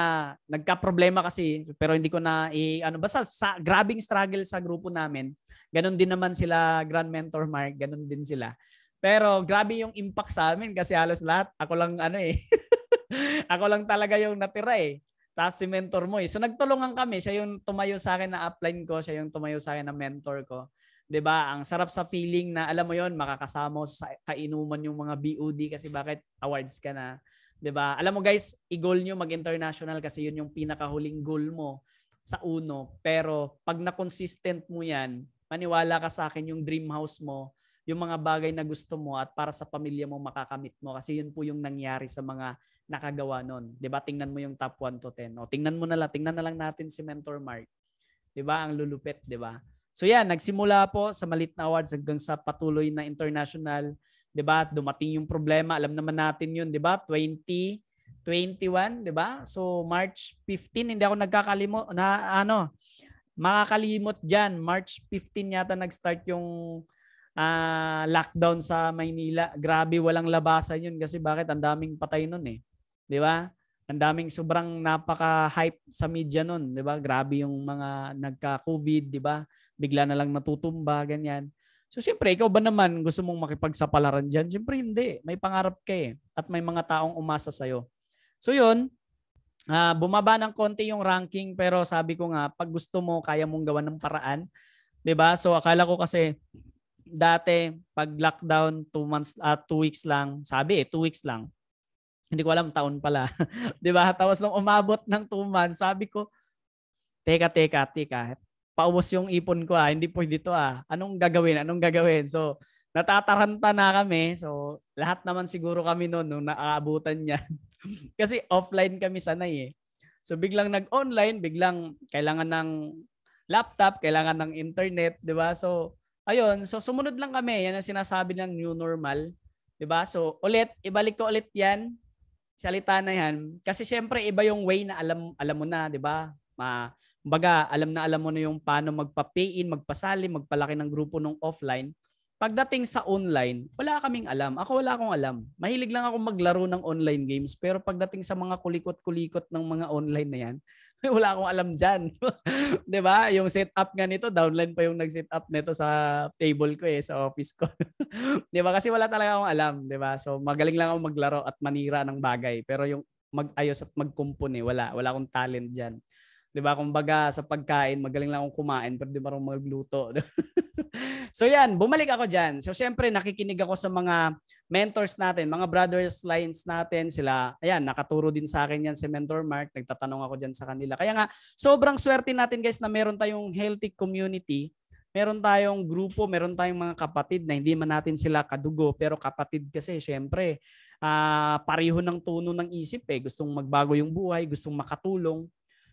D: nagka-problema kasi pero hindi ko na i ano basta sa grabing struggle sa grupo namin. Ganon din naman sila Grand Mentor Mark, ganon din sila. Pero grabe yung impact sa amin kasi halos lahat ako lang ano eh. ako lang talaga yung natira eh. Tapos si mentor mo eh. So nagtulungan kami. Siya yung tumayo sa akin na upline ko. Siya yung tumayo sa akin na mentor ko. 'di ba? Ang sarap sa feeling na alam mo 'yon, makakasama sa kainuman yung mga BOD kasi bakit awards ka na, 'di ba? Alam mo guys, i-goal niyo mag-international kasi 'yun yung pinakahuling goal mo sa uno. Pero pag na-consistent mo 'yan, maniwala ka sa akin yung dream house mo, yung mga bagay na gusto mo at para sa pamilya mo makakamit mo kasi yun po yung nangyari sa mga nakagawa nun. 'Di ba? Tingnan mo yung top 1 to 10. O tingnan mo na lang, tingnan na lang natin si Mentor Mark. 'Di ba? Ang lulupit, 'di ba? So yan, nagsimula po sa malit na awards hanggang sa patuloy na international, 'di ba? Dumating yung problema, alam naman natin 'yun, 'di ba? 2021, 'di ba? So March 15 hindi ako nagkakalimot na ano, makakalimot diyan. March 15 yata nag-start yung uh, lockdown sa Maynila. Grabe, walang labasan 'yun kasi bakit ang daming patay noon eh. 'Di ba? ang daming sobrang napaka-hype sa media noon, 'di ba? Grabe yung mga nagka-COVID, 'di ba? Bigla na lang natutumba, ganyan. So siyempre, ikaw ba naman gusto mong makipagsapalaran diyan? Siyempre hindi. May pangarap ka eh at may mga taong umasa sa iyo. So 'yun, uh, bumaba ng konti yung ranking pero sabi ko nga pag gusto mo kaya mong gawan ng paraan, 'di ba? So akala ko kasi dati pag lockdown 2 months uh, 2 weeks lang, sabi eh 2 weeks lang hindi ko alam taon pala. 'Di ba? Tapos nung umabot ng 2 months, sabi ko, teka, teka, teka. Paubos yung ipon ko ah. Hindi pwede to ah. Anong gagawin? Anong gagawin? So, natataranta na kami. So, lahat naman siguro kami noon nung naaabutan niyan. Kasi offline kami sanay eh. So, biglang nag-online, biglang kailangan ng laptop, kailangan ng internet, 'di ba? So, ayun, so sumunod lang kami. Yan ang sinasabi ng new normal, 'di ba? So, ulit ibalik ko ulit 'yan salita na yan. Kasi syempre iba yung way na alam alam mo na, 'di ba? Ma Baga, alam na alam mo na yung paano magpa-pay in, magpasali, magpalaki ng grupo nung offline. Pagdating sa online, wala kaming alam. Ako wala akong alam. Mahilig lang ako maglaro ng online games. Pero pagdating sa mga kulikot-kulikot ng mga online na yan, wala akong alam dyan. ba? Yung setup nga nito, downline pa yung nag-set up nito sa table ko eh, sa office ko. ba? Kasi wala talaga akong alam, ba? So magaling lang ako maglaro at manira ng bagay. Pero yung mag-ayos at mag-compone, wala. Wala akong talent diyan. 'Di ba? Kumbaga sa pagkain, magaling lang akong kumain pero di marunong magluto. so yan, bumalik ako diyan. So syempre nakikinig ako sa mga mentors natin, mga brothers lines natin, sila ayan, nakaturo din sa akin yan si Mentor Mark, nagtatanong ako diyan sa kanila. Kaya nga sobrang swerte natin guys na meron tayong healthy community meron tayong grupo, meron tayong mga kapatid na hindi man natin sila kadugo, pero kapatid kasi syempre, uh, pareho ng tono ng isip eh. Gustong magbago yung buhay, gustong makatulong.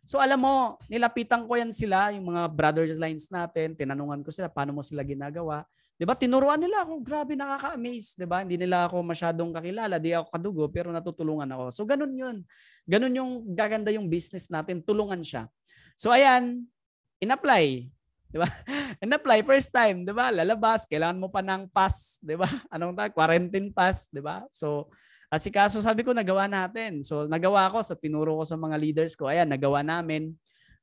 D: So alam mo, nilapitan ko yan sila, yung mga brothers lines natin, tinanungan ko sila paano mo sila ginagawa. 'Di ba? Tinuruan nila ako, grabe nakaka-amaze, 'di ba? Hindi nila ako masyadong kakilala, di ako kadugo, pero natutulungan ako. So ganun 'yun. Ganun yung gaganda yung business natin, tulungan siya. So ayan, in-apply. 'Di ba? in-apply first time, 'di ba? Lalabas, kailangan mo pa ng pass, 'di ba? Anong tawag? Quarantine pass, 'di ba? So Asikaso sabi ko nagawa natin. So nagawa ko sa tinuro ko sa mga leaders ko. Ayan, nagawa namin.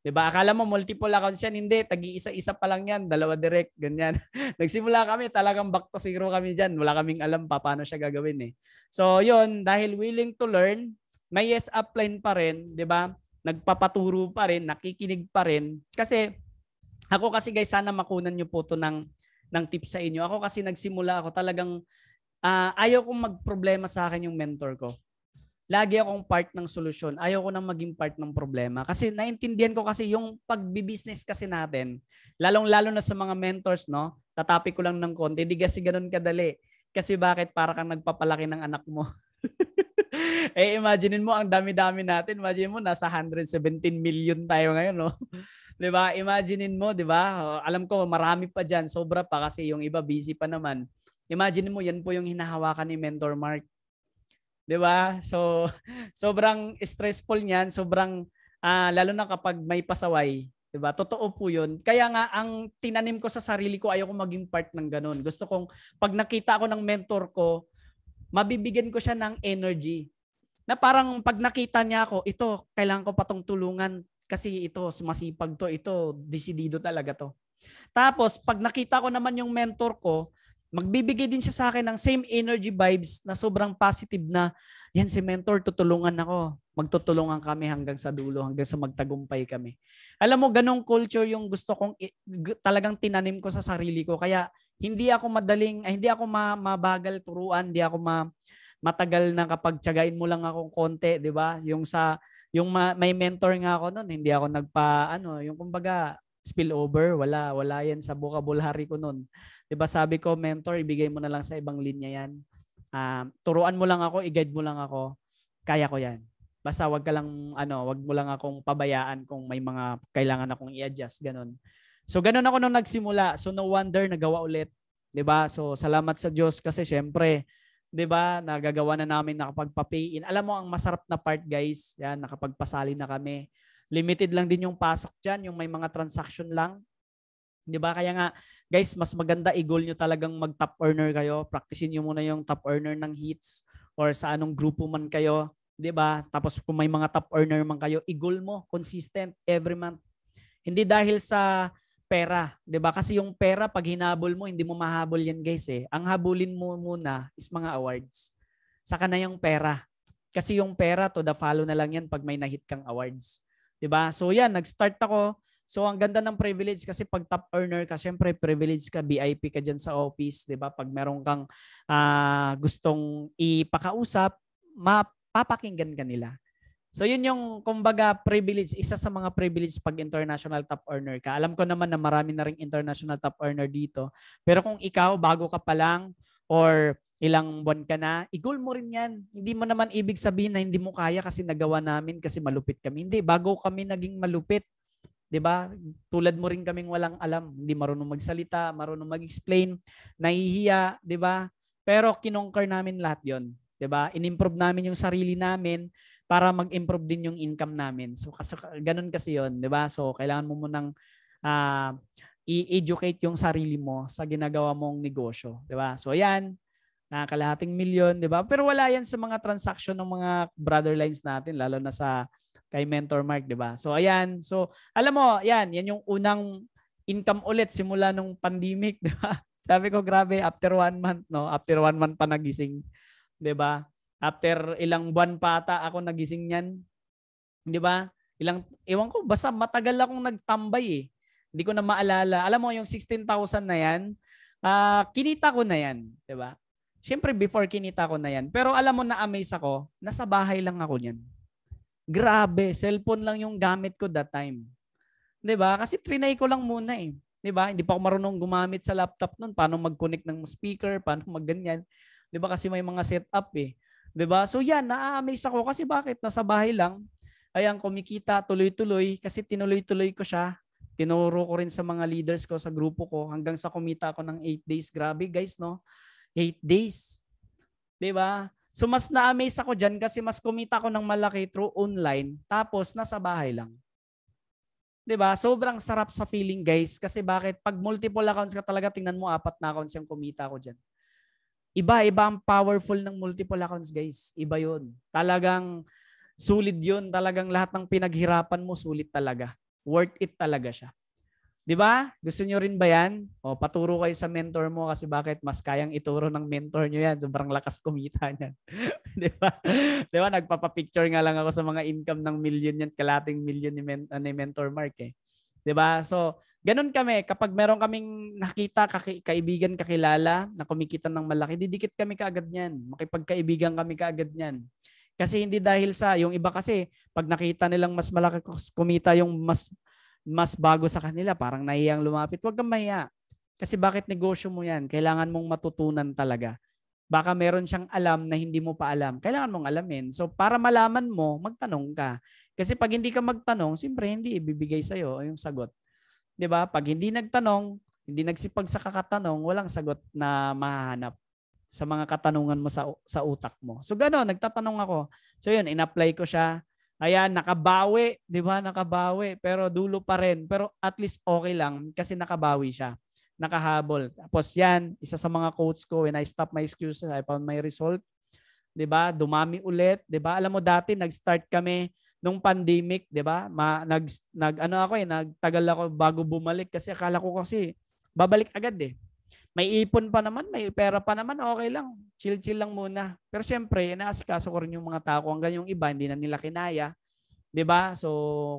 D: 'Di ba? Akala mo multiple accounts yan, hindi, tagi isa-isa pa lang 'yan, dalawa direct, ganyan. Nagsimula kami, talagang back to zero kami diyan. Wala kaming alam pa paano siya gagawin eh. So 'yun, dahil willing to learn, may yes upline pa rin, 'di ba? Nagpapaturo pa rin, nakikinig pa rin kasi ako kasi guys, sana makunan niyo po to ng ng tips sa inyo. Ako kasi nagsimula ako talagang uh, ayaw kong magproblema sa akin yung mentor ko. Lagi akong part ng solusyon. Ayaw ko nang maging part ng problema. Kasi naintindihan ko kasi yung pagbi-business kasi natin, lalong-lalo na sa mga mentors, no? Tatapi ko lang ng konti. Hindi kasi ganun kadali. Kasi bakit para kang nagpapalaki ng anak mo? eh imaginein mo ang dami-dami natin. Imagine mo nasa 117 million tayo ngayon, no? 'Di ba? Imaginein mo, 'di ba? Alam ko marami pa diyan, sobra pa kasi yung iba busy pa naman. Imagine mo, yan po yung hinahawakan ni Mentor Mark. 'Di ba? So sobrang stressful niyan, sobrang uh, lalo na kapag may pasaway, 'di ba? Totoo po 'yun. Kaya nga ang tinanim ko sa sarili ko ayoko maging part ng ganun. Gusto kong pag nakita ako ng mentor ko, mabibigyan ko siya ng energy. Na parang pag nakita niya ako, ito, kailangan ko patong tulungan kasi ito, masipag to, ito, desidido talaga to. Tapos, pag nakita ko naman yung mentor ko, magbibigay din siya sa akin ng same energy vibes na sobrang positive na, yan si mentor, tutulungan ako. Magtutulungan kami hanggang sa dulo, hanggang sa magtagumpay kami. Alam mo, ganong culture yung gusto kong talagang tinanim ko sa sarili ko. Kaya hindi ako madaling, ay, hindi ako ma, mabagal turuan, hindi ako ma, matagal na kapag tiyagain mo lang akong konti, 'di ba? Yung sa yung ma, may mentor nga ako noon, hindi ako nagpa ano, yung kumbaga spillover, wala wala yan sa vocabulary ko noon. 'Di ba sabi ko, mentor, ibigay mo na lang sa ibang linya 'yan. Uh, turuan mo lang ako, i-guide mo lang ako. Kaya ko 'yan. Basta wag ka lang ano, wag mo lang akong pabayaan kung may mga kailangan akong i-adjust, ganun. So ganun ako nung nagsimula. So no wonder nagawa ulit, 'di ba? So salamat sa Diyos kasi syempre, 'di ba, nagagawa na namin nakapagpa-pay in. Alam mo ang masarap na part, guys, yan nakapagpasali na kami. Limited lang din yung pasok diyan, yung may mga transaction lang. 'Di ba? Kaya nga, guys, mas maganda i-goal nyo talagang mag-top earner kayo. Practicein niyo muna yung top earner ng hits or sa anong grupo man kayo, 'di ba? Tapos kung may mga top earner man kayo, i-goal mo consistent every month. Hindi dahil sa pera, 'di ba? Kasi yung pera pag hinabol mo, hindi mo mahabol 'yan, guys eh. Ang habulin mo muna is mga awards. Saka na yung pera. Kasi yung pera to the follow na lang 'yan pag may nahit kang awards. 'Di ba? So yan, nag-start ako. So ang ganda ng privilege kasi pag top earner ka, syempre privilege ka, VIP ka diyan sa office, 'di ba? Pag meron kang uh, gustong ipakausap, mapapakinggan ka nila. So yun yung kumbaga privilege, isa sa mga privilege pag international top earner ka. Alam ko naman na marami na ring international top earner dito. Pero kung ikaw bago ka pa lang or ilang buwan ka na, i-goal mo rin yan. Hindi mo naman ibig sabihin na hindi mo kaya kasi nagawa namin kasi malupit kami. Hindi, bago kami naging malupit. 'di ba? Tulad mo rin kaming walang alam, hindi marunong magsalita, marunong mag-explain, nahihiya, 'di ba? Pero kinonquer namin lahat 'yon, 'di ba? Inimprove namin yung sarili namin para mag-improve din yung income namin. So kasi ganun kasi 'yon, 'di ba? So kailangan mo munang uh, i-educate yung sarili mo sa ginagawa mong negosyo, 'di ba? So ayan, na kalahating milyon, 'di ba? Pero wala 'yan sa mga transaction ng mga brother lines natin lalo na sa kay Mentor Mark, 'di ba? So ayan, so alam mo, 'yan, 'yan yung unang income ulit simula nung pandemic, 'di ba? Sabi ko, grabe, after one month, no? After one month pa nagising, 'di ba? After ilang buwan pa ata ako nagising niyan. 'Di ba? Ilang ewan ko basta matagal akong nagtambay eh. Hindi ko na maalala. Alam mo yung 16,000 na 'yan, uh, kinita ko na 'yan, 'di ba? Siyempre before kinita ko na 'yan. Pero alam mo na amaze ako, nasa bahay lang ako niyan. Grabe, cellphone lang yung gamit ko that time. 'Di ba? Kasi trinay ko lang muna eh. 'Di ba? Hindi pa ako marunong gumamit sa laptop noon, paano mag-connect ng speaker, paano magganyan. 'Di ba? Kasi may mga setup eh. 'Di ba? So yan, na-amaze ako kasi bakit nasa bahay lang. Ayan, kumikita tuloy-tuloy kasi tinuloy-tuloy ko siya. Tinuro ko rin sa mga leaders ko sa grupo ko hanggang sa kumita ako ng 8 days. Grabe guys, no? 8 days. ba? So mas na-amaze ako diyan kasi mas kumita ako ng malaki through online tapos nasa bahay lang. 'Di ba? Sobrang sarap sa feeling, guys, kasi bakit pag multiple accounts ka talaga tingnan mo apat na accounts yung kumita ko diyan. Iba, iba ang powerful ng multiple accounts, guys. Iba yun. Talagang sulit yun. Talagang lahat ng pinaghirapan mo, sulit talaga. Worth it talaga siya. Di ba? Gusto nyo rin ba yan? O, paturo kayo sa mentor mo kasi bakit mas kayang ituro ng mentor nyo yan. Sobrang lakas kumita niyan. Di ba? Di ba? Nagpapapicture nga lang ako sa mga income ng million yan, kalating million ni, men- ni mentor Mark eh. 'Di ba? So, ganun kami kapag meron kaming nakita kaki- kaibigan kakilala na kumikita ng malaki, didikit kami kaagad niyan. Makipagkaibigan kami kaagad niyan. Kasi hindi dahil sa yung iba kasi pag nakita nilang mas malaki kumita yung mas mas bago sa kanila, parang nahiyang lumapit. Huwag kang mahiya. Kasi bakit negosyo mo yan? Kailangan mong matutunan talaga. Baka meron siyang alam na hindi mo pa alam. Kailangan mong alamin. So para malaman mo, magtanong ka. Kasi pag hindi ka magtanong, siyempre hindi ibibigay sa'yo yung sagot. 'Di ba? Pag hindi nagtanong, hindi nagsipag sa kakatanong, walang sagot na mahahanap sa mga katanungan mo sa sa utak mo. So gano'n, nagtatanong ako. So yun, in-apply ko siya. Ayan, nakabawi, 'di ba? Nakabawi, pero dulo pa rin. Pero at least okay lang kasi nakabawi siya nakahabol. Tapos yan, isa sa mga quotes ko, when I stop my excuses, I found my result. 'Di ba? Dumami ulit, 'di ba? Alam mo dati nag-start kami nung pandemic, 'di ba? Ma, nag nag ano ako eh, nagtagal ako bago bumalik kasi akala ko kasi babalik agad eh. May ipon pa naman, may pera pa naman, okay lang. Chill-chill lang muna. Pero syempre, inaasikaso ko rin yung mga tao hanggang yung iba hindi na nila kinaya. 'Di ba? So,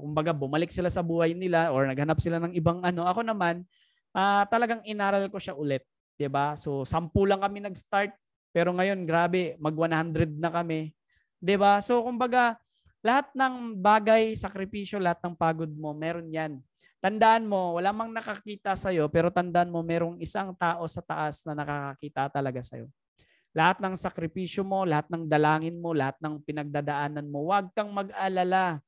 D: kumbaga bumalik sila sa buhay nila or naghanap sila ng ibang ano. Ako naman, uh, talagang inaral ko siya ulit. 'di ba? So, sampu lang kami nag-start, pero ngayon grabe, mag 100 na kami. 'Di ba? So, kumbaga, lahat ng bagay, sakripisyo, lahat ng pagod mo, meron 'yan. Tandaan mo, wala mang nakakita sa iyo, pero tandaan mo merong isang tao sa taas na nakakakita talaga sa iyo. Lahat ng sakripisyo mo, lahat ng dalangin mo, lahat ng pinagdadaanan mo, huwag kang mag-alala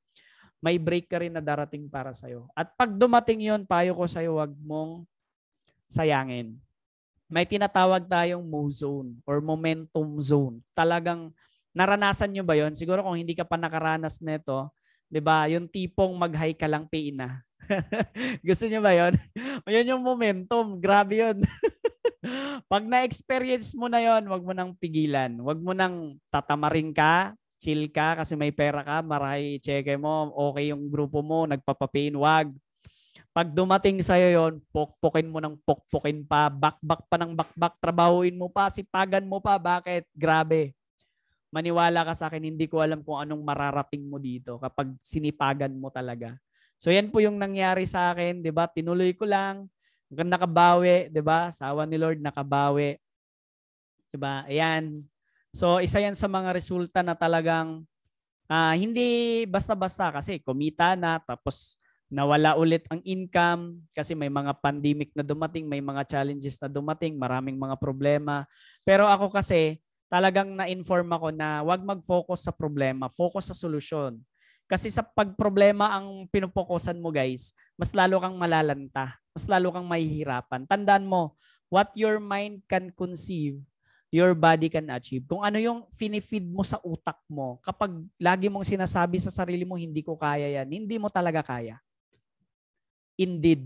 D: may break ka rin na darating para sa'yo. At pag dumating yon payo ko sa'yo, wag mong sayangin. May tinatawag tayong mo zone or momentum zone. Talagang naranasan nyo ba yon? Siguro kung hindi ka pa nakaranas nito, 'di ba? Yung tipong mag-high ka lang pay na. Gusto niyo ba yon? Yun yung momentum. Grabe yon. Pag na-experience mo na yon, wag mo nang pigilan. Wag mo nang tatamarin ka, chill ka kasi may pera ka, maray check mo, okay yung grupo mo, nagpapapain, wag. Pag dumating sa iyo yon, pokpokin mo ng pokpokin pa, bakbak pa ng bakbak, trabahuin mo pa, sipagan mo pa. Bakit? Grabe. Maniwala ka sa akin, hindi ko alam kung anong mararating mo dito kapag sinipagan mo talaga. So yan po yung nangyari sa akin, 'di ba? Tinuloy ko lang hanggang nakabawi, 'di ba? Sawa ni Lord nakabawi. 'Di ba? Ayan. So isa yan sa mga resulta na talagang uh, hindi basta-basta kasi kumita na tapos nawala ulit ang income kasi may mga pandemic na dumating, may mga challenges na dumating, maraming mga problema. Pero ako kasi talagang na-inform ako na wag mag-focus sa problema, focus sa solusyon. Kasi sa pagproblema ang pinupokusan mo guys, mas lalo kang malalanta, mas lalo kang mahihirapan. Tandaan mo, what your mind can conceive, your body can achieve. Kung ano yung finifeed mo sa utak mo, kapag lagi mong sinasabi sa sarili mo, hindi ko kaya yan, hindi mo talaga kaya indeed,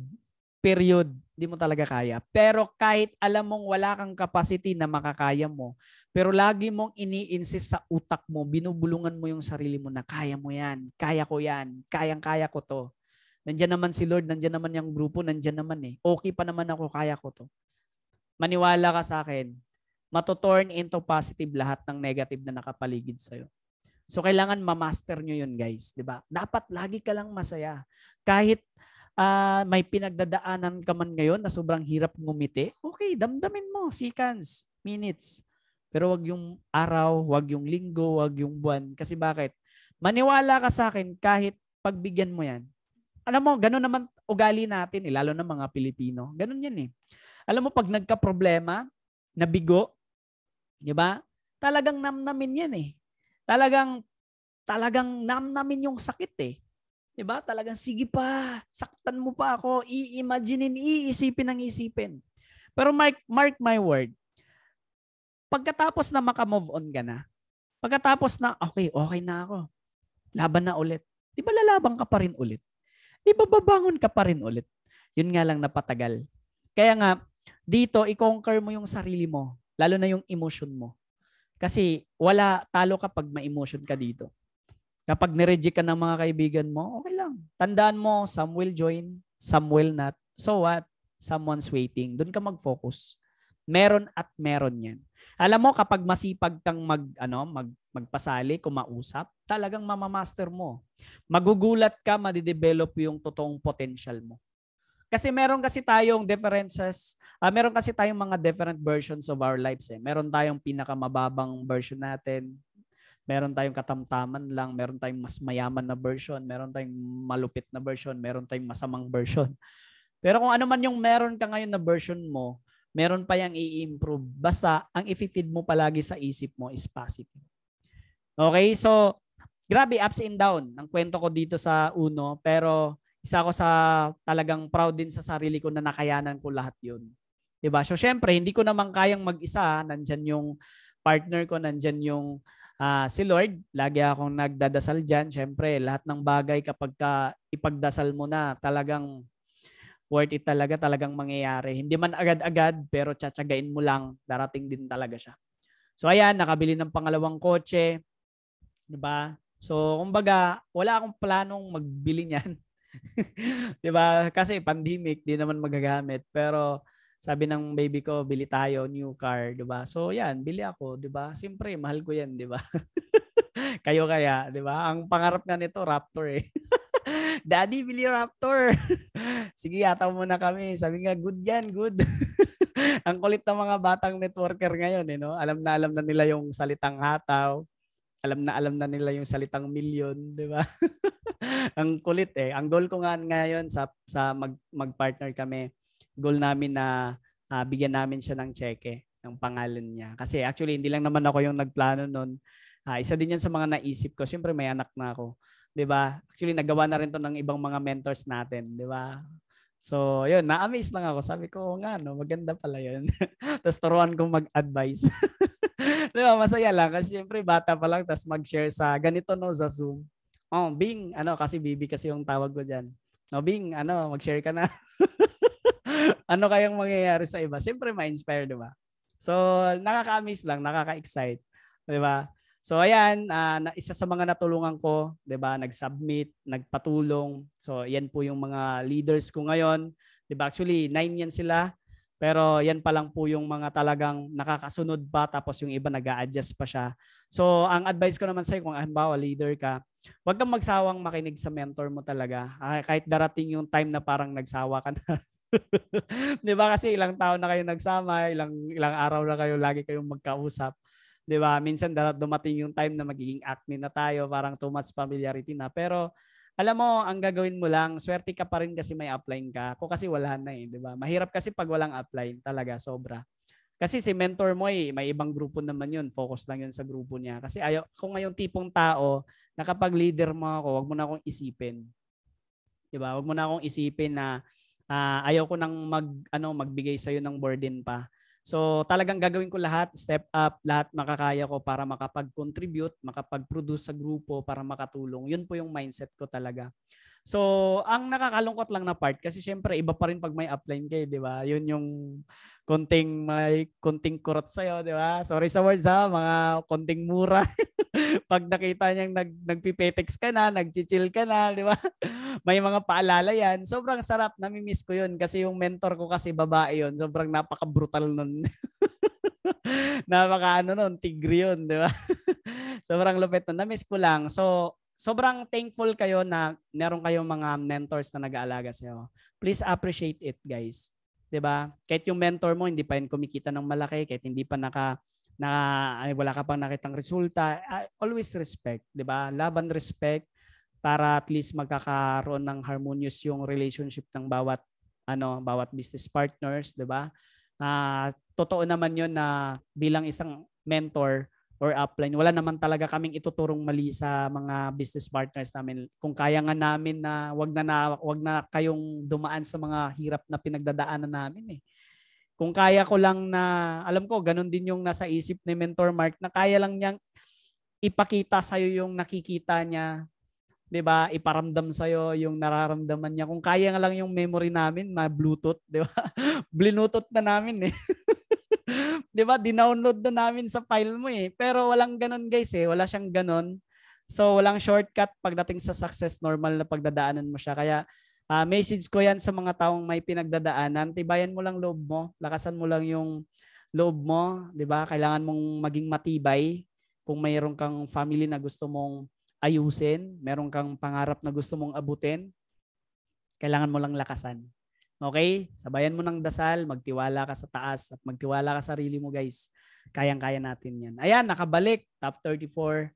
D: period, hindi mo talaga kaya. Pero kahit alam mong wala kang capacity na makakaya mo, pero lagi mong ini-insist sa utak mo, binubulungan mo yung sarili mo na kaya mo yan, kaya ko yan, kayang-kaya ko to. Nandiyan naman si Lord, nandiyan naman yung grupo, nandiyan naman eh. Okay pa naman ako, kaya ko to. Maniwala ka sa akin, matuturn into positive lahat ng negative na nakapaligid sa'yo. So kailangan ma-master nyo yun guys, di ba? Dapat lagi ka lang masaya. Kahit uh, may pinagdadaanan ka man ngayon na sobrang hirap ngumiti, okay, damdamin mo, seconds, minutes. Pero wag yung araw, wag yung linggo, wag yung buwan. Kasi bakit? Maniwala ka sa akin kahit pagbigyan mo yan. Alam mo, ganun naman ugali natin, eh, lalo na mga Pilipino. Ganun yan eh. Alam mo, pag nagka-problema, nabigo, di ba? Talagang namnamin yan eh. Talagang, talagang namnamin yung sakit eh. 'Di ba? Talagang sige pa, saktan mo pa ako, i-imaginein, iisipin ng isipin. Pero mark, mark my word, pagkatapos na maka-move on ka na, pagkatapos na, okay, okay na ako, laban na ulit. Di ba lalabang ka pa rin ulit? Di ba babangon ka pa rin ulit? Yun nga lang napatagal. Kaya nga, dito, i-conquer mo yung sarili mo, lalo na yung emotion mo. Kasi wala, talo ka pag ma-emotion ka dito. Kapag nireject ka ng mga kaibigan mo, okay lang. Tandaan mo, some will join, some will not. So what? Someone's waiting. Doon ka mag-focus. Meron at meron yan. Alam mo, kapag masipag kang mag, ano, mag, magpasali, kumausap, talagang mamamaster mo. Magugulat ka, madidevelop yung totoong potential mo. Kasi meron kasi tayong differences, uh, meron kasi tayong mga different versions of our lives. Eh. Meron tayong pinakamababang version natin, meron tayong katamtaman lang, meron tayong mas mayaman na version, meron tayong malupit na version, meron tayong masamang version. Pero kung ano man yung meron ka ngayon na version mo, meron pa yang i-improve. Basta, ang i-feed mo palagi sa isip mo is positive. Okay, so, grabe, ups and down ang kwento ko dito sa Uno, pero isa ako sa talagang proud din sa sarili ko na nakayanan ko lahat yun. 'Di ba? So syempre, hindi ko naman kayang mag-isa, nandyan yung partner ko, nandyan yung uh, si Lord. Lagi akong nagdadasal diyan. Syempre, lahat ng bagay kapag ka ipagdasal mo na, talagang worth it talaga, talagang mangyayari. Hindi man agad-agad, pero tsatsagain mo lang, darating din talaga siya. So ayan, nakabili ng pangalawang kotse, 'di ba? So, kumbaga, wala akong planong magbili niyan. 'Di ba? Kasi pandemic, di naman magagamit. Pero sabi ng baby ko, bili tayo new car, 'di ba? So, 'yan, bili ako, 'di ba? Siyempre, mahal ko 'yan, 'di ba? Kayo kaya, 'di ba? Ang pangarap nga nito Raptor eh. Daddy, bili Raptor. Sige, yataw muna kami. Sabi nga, good yan, good. ang kulit ng mga batang networker ngayon, eh, no? Alam na alam na nila yung salitang hataw. Alam na alam na nila yung salitang milyon, di ba? ang kulit eh. Ang goal ko nga ngayon sa sa mag mag-partner kami, goal namin na uh, bigyan namin siya ng cheque ng pangalan niya. Kasi actually hindi lang naman ako yung nagplano noon. Uh, isa din yan sa mga naisip ko. Siyempre may anak na ako. 'Di ba? Actually nagawa na rin 'to ng ibang mga mentors natin, 'di ba? So, yun, na-amaze lang ako. Sabi ko, nga, no, maganda pala yun. tapos turuan kong mag-advise. Di ba, masaya lang. Kasi syempre, bata pa lang, tapos mag-share sa ganito, no, sa Zoom. Oh, Bing, ano, kasi Bibi kasi yung tawag ko dyan. No, Bing, ano, mag-share ka na. ano kayang mangyayari sa iba? Siyempre, ma-inspire, di ba? So, nakaka-amaze lang, nakaka-excite. Di ba? So, ayan, uh, isa sa mga natulungan ko, di ba, nag-submit, nagpatulong. So, yan po yung mga leaders ko ngayon. Di ba? Actually, nine yan sila. Pero yan pa lang po yung mga talagang nakakasunod pa tapos yung iba nag adjust pa siya. So ang advice ko naman sa iyo kung halimbawa leader ka, huwag kang magsawang makinig sa mentor mo talaga. Ah, kahit darating yung time na parang nagsawa ka na. 'Di ba kasi ilang taon na kayo nagsama, ilang ilang araw na kayo lagi kayong magkausap. 'Di ba? Minsan dumating yung time na magiging acne na tayo, parang too much familiarity na. Pero alam mo, ang gagawin mo lang, swerte ka pa rin kasi may upline ka. Ako kasi wala na eh, di ba? Mahirap kasi pag walang upline, talaga, sobra. Kasi si mentor mo eh, may ibang grupo naman yun. Focus lang yun sa grupo niya. Kasi ayaw, kung ngayong tipong tao, na kapag leader mo ako, wag mo na akong isipin. Di ba? Wag mo na akong isipin na uh, ayaw ko nang mag, ano, magbigay sa'yo ng burden pa. So talagang gagawin ko lahat, step up, lahat makakaya ko para makapag-contribute, makapag-produce sa grupo, para makatulong. Yun po yung mindset ko talaga. So, ang nakakalungkot lang na part kasi syempre iba pa rin pag may upline kayo, 'di ba? Yun yung konting may konting kurot sa iyo, 'di ba? Sorry sa words ha, mga konting mura. pag nakita niyang nag nagpipetex ka na, nagchichill ka na, 'di ba? may mga paalala 'yan. Sobrang sarap, nami-miss ko 'yun kasi yung mentor ko kasi babae 'yon. Sobrang napaka-brutal nun. napaka ano nun, tigre 'yun, 'di ba? Sobrang lupit nun. Na-miss ko lang. So, sobrang thankful kayo na meron kayong mga mentors na nag-aalaga sa iyo. Please appreciate it, guys. 'Di ba? Kahit yung mentor mo hindi pa rin kumikita ng malaki, kahit hindi pa naka na ay, wala ka pang nakitang resulta, always respect, 'di ba? Laban respect para at least magkakaroon ng harmonious yung relationship ng bawat ano, bawat business partners, 'di ba? Uh, totoo naman 'yon na bilang isang mentor, or upline. Wala naman talaga kaming ituturong mali sa mga business partners namin. Kung kaya nga namin na wag na, na wag na kayong dumaan sa mga hirap na pinagdadaanan namin eh. Kung kaya ko lang na alam ko ganun din yung nasa isip ni Mentor Mark na kaya lang niyang ipakita sa iyo yung nakikita niya 'di ba? Iparamdam sa iyo yung nararamdaman niya. Kung kaya nga lang yung memory namin, na Bluetooth, 'di ba? Bluetooth na namin eh. 'Di ba? Dinownload na namin sa file mo eh. Pero walang ganun guys eh. Wala siyang ganun. So walang shortcut pagdating sa success, normal na pagdadaanan mo siya. Kaya uh, message ko 'yan sa mga taong may pinagdadaanan. Tibayan mo lang loob mo, lakasan mo lang yung loob mo, 'di ba? Kailangan mong maging matibay kung mayroon kang family na gusto mong ayusin, meron kang pangarap na gusto mong abutin, kailangan mo lang lakasan. Okay? Sabayan mo ng dasal, magtiwala ka sa taas at magtiwala ka sa sarili mo guys. Kayang-kaya natin yan. Ayan, nakabalik. Top 34.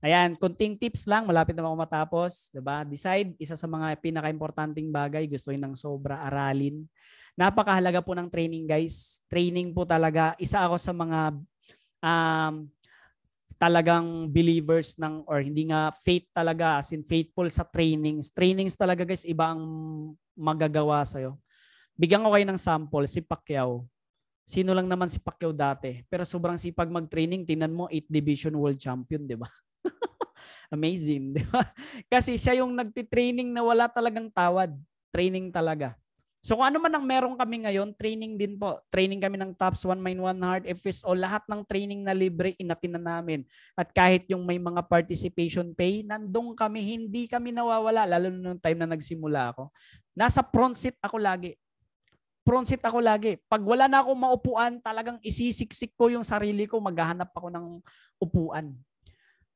D: Ayan, kunting tips lang. Malapit na ako matapos. Diba? Decide, isa sa mga pinaka-importanting bagay. Gusto ng sobra aralin. Napakahalaga po ng training guys. Training po talaga. Isa ako sa mga um, talagang believers ng or hindi nga faith talaga as in faithful sa trainings. Trainings talaga guys, iba ang magagawa sa'yo. Bigyan ko kayo ng sample, si Pacquiao. Sino lang naman si Pacquiao dati. Pero sobrang sipag mag-training. Tingnan mo, 8 Division World Champion, di ba? Amazing, di ba? Kasi siya yung nagtitraining na wala talagang tawad. Training talaga. So kung ano man ang meron kami ngayon, training din po. Training kami ng TOPS, One Mind, One Heart, FSO, lahat ng training na libre, inatin na namin. At kahit yung may mga participation pay, nandong kami, hindi kami nawawala, lalo na nung time na nagsimula ako. Nasa front seat ako lagi. Front seat ako lagi. Pag wala na akong maupuan, talagang isisiksik ko yung sarili ko, maghahanap ako ng upuan.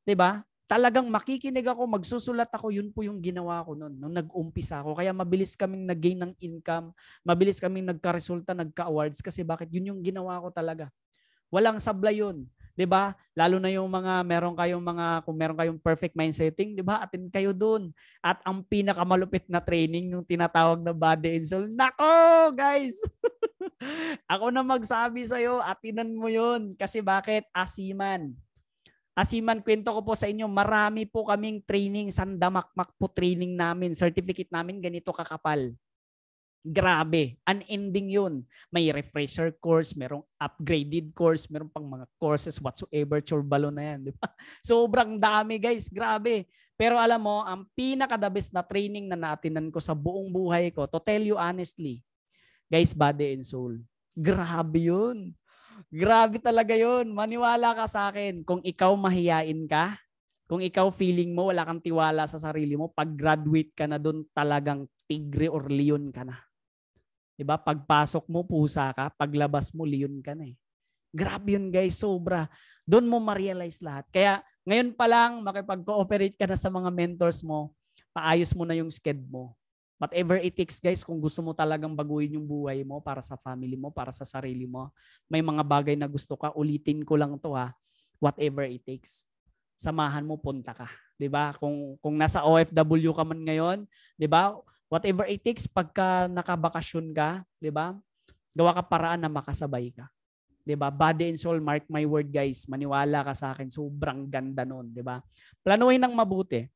D: 'Di ba? talagang makikinig ako, magsusulat ako, yun po yung ginawa ko noon, nung nag-umpisa ako. Kaya mabilis kaming nag-gain ng income, mabilis kaming nagka-resulta, nagka-awards, kasi bakit? Yun yung ginawa ko talaga. Walang sablay yun. 'di ba? Lalo na yung mga meron kayong mga kung meron kayong perfect mind setting, 'di ba? Atin kayo doon. At ang pinakamalupit na training yung tinatawag na body and soul. Nako, guys. Ako na magsabi sa iyo, atinan mo 'yun kasi bakit? Asiman. Asiman, kwento ko po sa inyo, marami po kaming training, sandamakmak po training namin, certificate namin ganito kakapal. Grabe, unending yun. May refresher course, merong upgraded course, meron pang mga courses whatsoever, churbalo na yan. Di ba? Sobrang dami guys, grabe. Pero alam mo, ang best na training na naatinan ko sa buong buhay ko, to tell you honestly, guys, body and soul. Grabe yun. Grabe talaga yun. Maniwala ka sa akin. Kung ikaw mahiyain ka, kung ikaw feeling mo wala kang tiwala sa sarili mo, pag graduate ka na doon talagang tigre or leon ka na. 'Di ba? Pagpasok mo pusa ka, paglabas mo leon ka na eh. Grabe yun guys, sobra. Doon mo ma-realize lahat. Kaya ngayon pa lang makipag-cooperate ka na sa mga mentors mo, paayos mo na yung sked mo. Whatever it takes guys, kung gusto mo talagang baguhin yung buhay mo para sa family mo, para sa sarili mo, may mga bagay na gusto ka, ulitin ko lang to ha, whatever it takes. Samahan mo, punta ka. 'Di ba? Kung kung nasa OFW ka man ngayon, 'di ba? Whatever it takes pagka nakabakasyon ka, 'di ba? Gawa ka paraan na makasabay ka. 'di ba? Body and soul, mark my word guys. Maniwala ka sa akin, sobrang ganda noon, 'di ba? Planuhin ng mabuti.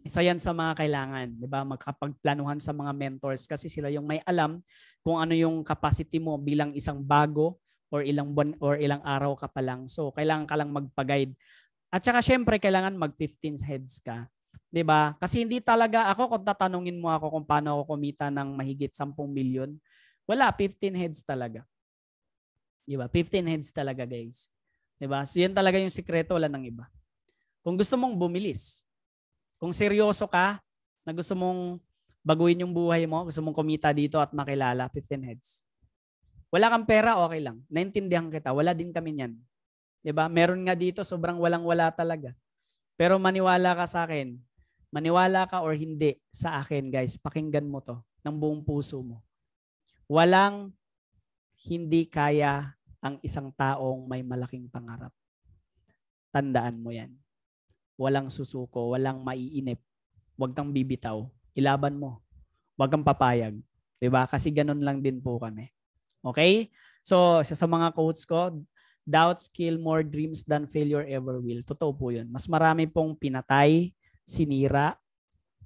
D: Isa yan sa mga kailangan, 'di ba? Magkapagplanuhan sa mga mentors kasi sila yung may alam kung ano yung capacity mo bilang isang bago or ilang buwan or ilang araw ka pa lang. So, kailangan ka lang magpa-guide. At saka syempre kailangan mag 15 heads ka. 'Di ba? Kasi hindi talaga ako kung tatanungin mo ako kung paano ako kumita ng mahigit 10 milyon, wala 15 heads talaga. 'Di ba? 15 heads talaga, guys. 'Di ba? So, yan talaga yung sikreto, wala nang iba. Kung gusto mong bumilis, kung seryoso ka na gusto mong baguhin yung buhay mo, gusto mong kumita dito at makilala, 15 heads. Wala kang pera, okay lang. Naintindihan kita. Wala din kami niyan. ba? Meron nga dito sobrang walang-wala talaga. Pero maniwala ka sa akin. Maniwala ka or hindi sa akin, guys. Pakinggan mo 'to ng buong puso mo. Walang hindi kaya ang isang taong may malaking pangarap. Tandaan mo 'yan walang susuko, walang maiinip. Huwag kang bibitaw. Ilaban mo. Huwag kang papayag. 'Di ba? Kasi ganun lang din po kami. Okay? So, sa mga quotes ko, doubts kill more dreams than failure ever will. Totoo po 'yun. Mas marami pong pinatay, sinira,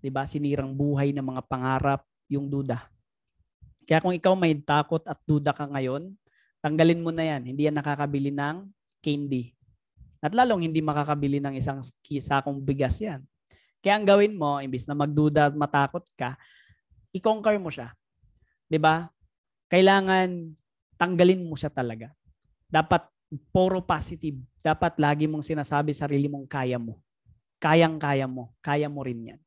D: 'di ba? Sinirang buhay ng mga pangarap, yung duda. Kaya kung ikaw may takot at duda ka ngayon, tanggalin mo na 'yan. Hindi yan nakakabili ng candy. At lalong hindi makakabili ng isang sakong bigas yan. Kaya ang gawin mo, imbis na magduda at matakot ka, i-conquer mo siya. 'Di ba? Kailangan tanggalin mo siya talaga. Dapat puro positive. Dapat lagi mong sinasabi sa sarili mong kaya mo. Kayang-kaya mo. Kaya mo rin 'yan.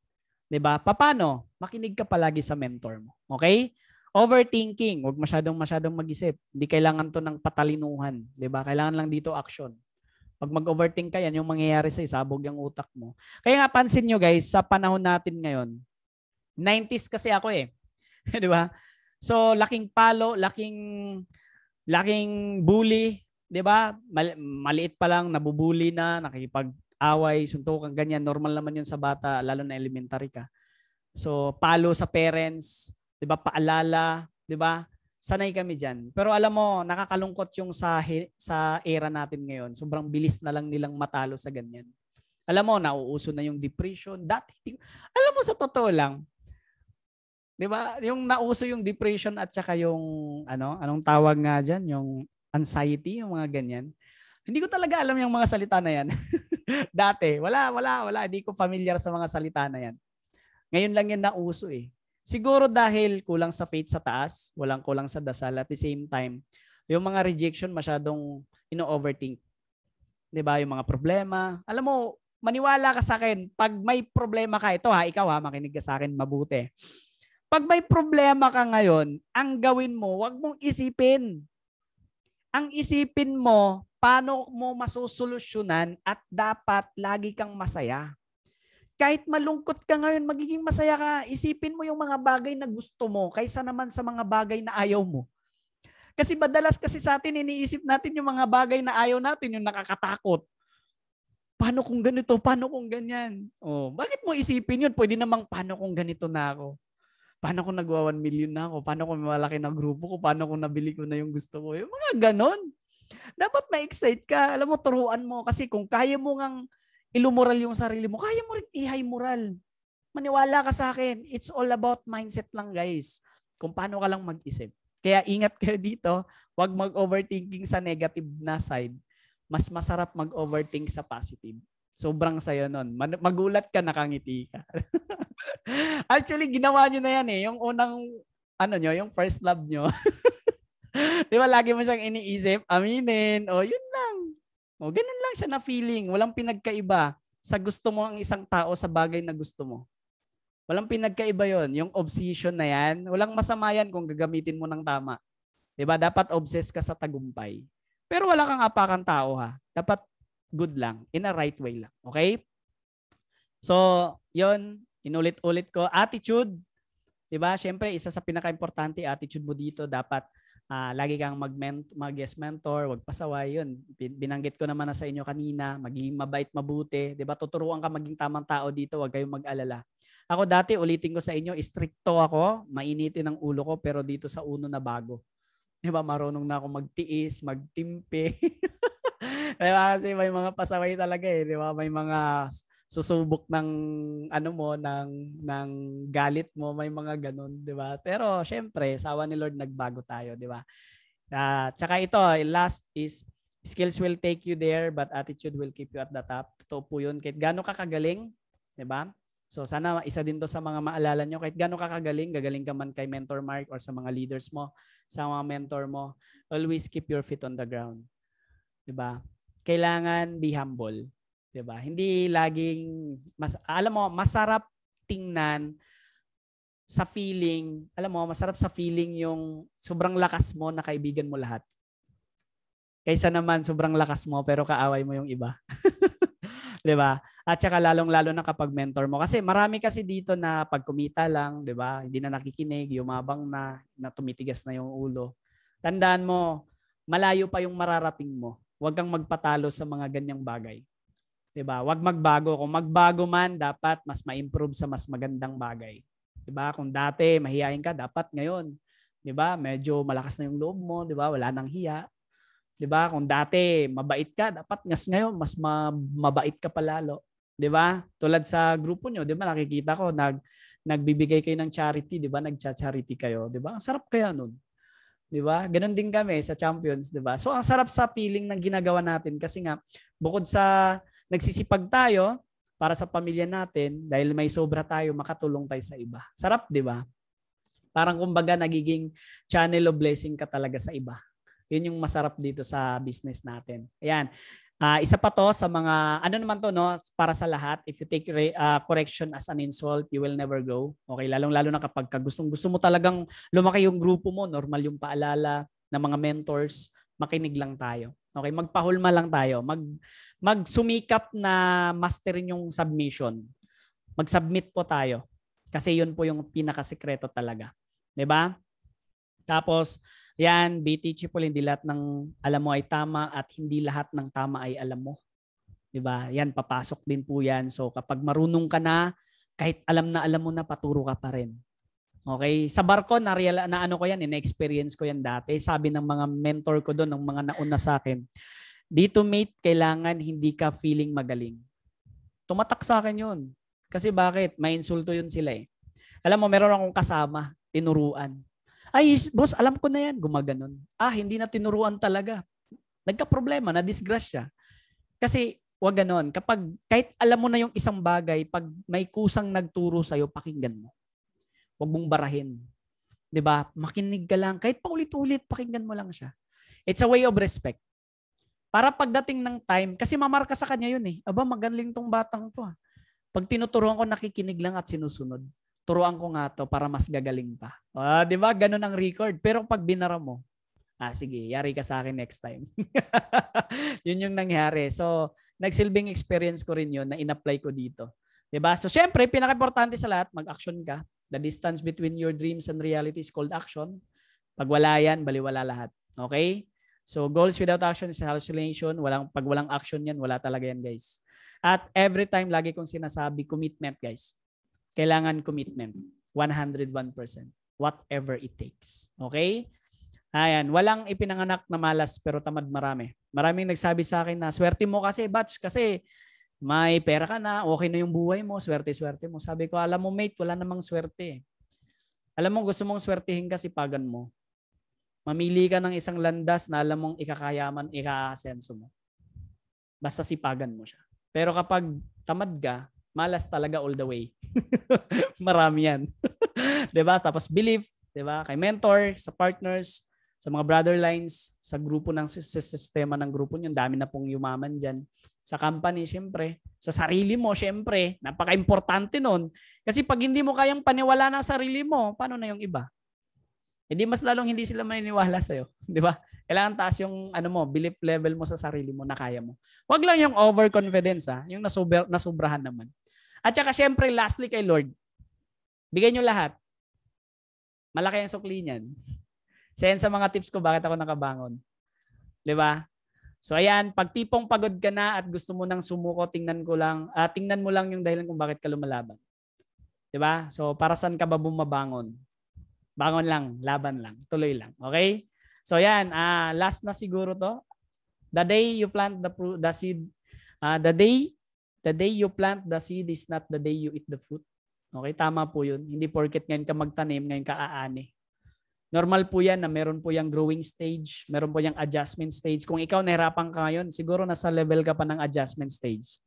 D: 'Di ba? Paano? Makinig ka palagi sa mentor mo. Okay? Overthinking, huwag masyadong masyadong mag-isip. Hindi kailangan 'to ng patalinuhan, 'di ba? Kailangan lang dito action. Pag mag-overthink ka yan, yung mangyayari sa isabog yung utak mo. Kaya nga pansin nyo guys, sa panahon natin ngayon, 90s kasi ako eh. Di ba? So, laking palo, laking laking bully, 'di ba? Mal- maliit pa lang nabubuli na, nakikipag-away, suntukan ganyan, normal naman 'yun sa bata, lalo na elementary ka. So, palo sa parents, 'di ba? Paalala, 'di ba? Sanay kami diyan. Pero alam mo, nakakalungkot yung sa sa era natin ngayon. Sobrang bilis na lang nilang matalo sa ganyan. Alam mo, nauuso na yung depression. Dati, alam mo sa totoo lang, 'di ba? Yung nauso yung depression at saka yung ano, anong tawag nga diyan, yung anxiety, yung mga ganyan. Hindi ko talaga alam yung mga salita na yan. Dati, wala, wala, wala. Hindi ko familiar sa mga salita na yan. Ngayon lang yan nauso eh. Siguro dahil kulang sa faith sa taas, walang kulang sa dasal at the same time, yung mga rejection masyadong ino-overthink. 'Di ba? Yung mga problema. Alam mo, maniwala ka sa akin, pag may problema ka, ito ha, ikaw ha, makinig ka sa akin mabuti. Pag may problema ka ngayon, ang gawin mo, wag mong isipin. Ang isipin mo, paano mo masusolusyonan at dapat lagi kang masaya. Kahit malungkot ka ngayon, magiging masaya ka. Isipin mo yung mga bagay na gusto mo kaysa naman sa mga bagay na ayaw mo. Kasi madalas kasi sa atin, iniisip natin yung mga bagay na ayaw natin, yung nakakatakot. Paano kung ganito? Paano kung ganyan? Oh, bakit mo isipin yun? Pwede namang paano kung ganito na ako? paano kung nagwa 1 million na ako? Paano kung malaki na grupo ko? Paano kung nabili ko na yung gusto ko? Yung mga ganon. Dapat ma-excite ka. Alam mo, turuan mo. Kasi kung kaya mo ngang ilumoral yung sarili mo, kaya mo rin i-high moral. Maniwala ka sa akin. It's all about mindset lang, guys. Kung paano ka lang mag-isip. Kaya ingat kayo dito. Huwag mag-overthinking sa negative na side. Mas masarap mag-overthink sa positive. Sobrang sayo nun. Magulat ka, nakangiti ka. Actually, ginawa nyo na yan eh. Yung unang, ano nyo, yung first love nyo. Di ba, lagi mo siyang iniisip, aminin, o yun. O, ganun lang siya na feeling. Walang pinagkaiba sa gusto mo ang isang tao sa bagay na gusto mo. Walang pinagkaiba yon Yung obsession na yan, walang masama yan kung gagamitin mo ng tama. 'Di ba? Dapat obsessed ka sa tagumpay. Pero wala kang apakang tao ha. Dapat good lang, in a right way lang. Okay? So, yon Inulit-ulit ko. Attitude, 'di ba? Syempre, isa sa pinaka-importante attitude mo dito dapat uh, lagi kang mag mag-guest mentor, wag pasaway 'yun. Binanggit ko naman na sa inyo kanina, maging mabait, mabuti, 'di ba? Tuturuan ka maging tamang tao dito, wag kayong mag-alala. Ako dati ulitin ko sa inyo, stricto ako, mainitin ang ulo ko pero dito sa uno na bago. 'Di ba? Marunong na ako magtiis, magtimpe. diba? Kasi may mga pasaway talaga eh, 'di ba? May mga susubok ng ano mo ng ng galit mo may mga ganun 'di ba? Pero syempre sawa ni Lord nagbago tayo 'di ba? Uh, tsaka ito last is skills will take you there but attitude will keep you at the top. Totoo po yun. Kahit gaano ka kagaling 'di ba? So sana isa din to sa mga maalala nyo. Kahit gaano ka kagaling gagaling ka man kay mentor Mark or sa mga leaders mo sa mga mentor mo always keep your feet on the ground. 'di ba? Kailangan be humble 'Di ba? Hindi laging mas alam mo masarap tingnan sa feeling, alam mo, masarap sa feeling yung sobrang lakas mo na kaibigan mo lahat. Kaysa naman sobrang lakas mo pero kaaway mo yung iba. 'Di ba? At saka lalong-lalo na kapag mentor mo kasi marami kasi dito na pag kumita lang, 'di ba? Hindi na nakikinig, yumabang na, na tumitigas na yung ulo. Tandaan mo, malayo pa yung mararating mo. Huwag kang magpatalo sa mga ganyang bagay. 'Di ba? Huwag magbago. Kung magbago man, dapat mas ma-improve sa mas magandang bagay. 'Di ba? Kung dati mahihain ka, dapat ngayon, 'di ba? Medyo malakas na yung loob mo, 'di ba? Wala nang hiya. 'Di ba? Kung dati mabait ka, dapat ngas ngayon mas ma- mabait ka pa lalo. 'Di ba? Tulad sa grupo nyo, 'di ba? Nakikita ko nag nagbibigay kayo ng charity, 'di ba? Nagcha-charity kayo, 'di ba? Ang sarap kaya nun. 'Di ba? Ganon din kami sa Champions, 'di ba? So ang sarap sa feeling ng ginagawa natin kasi nga bukod sa nagsisipag tayo para sa pamilya natin dahil may sobra tayo, makatulong tayo sa iba. Sarap, di ba? Parang kumbaga nagiging channel of blessing ka talaga sa iba. Yun yung masarap dito sa business natin. Ayan. Uh, isa pa to sa mga, ano naman to, no? Para sa lahat, if you take uh, correction as an insult, you will never go. Okay, lalong-lalo na kapag gustong gusto mo talagang lumaki yung grupo mo, normal yung paalala ng mga mentors, makinig lang tayo. Okay, magpahulma lang tayo. Mag magsumikap na masterin yung submission. Mag-submit po tayo. Kasi yun po yung pinakasekreto talaga. 'Di ba? Tapos, yan, be teachable, hindi lahat ng alam mo ay tama at hindi lahat ng tama ay alam mo. 'Di ba? Yan, papasok din po yan. So kapag marunong ka na, kahit alam na alam mo na, paturo ka pa rin. Okay, sa barko na, real, na ano ko yan, in-experience ko yan dati. Sabi ng mga mentor ko doon, ng mga nauna sa akin, dito mate, kailangan hindi ka feeling magaling. Tumatak sa akin yun. Kasi bakit? May insulto yun sila eh. Alam mo, meron akong kasama, tinuruan. Ay, boss, alam ko na yan, gumaganon. Ah, hindi na tinuruan talaga. Nagka-problema, na-disgrasya. Kasi, wag ganon. Kapag, kahit alam mo na yung isang bagay, pag may kusang nagturo sa'yo, pakinggan mo. Huwag mong barahin. 'Di ba? Makinig ka lang kahit paulit-ulit pakinggan mo lang siya. It's a way of respect. Para pagdating ng time, kasi mamarka sa kanya yun eh. Aba, magaling tong batang to. Ah. Pag tinuturuan ko, nakikinig lang at sinusunod. Turuan ko nga to para mas gagaling pa. Ah, 'di ba? Ganun ang record. Pero pag binara mo, ah sige, yari ka sa akin next time. yun yung nangyari. So, nagsilbing experience ko rin yun na in-apply ko dito. 'Di ba? So, syempre, pinaka-importante sa lahat, mag-action ka. The distance between your dreams and reality is called action. Pag wala yan, baliwala lahat. Okay? So goals without action is hallucination. Walang, pag walang action yan, wala talaga yan guys. At every time, lagi kong sinasabi, commitment guys. Kailangan commitment. 101%. Whatever it takes. Okay? Ayan, walang ipinanganak na malas pero tamad marami. Maraming nagsabi sa akin na swerte mo kasi batch kasi may pera ka na, okay na yung buhay mo, swerte-swerte mo. Sabi ko, alam mo mate, wala namang swerte. Alam mo, gusto mong swertihin ka, sipagan mo. Mamili ka ng isang landas na alam mong ikakayaman, ikaasenso mo. Basta sipagan mo siya. Pero kapag tamad ka, malas talaga all the way. Marami yan. 'Di ba? Tapos believe, 'di ba? Kay mentor, sa partners, sa mga brother lines, sa grupo ng sistema ng grupo niyo, dami na pong yumaman diyan sa company, syempre. Sa sarili mo, syempre. Napaka-importante nun. Kasi pag hindi mo kayang paniwala na sarili mo, paano na yung iba? Hindi mas lalong hindi sila maniniwala sa'yo. Di ba? Kailangan taas yung ano mo, belief level mo sa sarili mo na kaya mo. Huwag lang yung overconfidence ha, yung nasubra, nasubrahan naman. At saka syempre, lastly kay Lord, bigay nyo lahat. Malaki ang sukli niyan. Sa sa mga tips ko, bakit ako nakabangon. Di ba? So ayan, pag tipong pagod ka na at gusto mo nang sumuko, tingnan ko lang, uh, tingnan mo lang yung dahilan kung bakit ka lumalaban. 'Di ba? So para saan ka ba bumabangon? Bangon lang, laban lang, tuloy lang. Okay? So ayan, uh, last na siguro 'to. The day you plant the the seed, uh, the day the day you plant the seed is not the day you eat the fruit. Okay, tama po 'yun. Hindi porket ngayon ka magtanim, ngayon ka aani. Normal po yan na meron po yung growing stage, meron po yung adjustment stage. Kung ikaw nahirapan ka ngayon, siguro nasa level ka pa ng adjustment stage.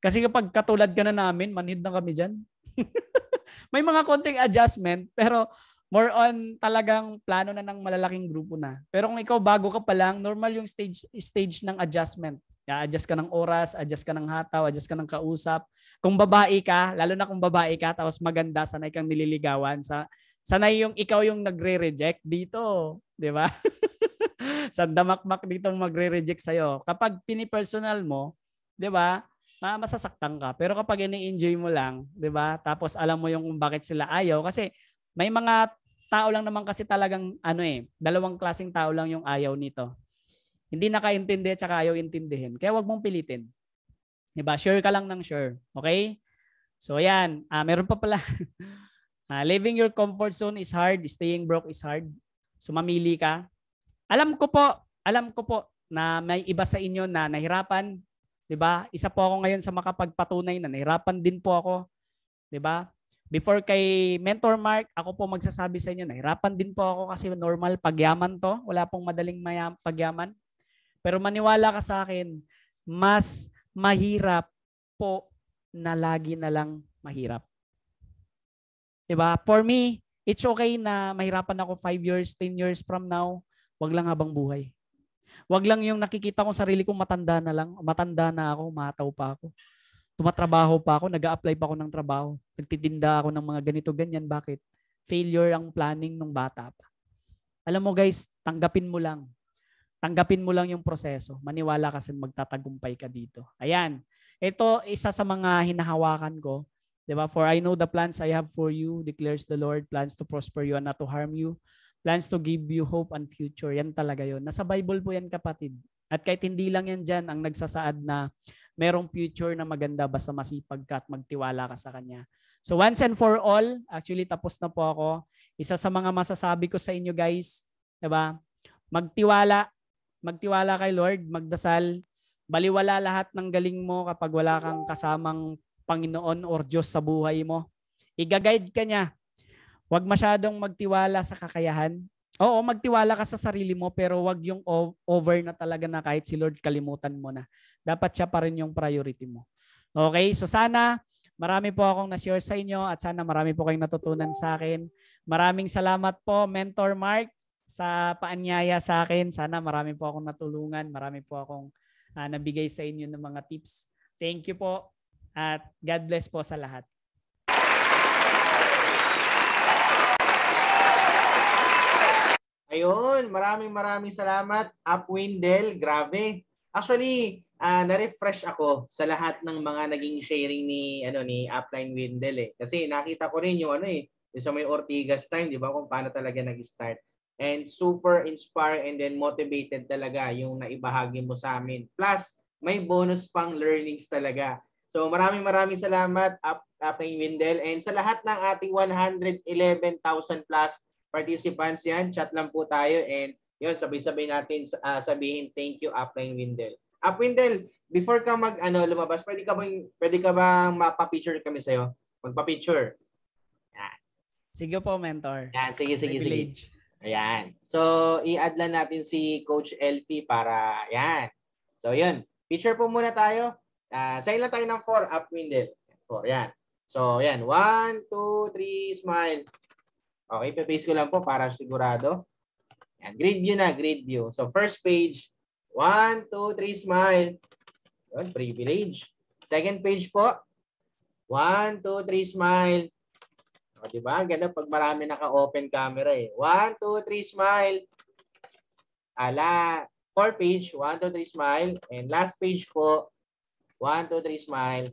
D: Kasi kapag katulad ka na namin, manhid na kami dyan. May mga konting adjustment, pero more on talagang plano na ng malalaking grupo na. Pero kung ikaw bago ka pa lang, normal yung stage stage ng adjustment. adjust ka ng oras, adjust ka ng hataw, adjust ka ng kausap. Kung babae ka, lalo na kung babae ka, tapos maganda, sanay kang nililigawan sa sanay yung ikaw yung nagre-reject dito, 'di ba? sa damakmak dito magre-reject sa'yo. Kapag pinipersonal mo, 'di ba? masasaktan ka. Pero kapag ini-enjoy mo lang, 'di ba? Tapos alam mo yung kung bakit sila ayaw kasi may mga tao lang naman kasi talagang ano eh, dalawang klaseng tao lang yung ayaw nito. Hindi nakaintindi at saka ayaw intindihin. Kaya wag mong pilitin. 'Di ba? Sure ka lang ng sure. Okay? So ayan, uh, meron pa pala Uh, living your comfort zone is hard, staying broke is hard. So mamili ka. Alam ko po, alam ko po na may iba sa inyo na nahirapan, 'di ba? Isa po ako ngayon sa makapagpatunay na nahirapan din po ako, 'di ba? Before kay Mentor Mark, ako po magsasabi sa inyo, nahirapan din po ako kasi normal pagyaman to. Wala pong madaling mayam, pagyaman. Pero maniwala ka sa akin, mas mahirap po na lagi na lang mahirap. 'Di ba? For me, it's okay na mahirapan ako 5 years, 10 years from now. Wag lang habang buhay. Wag lang yung nakikita ko sarili kong matanda na lang. Matanda na ako, mataw pa ako. Tumatrabaho pa ako, nag apply pa ako ng trabaho. Nagtitinda ako ng mga ganito, ganyan. Bakit? Failure ang planning ng bata pa. Alam mo guys, tanggapin mo lang. Tanggapin mo lang yung proseso. Maniwala kasi magtatagumpay ka dito. Ayan. Ito, isa sa mga hinahawakan ko Diba? For I know the plans I have for you, declares the Lord, plans to prosper you and not to harm you, plans to give you hope and future. Yan talaga yon. Nasa Bible po yan kapatid. At kahit hindi lang yan dyan ang nagsasaad na merong future na maganda basta masipag ka at magtiwala ka sa Kanya. So once and for all, actually tapos na po ako. Isa sa mga masasabi ko sa inyo guys, 'di ba? Magtiwala, magtiwala kay Lord, magdasal. Baliwala lahat ng galing mo kapag wala kang kasamang Panginoon or Diyos sa buhay mo. Iga-guide ka niya. Huwag masyadong magtiwala sa kakayahan. Oo, magtiwala ka sa sarili mo pero wag yung over na talaga na kahit si Lord kalimutan mo na. Dapat siya pa rin yung priority mo. Okay, so sana marami po akong na-share sa inyo at sana marami po kayong natutunan sa akin. Maraming salamat po, Mentor Mark sa paanyaya sa akin. Sana marami po akong natulungan, marami po akong uh, nabigay sa inyo ng mga tips. Thank you po at God bless po sa lahat.
C: Ayun, maraming maraming salamat. Upwindel, grabe. Actually, uh, na-refresh ako sa lahat ng mga naging sharing ni ano ni Upline Windel eh. Kasi nakita ko rin yung ano eh, yung sa may Ortigas time, di ba, kung paano talaga nag-start and super inspired and then motivated talaga yung naibahagi mo sa amin. Plus, may bonus pang learnings talaga. So maraming maraming salamat Up, Aping Windel and sa lahat ng ating 111,000 plus participants yan, chat lang po tayo and yun, sabay-sabay natin uh, sabihin thank you Aping Windel. Up Windel, before ka mag ano lumabas, pwede ka bang pwede ka bang mapa-picture kami sa iyo? Magpa-picture.
D: Yan. Sige po, mentor.
C: Yan, sige sige sige. Ayan. So, i-add lang natin si Coach LP para, yan. So, yun. Picture po muna tayo. Uh, sign lang tayo ng 4, up winded. 4, yan. So, yan. 1, 2, 3, smile. Okay, papaste ko lang po para sigurado. Yan. Grid view na, grid view. So, first page. 1, 2, 3, smile. Yun, privilege. Second page po. 1, 2, 3, smile. O, di ba? Ganda pag marami naka-open camera eh. One, two, three, smile. Ala, four page, one, two, three, smile. And last page po, one, two, three, smile.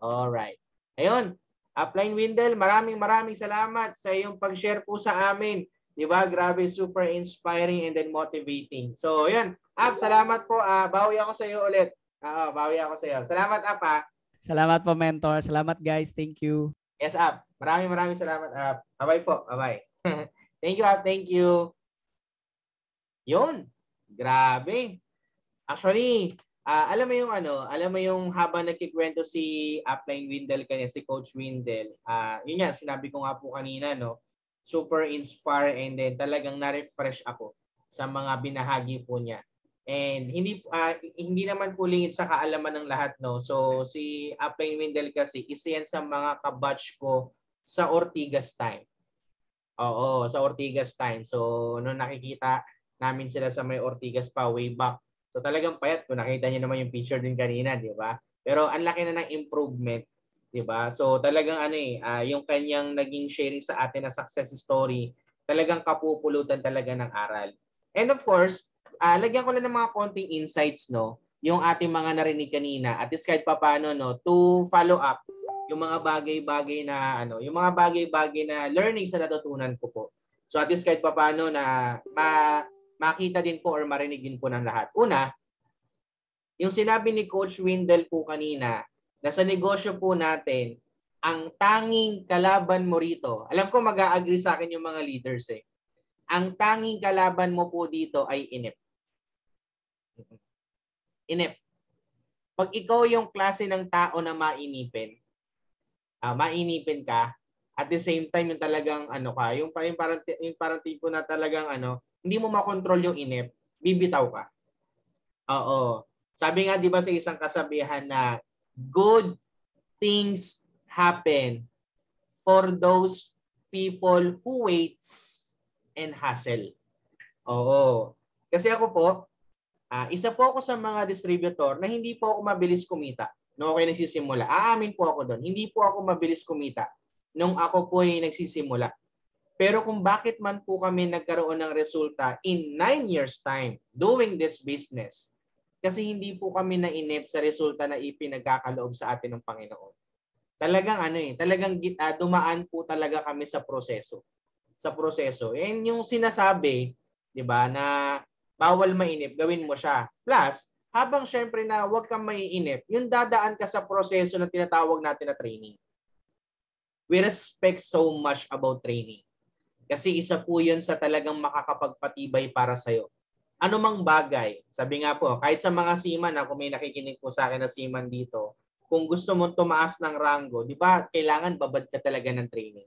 C: Alright. Ayun. Upline Windel, maraming maraming salamat sa iyong pag-share po sa amin. Di ba? Grabe, super inspiring and then motivating. So, yun. Ap, salamat po. Uh, bawi ako sa iyo ulit. Oo, bawi ako sa iyo. Salamat, Ap, ha?
D: Salamat po, mentor. Salamat, guys. Thank you.
C: Yes, Ap. Maraming maraming salamat, Ap. Bye po. Bye-bye. thank you, Ap. Thank you. Yun. Grabe. Actually, uh, alam mo yung ano, alam mo yung habang nagkikwento si Upline Windel kanya, si Coach Windel, uh, yun yan, sinabi ko nga po kanina, no, super inspired and then talagang na-refresh ako sa mga binahagi po niya. And hindi uh, hindi naman po lingid sa kaalaman ng lahat no. So si Upline Windel kasi isa yan sa mga kabatch ko sa Ortigas time. Oo, sa Ortigas time. So nung nakikita namin sila sa may Ortigas pa way back. So talagang payat ko nakita niyo naman yung picture din kanina, di ba? Pero ang laki na ng improvement, di ba? So talagang ano eh, uh, yung kanyang naging sharing sa atin na success story, talagang kapupulutan talaga ng aral. And of course, uh, lagyan ko lang ng mga konting insights no yung ating mga narinig kanina at least kahit papaano no to follow up yung mga bagay-bagay na ano yung mga bagay-bagay na learnings na natutunan ko po so at least kahit papaano na ma makita din po or marinig din po ng lahat una yung sinabi ni Coach Windel po kanina na sa negosyo po natin ang tanging kalaban mo rito alam ko mag-agree sa akin yung mga leaders eh ang tanging kalaban mo po dito ay inip Inip. Pag ikaw yung klase ng tao na mainipin, uh, mainipin ka, at the same time yung talagang ano ka, yung, yung parang yung parang tipo na talagang ano, hindi mo makontrol yung inip, bibitaw ka. Oo. Sabi nga 'di ba sa isang kasabihan na good things happen for those people who waits and hustle. Oo. Kasi ako po, Uh, isa po ako sa mga distributor na hindi po ako mabilis kumita nung ako nagsisimula. Aamin po ako doon. Hindi po ako mabilis kumita nung ako po ay nagsisimula. Pero kung bakit man po kami nagkaroon ng resulta in 9 years time doing this business, kasi hindi po kami nainip sa resulta na ipinagkakaloob sa atin ng Panginoon. Talagang ano eh, talagang uh, dumaan po talaga kami sa proseso. Sa proseso. And yung sinasabi, 'di ba, na bawal mainip, gawin mo siya. Plus, habang syempre na huwag kang maiinip, yung dadaan ka sa proseso na tinatawag natin na training. we respect so much about training. Kasi isa po yun sa talagang makakapagpatibay para sa'yo. Ano mang bagay, sabi nga po, kahit sa mga seaman, ako may nakikinig po sa akin na seaman dito, kung gusto mong tumaas ng rango, di ba, kailangan babad ka talaga ng training.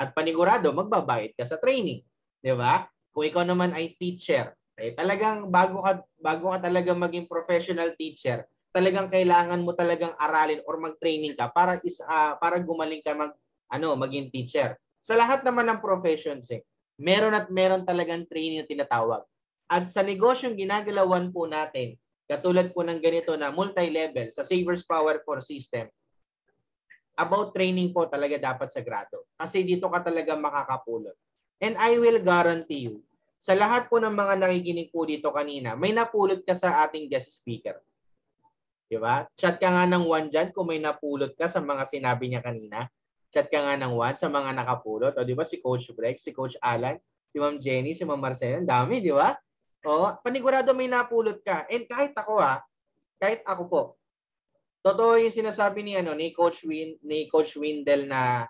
C: At panigurado, magbabayad ka sa training. Di ba? Kung ikaw naman ay teacher, eh, talagang bago ka, bago ka talaga maging professional teacher, talagang kailangan mo talagang aralin or mag-training ka para is uh, para gumaling ka mag ano, maging teacher. Sa lahat naman ng professions eh, meron at meron talagang training na tinatawag. At sa negosyong ginagalawan po natin, katulad po ng ganito na multi-level sa Savers Power 4 system, about training po talaga dapat sa grado. Kasi dito ka talaga makakapulot. And I will guarantee you, sa lahat po ng mga nakikinig po dito kanina, may napulot ka sa ating guest speaker. Di ba? Chat ka nga ng one dyan kung may napulot ka sa mga sinabi niya kanina. Chat ka nga ng one sa mga nakapulot. O di ba si Coach Breck, si Coach Alan, si Ma'am Jenny, si Ma'am Marcel, ang dami, di ba? O, panigurado may napulot ka. And kahit ako ha, kahit ako po, totoo yung sinasabi ni ano ni Coach Win ni Coach Windel na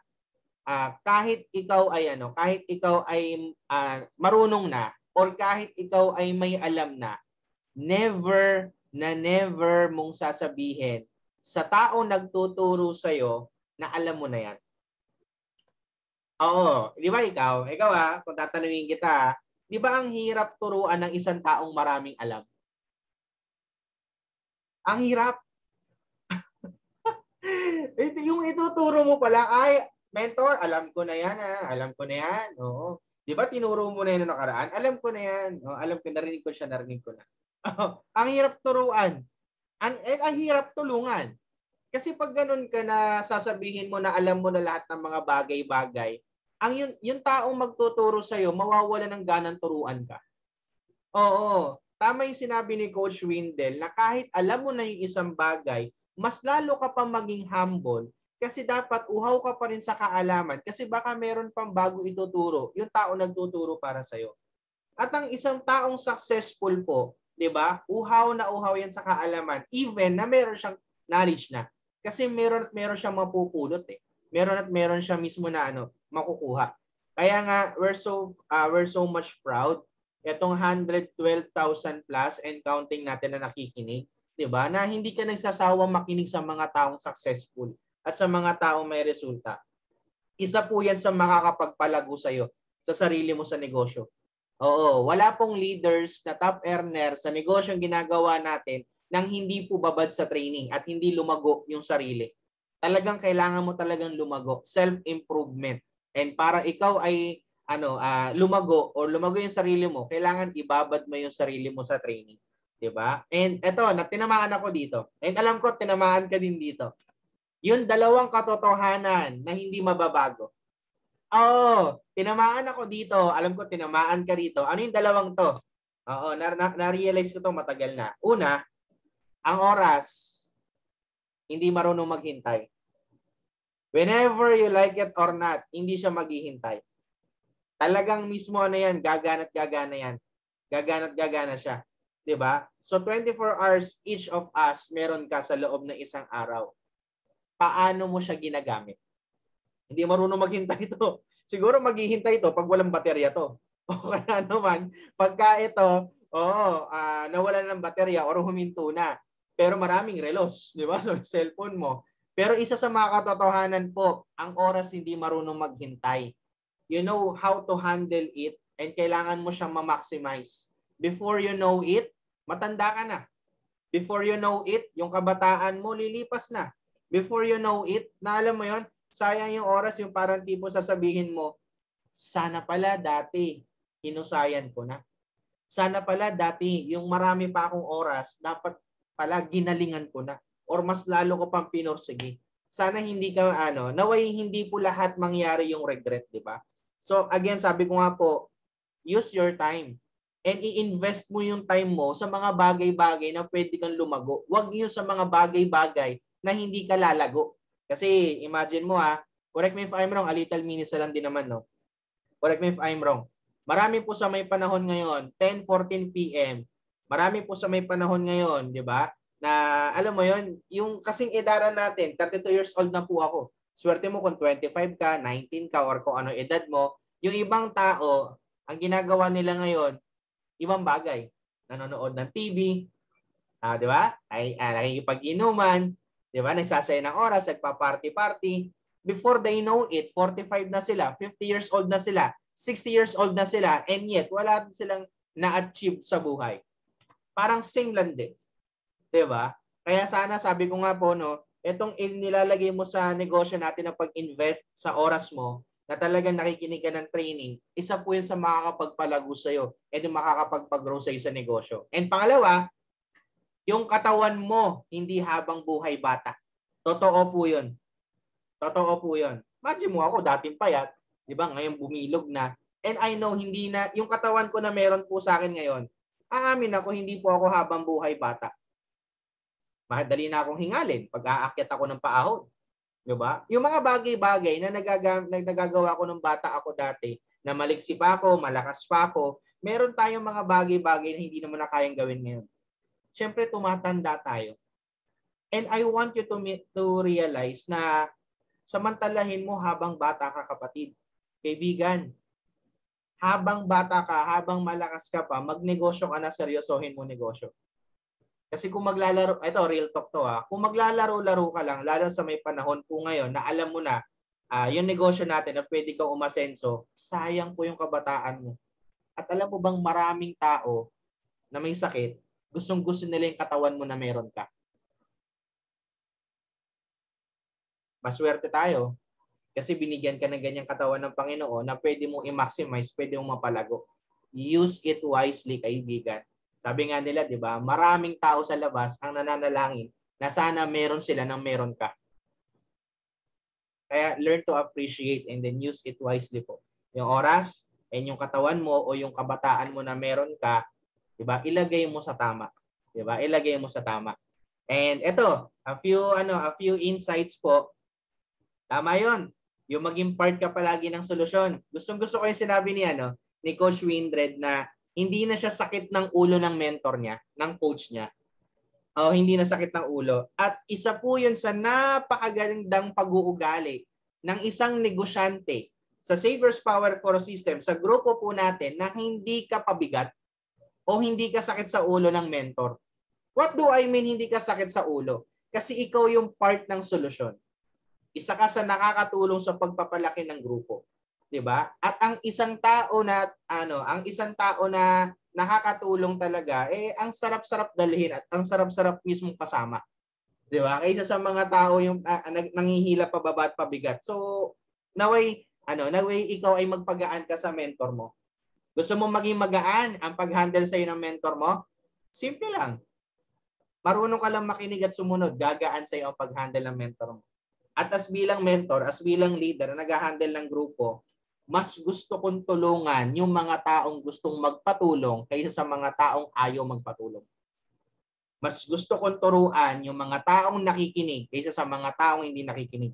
C: uh, kahit ikaw ay ano, kahit ikaw ay uh, marunong na or kahit ikaw ay may alam na, never na never mong sasabihin sa tao nagtuturo sa iyo na alam mo na yan. Oo, di ba ikaw? Ikaw ah, kung tatanungin kita, di ba ang hirap turuan ng isang taong maraming alam? Ang hirap. Yung ituturo mo pala, ay, mentor, alam ko na yan ah, alam ko na yan. Oo. Di ba tinuro mo na yan nakaraan? Alam ko na yan. Oo, alam ko, narinig ko siya, narinig ko na. ang hirap turuan. Ang, eh, ang hirap tulungan. Kasi pag ganun ka na sasabihin mo na alam mo na lahat ng mga bagay-bagay, ang yun, yung taong magtuturo sa iyo, mawawala ng ganang turuan ka. Oo, tama yung sinabi ni Coach Windel na kahit alam mo na yung isang bagay, mas lalo ka pa maging humble kasi dapat uhaw ka pa rin sa kaalaman kasi baka meron pang bago ituturo yung tao nagtuturo para sa iyo. At ang isang taong successful po, 'di ba? Uhaw na uhaw 'yan sa kaalaman even na meron siyang knowledge na. Kasi meron at meron siyang mapupulot eh. Meron at meron siya mismo na ano, makukuha. Kaya nga we're so uh, we're so much proud etong 112,000 plus and counting natin na nakikinig, 'di ba? Na hindi ka nagsasawang makinig sa mga taong successful at sa mga taong may resulta. Isa po 'yan sa makakapagpalago sa iyo sa sarili mo sa negosyo. Oo, wala pong leaders na top earner sa negosyong ginagawa natin nang hindi po babad sa training at hindi lumago yung sarili. Talagang kailangan mo talagang lumago, self-improvement. And para ikaw ay ano, uh, lumago or lumago yung sarili mo, kailangan ibabad mo yung sarili mo sa training. 'Di ba? And eto, na tinamaan ako dito. And alam ko tinamaan ka din dito. Yung dalawang katotohanan na hindi mababago. Oo, tinamaan ako dito. Alam ko tinamaan ka rito. Ano yung dalawang to? Oo, na- na- na-realize ko to matagal na. Una, ang oras, hindi marunong maghintay. Whenever you like it or not, hindi siya maghihintay. Talagang mismo ano yan, gagana at gagana yan. Gagana at gagana siya. 'Di ba? So 24 hours each of us meron ka sa loob ng isang araw. Paano mo siya ginagamit? Hindi marunong maghintay ito. Siguro maghihintay ito pag walang baterya to. O kaya naman, pagka ito, oo, uh, nawala ng baterya or huminto na. Pero maraming relos, di ba? So, cellphone mo. Pero isa sa mga katotohanan po, ang oras hindi marunong maghintay. You know how to handle it and kailangan mo siyang ma-maximize. Before you know it, matanda ka na. Before you know it, yung kabataan mo lilipas na. Before you know it, na alam mo yon sayang yung oras yung parang tipo sasabihin mo, sana pala dati hinusayan ko na. Sana pala dati yung marami pa akong oras, dapat pala ginalingan ko na or mas lalo ko pang pinorsige. Sana hindi ka ano, naway hindi po lahat mangyari yung regret, di ba? So again, sabi ko nga po, use your time and i-invest mo yung time mo sa mga bagay-bagay na pwede kang lumago. Huwag yung sa mga bagay-bagay na hindi ka lalago. Kasi imagine mo ha, correct me if I'm wrong, a little minutes lang din naman, no? Correct me if I'm wrong. Marami po sa may panahon ngayon, 10:14 PM. Marami po sa may panahon ngayon, 'di ba? Na alam mo 'yon, yung kasing edaran natin, 32 years old na po ako. Swerte mo kung 25 ka, 19 ka, or kung ano edad mo. Yung ibang tao, ang ginagawa nila ngayon, ibang bagay. Nanonood ng TV, ah, di ba? Ay, ah, nakikipag-inuman, di ba? Nagsasaya ng oras, nagpa-party-party. Before they know it, 45 na sila, 50 years old na sila, 60 years old na sila, and yet wala silang na-achieve sa buhay. Parang same lang din. Di ba? Kaya sana sabi ko nga po, no, itong nilalagay mo sa negosyo natin na pag-invest sa oras mo, na talagang nakikinig ka ng training, isa po yun sa makakapagpalago sa'yo at yung makakapagpag-grow sa'yo sa negosyo. And pangalawa, yung katawan mo, hindi habang buhay bata. Totoo po yun. Totoo po yun. Imagine mo ako, dating payat, di ba, ngayon bumilog na. And I know, hindi na, yung katawan ko na meron po sa akin ngayon, aamin ako, hindi po ako habang buhay bata. Madali na akong hingalin pag aakyat ako ng paahon. Di ba? Yung mga bagay-bagay na, nagaga, na nagagawa ko nung bata ako dati, na maliksi pa ako, malakas pa ako, meron tayong mga bagay-bagay na hindi naman na kayang gawin ngayon. Siyempre, tumatanda tayo. And I want you to, to realize na samantalahin mo habang bata ka kapatid. Kaibigan, habang bata ka, habang malakas ka pa, magnegosyo ka na, seryosohin mo negosyo. Kasi kung maglalaro, ito real talk to ha, kung maglalaro-laro ka lang, lalo sa may panahon po ngayon na alam mo na uh, yung negosyo natin na pwede kang umasenso, sayang po yung kabataan mo. At alam mo bang maraming tao na may sakit, gustong gusto nila yung katawan mo na meron ka. Maswerte tayo kasi binigyan ka ng ganyang katawan ng Panginoon na pwede mong i-maximize, pwede mong mapalago. Use it wisely, kaibigan. Sabi nga nila, di ba, maraming tao sa labas ang nananalangin na sana meron sila nang meron ka. Kaya learn to appreciate and then use it wisely po. Yung oras and yung katawan mo o yung kabataan mo na meron ka, di ba, ilagay mo sa tama. Di ba? Ilagay mo sa tama. And ito, a few ano, a few insights po. Tama 'yon. Yung maging part ka palagi ng solusyon. Gustong-gusto ko yung sinabi ni ano, ni Coach Windred na hindi na siya sakit ng ulo ng mentor niya, ng coach niya. O hindi na sakit ng ulo. At isa po yun sa napakagandang pag-uugali ng isang negosyante sa Savers Power Core System, sa grupo po natin na hindi ka pabigat o hindi ka sakit sa ulo ng mentor. What do I mean hindi ka sakit sa ulo? Kasi ikaw yung part ng solusyon. Isa ka sa nakakatulong sa pagpapalaki ng grupo. 'Di ba? At ang isang tao na ano, ang isang tao na nakakatulong talaga eh ang sarap-sarap dalhin at ang sarap-sarap mismo kasama. 'Di ba? Kaysa sa mga tao yung uh, nangihila pababa at pabigat. So naway ano, naway ikaw ay magpagaan ka sa mentor mo. Gusto mo maging magaan ang pag-handle sa ng mentor mo? Simple lang. Marunong ka lang makinig at sumunod, gagaan sa iyo ang pag-handle ng mentor mo. At as bilang mentor, as bilang leader na nag-handle ng grupo, mas gusto kong tulungan yung mga taong gustong magpatulong kaysa sa mga taong ayaw magpatulong. Mas gusto kong turuan yung mga taong nakikinig kaysa sa mga taong hindi nakikinig.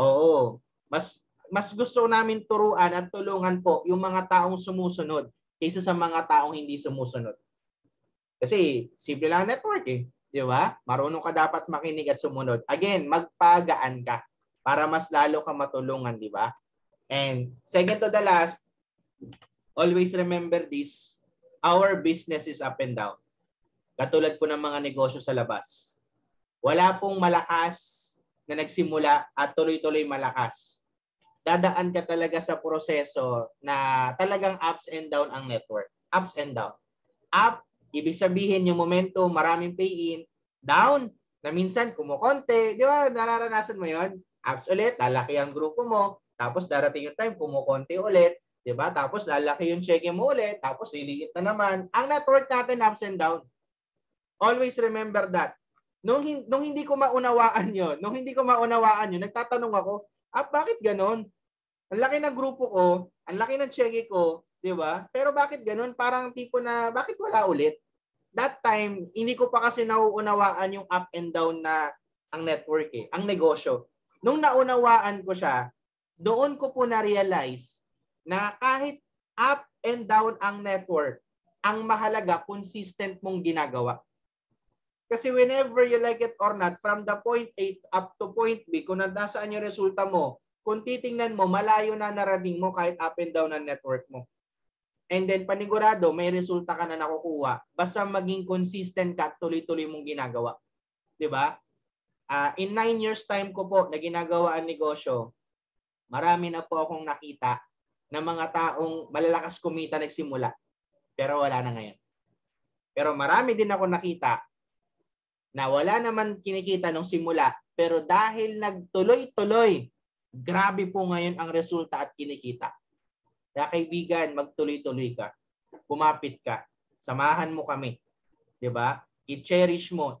C: Oo. Mas mas gusto namin turuan at tulungan po yung mga taong sumusunod kaysa sa mga taong hindi sumusunod. Kasi simple lang network eh. Di ba? Marunong ka dapat makinig at sumunod. Again, magpagaan ka para mas lalo ka matulungan, di ba? And second to the last, always remember this, our business is up and down. Katulad po ng mga negosyo sa labas. Wala pong malakas na nagsimula at tuloy-tuloy malakas. Dadaan ka talaga sa proseso na talagang ups and down ang network. Ups and down. Up, ibig sabihin yung momentum, maraming pay-in. Down, na minsan kumukonte. Di ba? Nararanasan mo yon Ups ulit, lalaki ang grupo mo. Tapos darating yung time, kumukonti ulit, 'di ba? Tapos lalaki yung check mo ulit, tapos liliit na naman. Ang network natin ups and down. Always remember that. Nung, nung hindi ko maunawaan 'yon, nung hindi ko maunawaan 'yon, nagtatanong ako, ah, bakit ganon? Ang laki ng grupo ko, ang laki ng check ko, 'di ba? Pero bakit ganon? Parang tipo na bakit wala ulit? That time, hindi ko pa kasi nauunawaan yung up and down na ang network eh, ang negosyo. Nung naunawaan ko siya, doon ko po na-realize na kahit up and down ang network, ang mahalaga, consistent mong ginagawa. Kasi whenever you like it or not, from the point A up to point B, kung nasaan yung resulta mo, kung titingnan mo, malayo na narating mo kahit up and down ang network mo. And then panigurado, may resulta ka na nakukuha. Basta maging consistent ka at tuloy-tuloy mong ginagawa. 'Di ba? Uh, in nine years time ko po na ginagawa ang negosyo, marami na po akong nakita ng mga taong malalakas kumita nagsimula. Pero wala na ngayon. Pero marami din ako nakita na wala naman kinikita nung simula. Pero dahil nagtuloy-tuloy, grabe po ngayon ang resulta at kinikita. Kaya kaibigan, magtuloy-tuloy ka. Kumapit ka. Samahan mo kami. 'Di ba? I-cherish mo.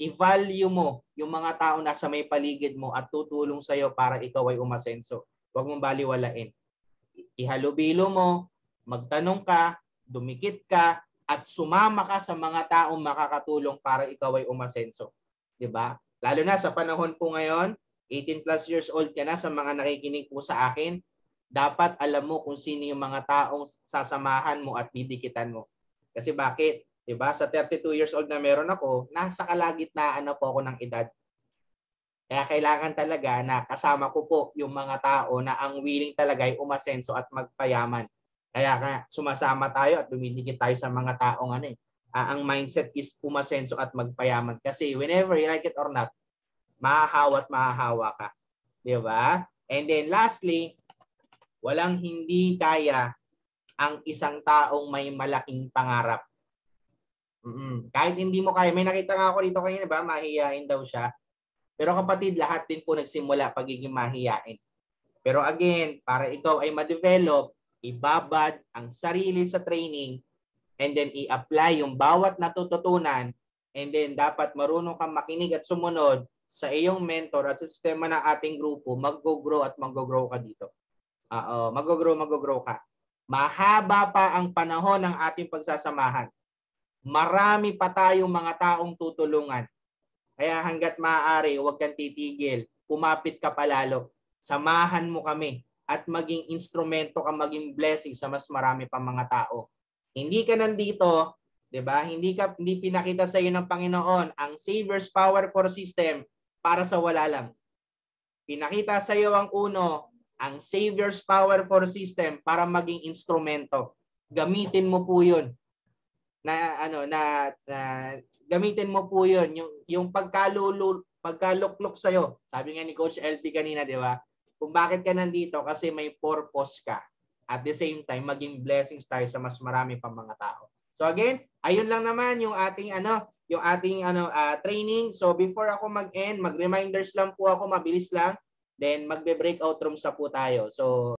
C: I-value mo yung mga tao na sa may paligid mo at tutulong sa iyo para ikaw ay umasenso. Huwag mong baliwalain. Ihalubilo mo, magtanong ka, dumikit ka, at sumama ka sa mga taong makakatulong para ikaw ay umasenso. 'Di ba? Lalo na sa panahon po ngayon, 18 plus years old ka na sa mga nakikinig po sa akin, dapat alam mo kung sino yung mga taong sasamahan mo at didikitan mo. Kasi bakit? 'Di ba? Sa 32 years old na meron ako, nasa kalagitnaan na po ako ng edad. Kaya kailangan talaga na kasama ko po yung mga tao na ang willing talaga ay umasenso at magpayaman. Kaya ka sumasama tayo at dumidikit tayo sa mga taong ano eh. Uh, ang mindset is umasenso at magpayaman. Kasi whenever you like it or not, mahahawa at mahahawa ka. Di ba? And then lastly, Walang hindi kaya ang isang taong may malaking pangarap. Mm-hmm. Kahit hindi mo kaya, may nakita nga ako dito kanina ba, mahihain daw siya. Pero kapatid, lahat din po nagsimula pagiging mahihain. Pero again, para ikaw ay ma-develop, ibabad ang sarili sa training and then i-apply yung bawat natututunan and then dapat marunong kang makinig at sumunod sa iyong mentor at sa sistema ng ating grupo, mag-grow at mag-grow ka dito. Oo, mag-grow, mag-grow ka. Mahaba pa ang panahon ng ating pagsasamahan. Marami pa tayong mga taong tutulungan. Kaya hanggat maaari, huwag kang titigil. Kumapit ka palalo. Samahan mo kami at maging instrumento ka, maging blessing sa mas marami pa mga tao. Hindi ka nandito, 'di ba? Hindi ka hindi pinakita sa iyo ng Panginoon ang Savior's Power for System para sa wala lang. Pinakita sa iyo ang uno, ang Savior's Power for System para maging instrumento. Gamitin mo po 'yun. Na ano na, na gamitin mo po 'yun yung yung pagkalulu pagkaluklok sa iyo. Sabi nga ni Coach LP kanina, 'di ba? Kung bakit ka nandito kasi may purpose ka. At the same time, maging blessings tayo sa mas marami pang mga tao. So again, ayun lang naman yung ating ano, yung ating ano uh, training. So before ako mag-end, mag-reminders lang po ako, mabilis lang. Then magbe-breakout rooms sa po tayo. So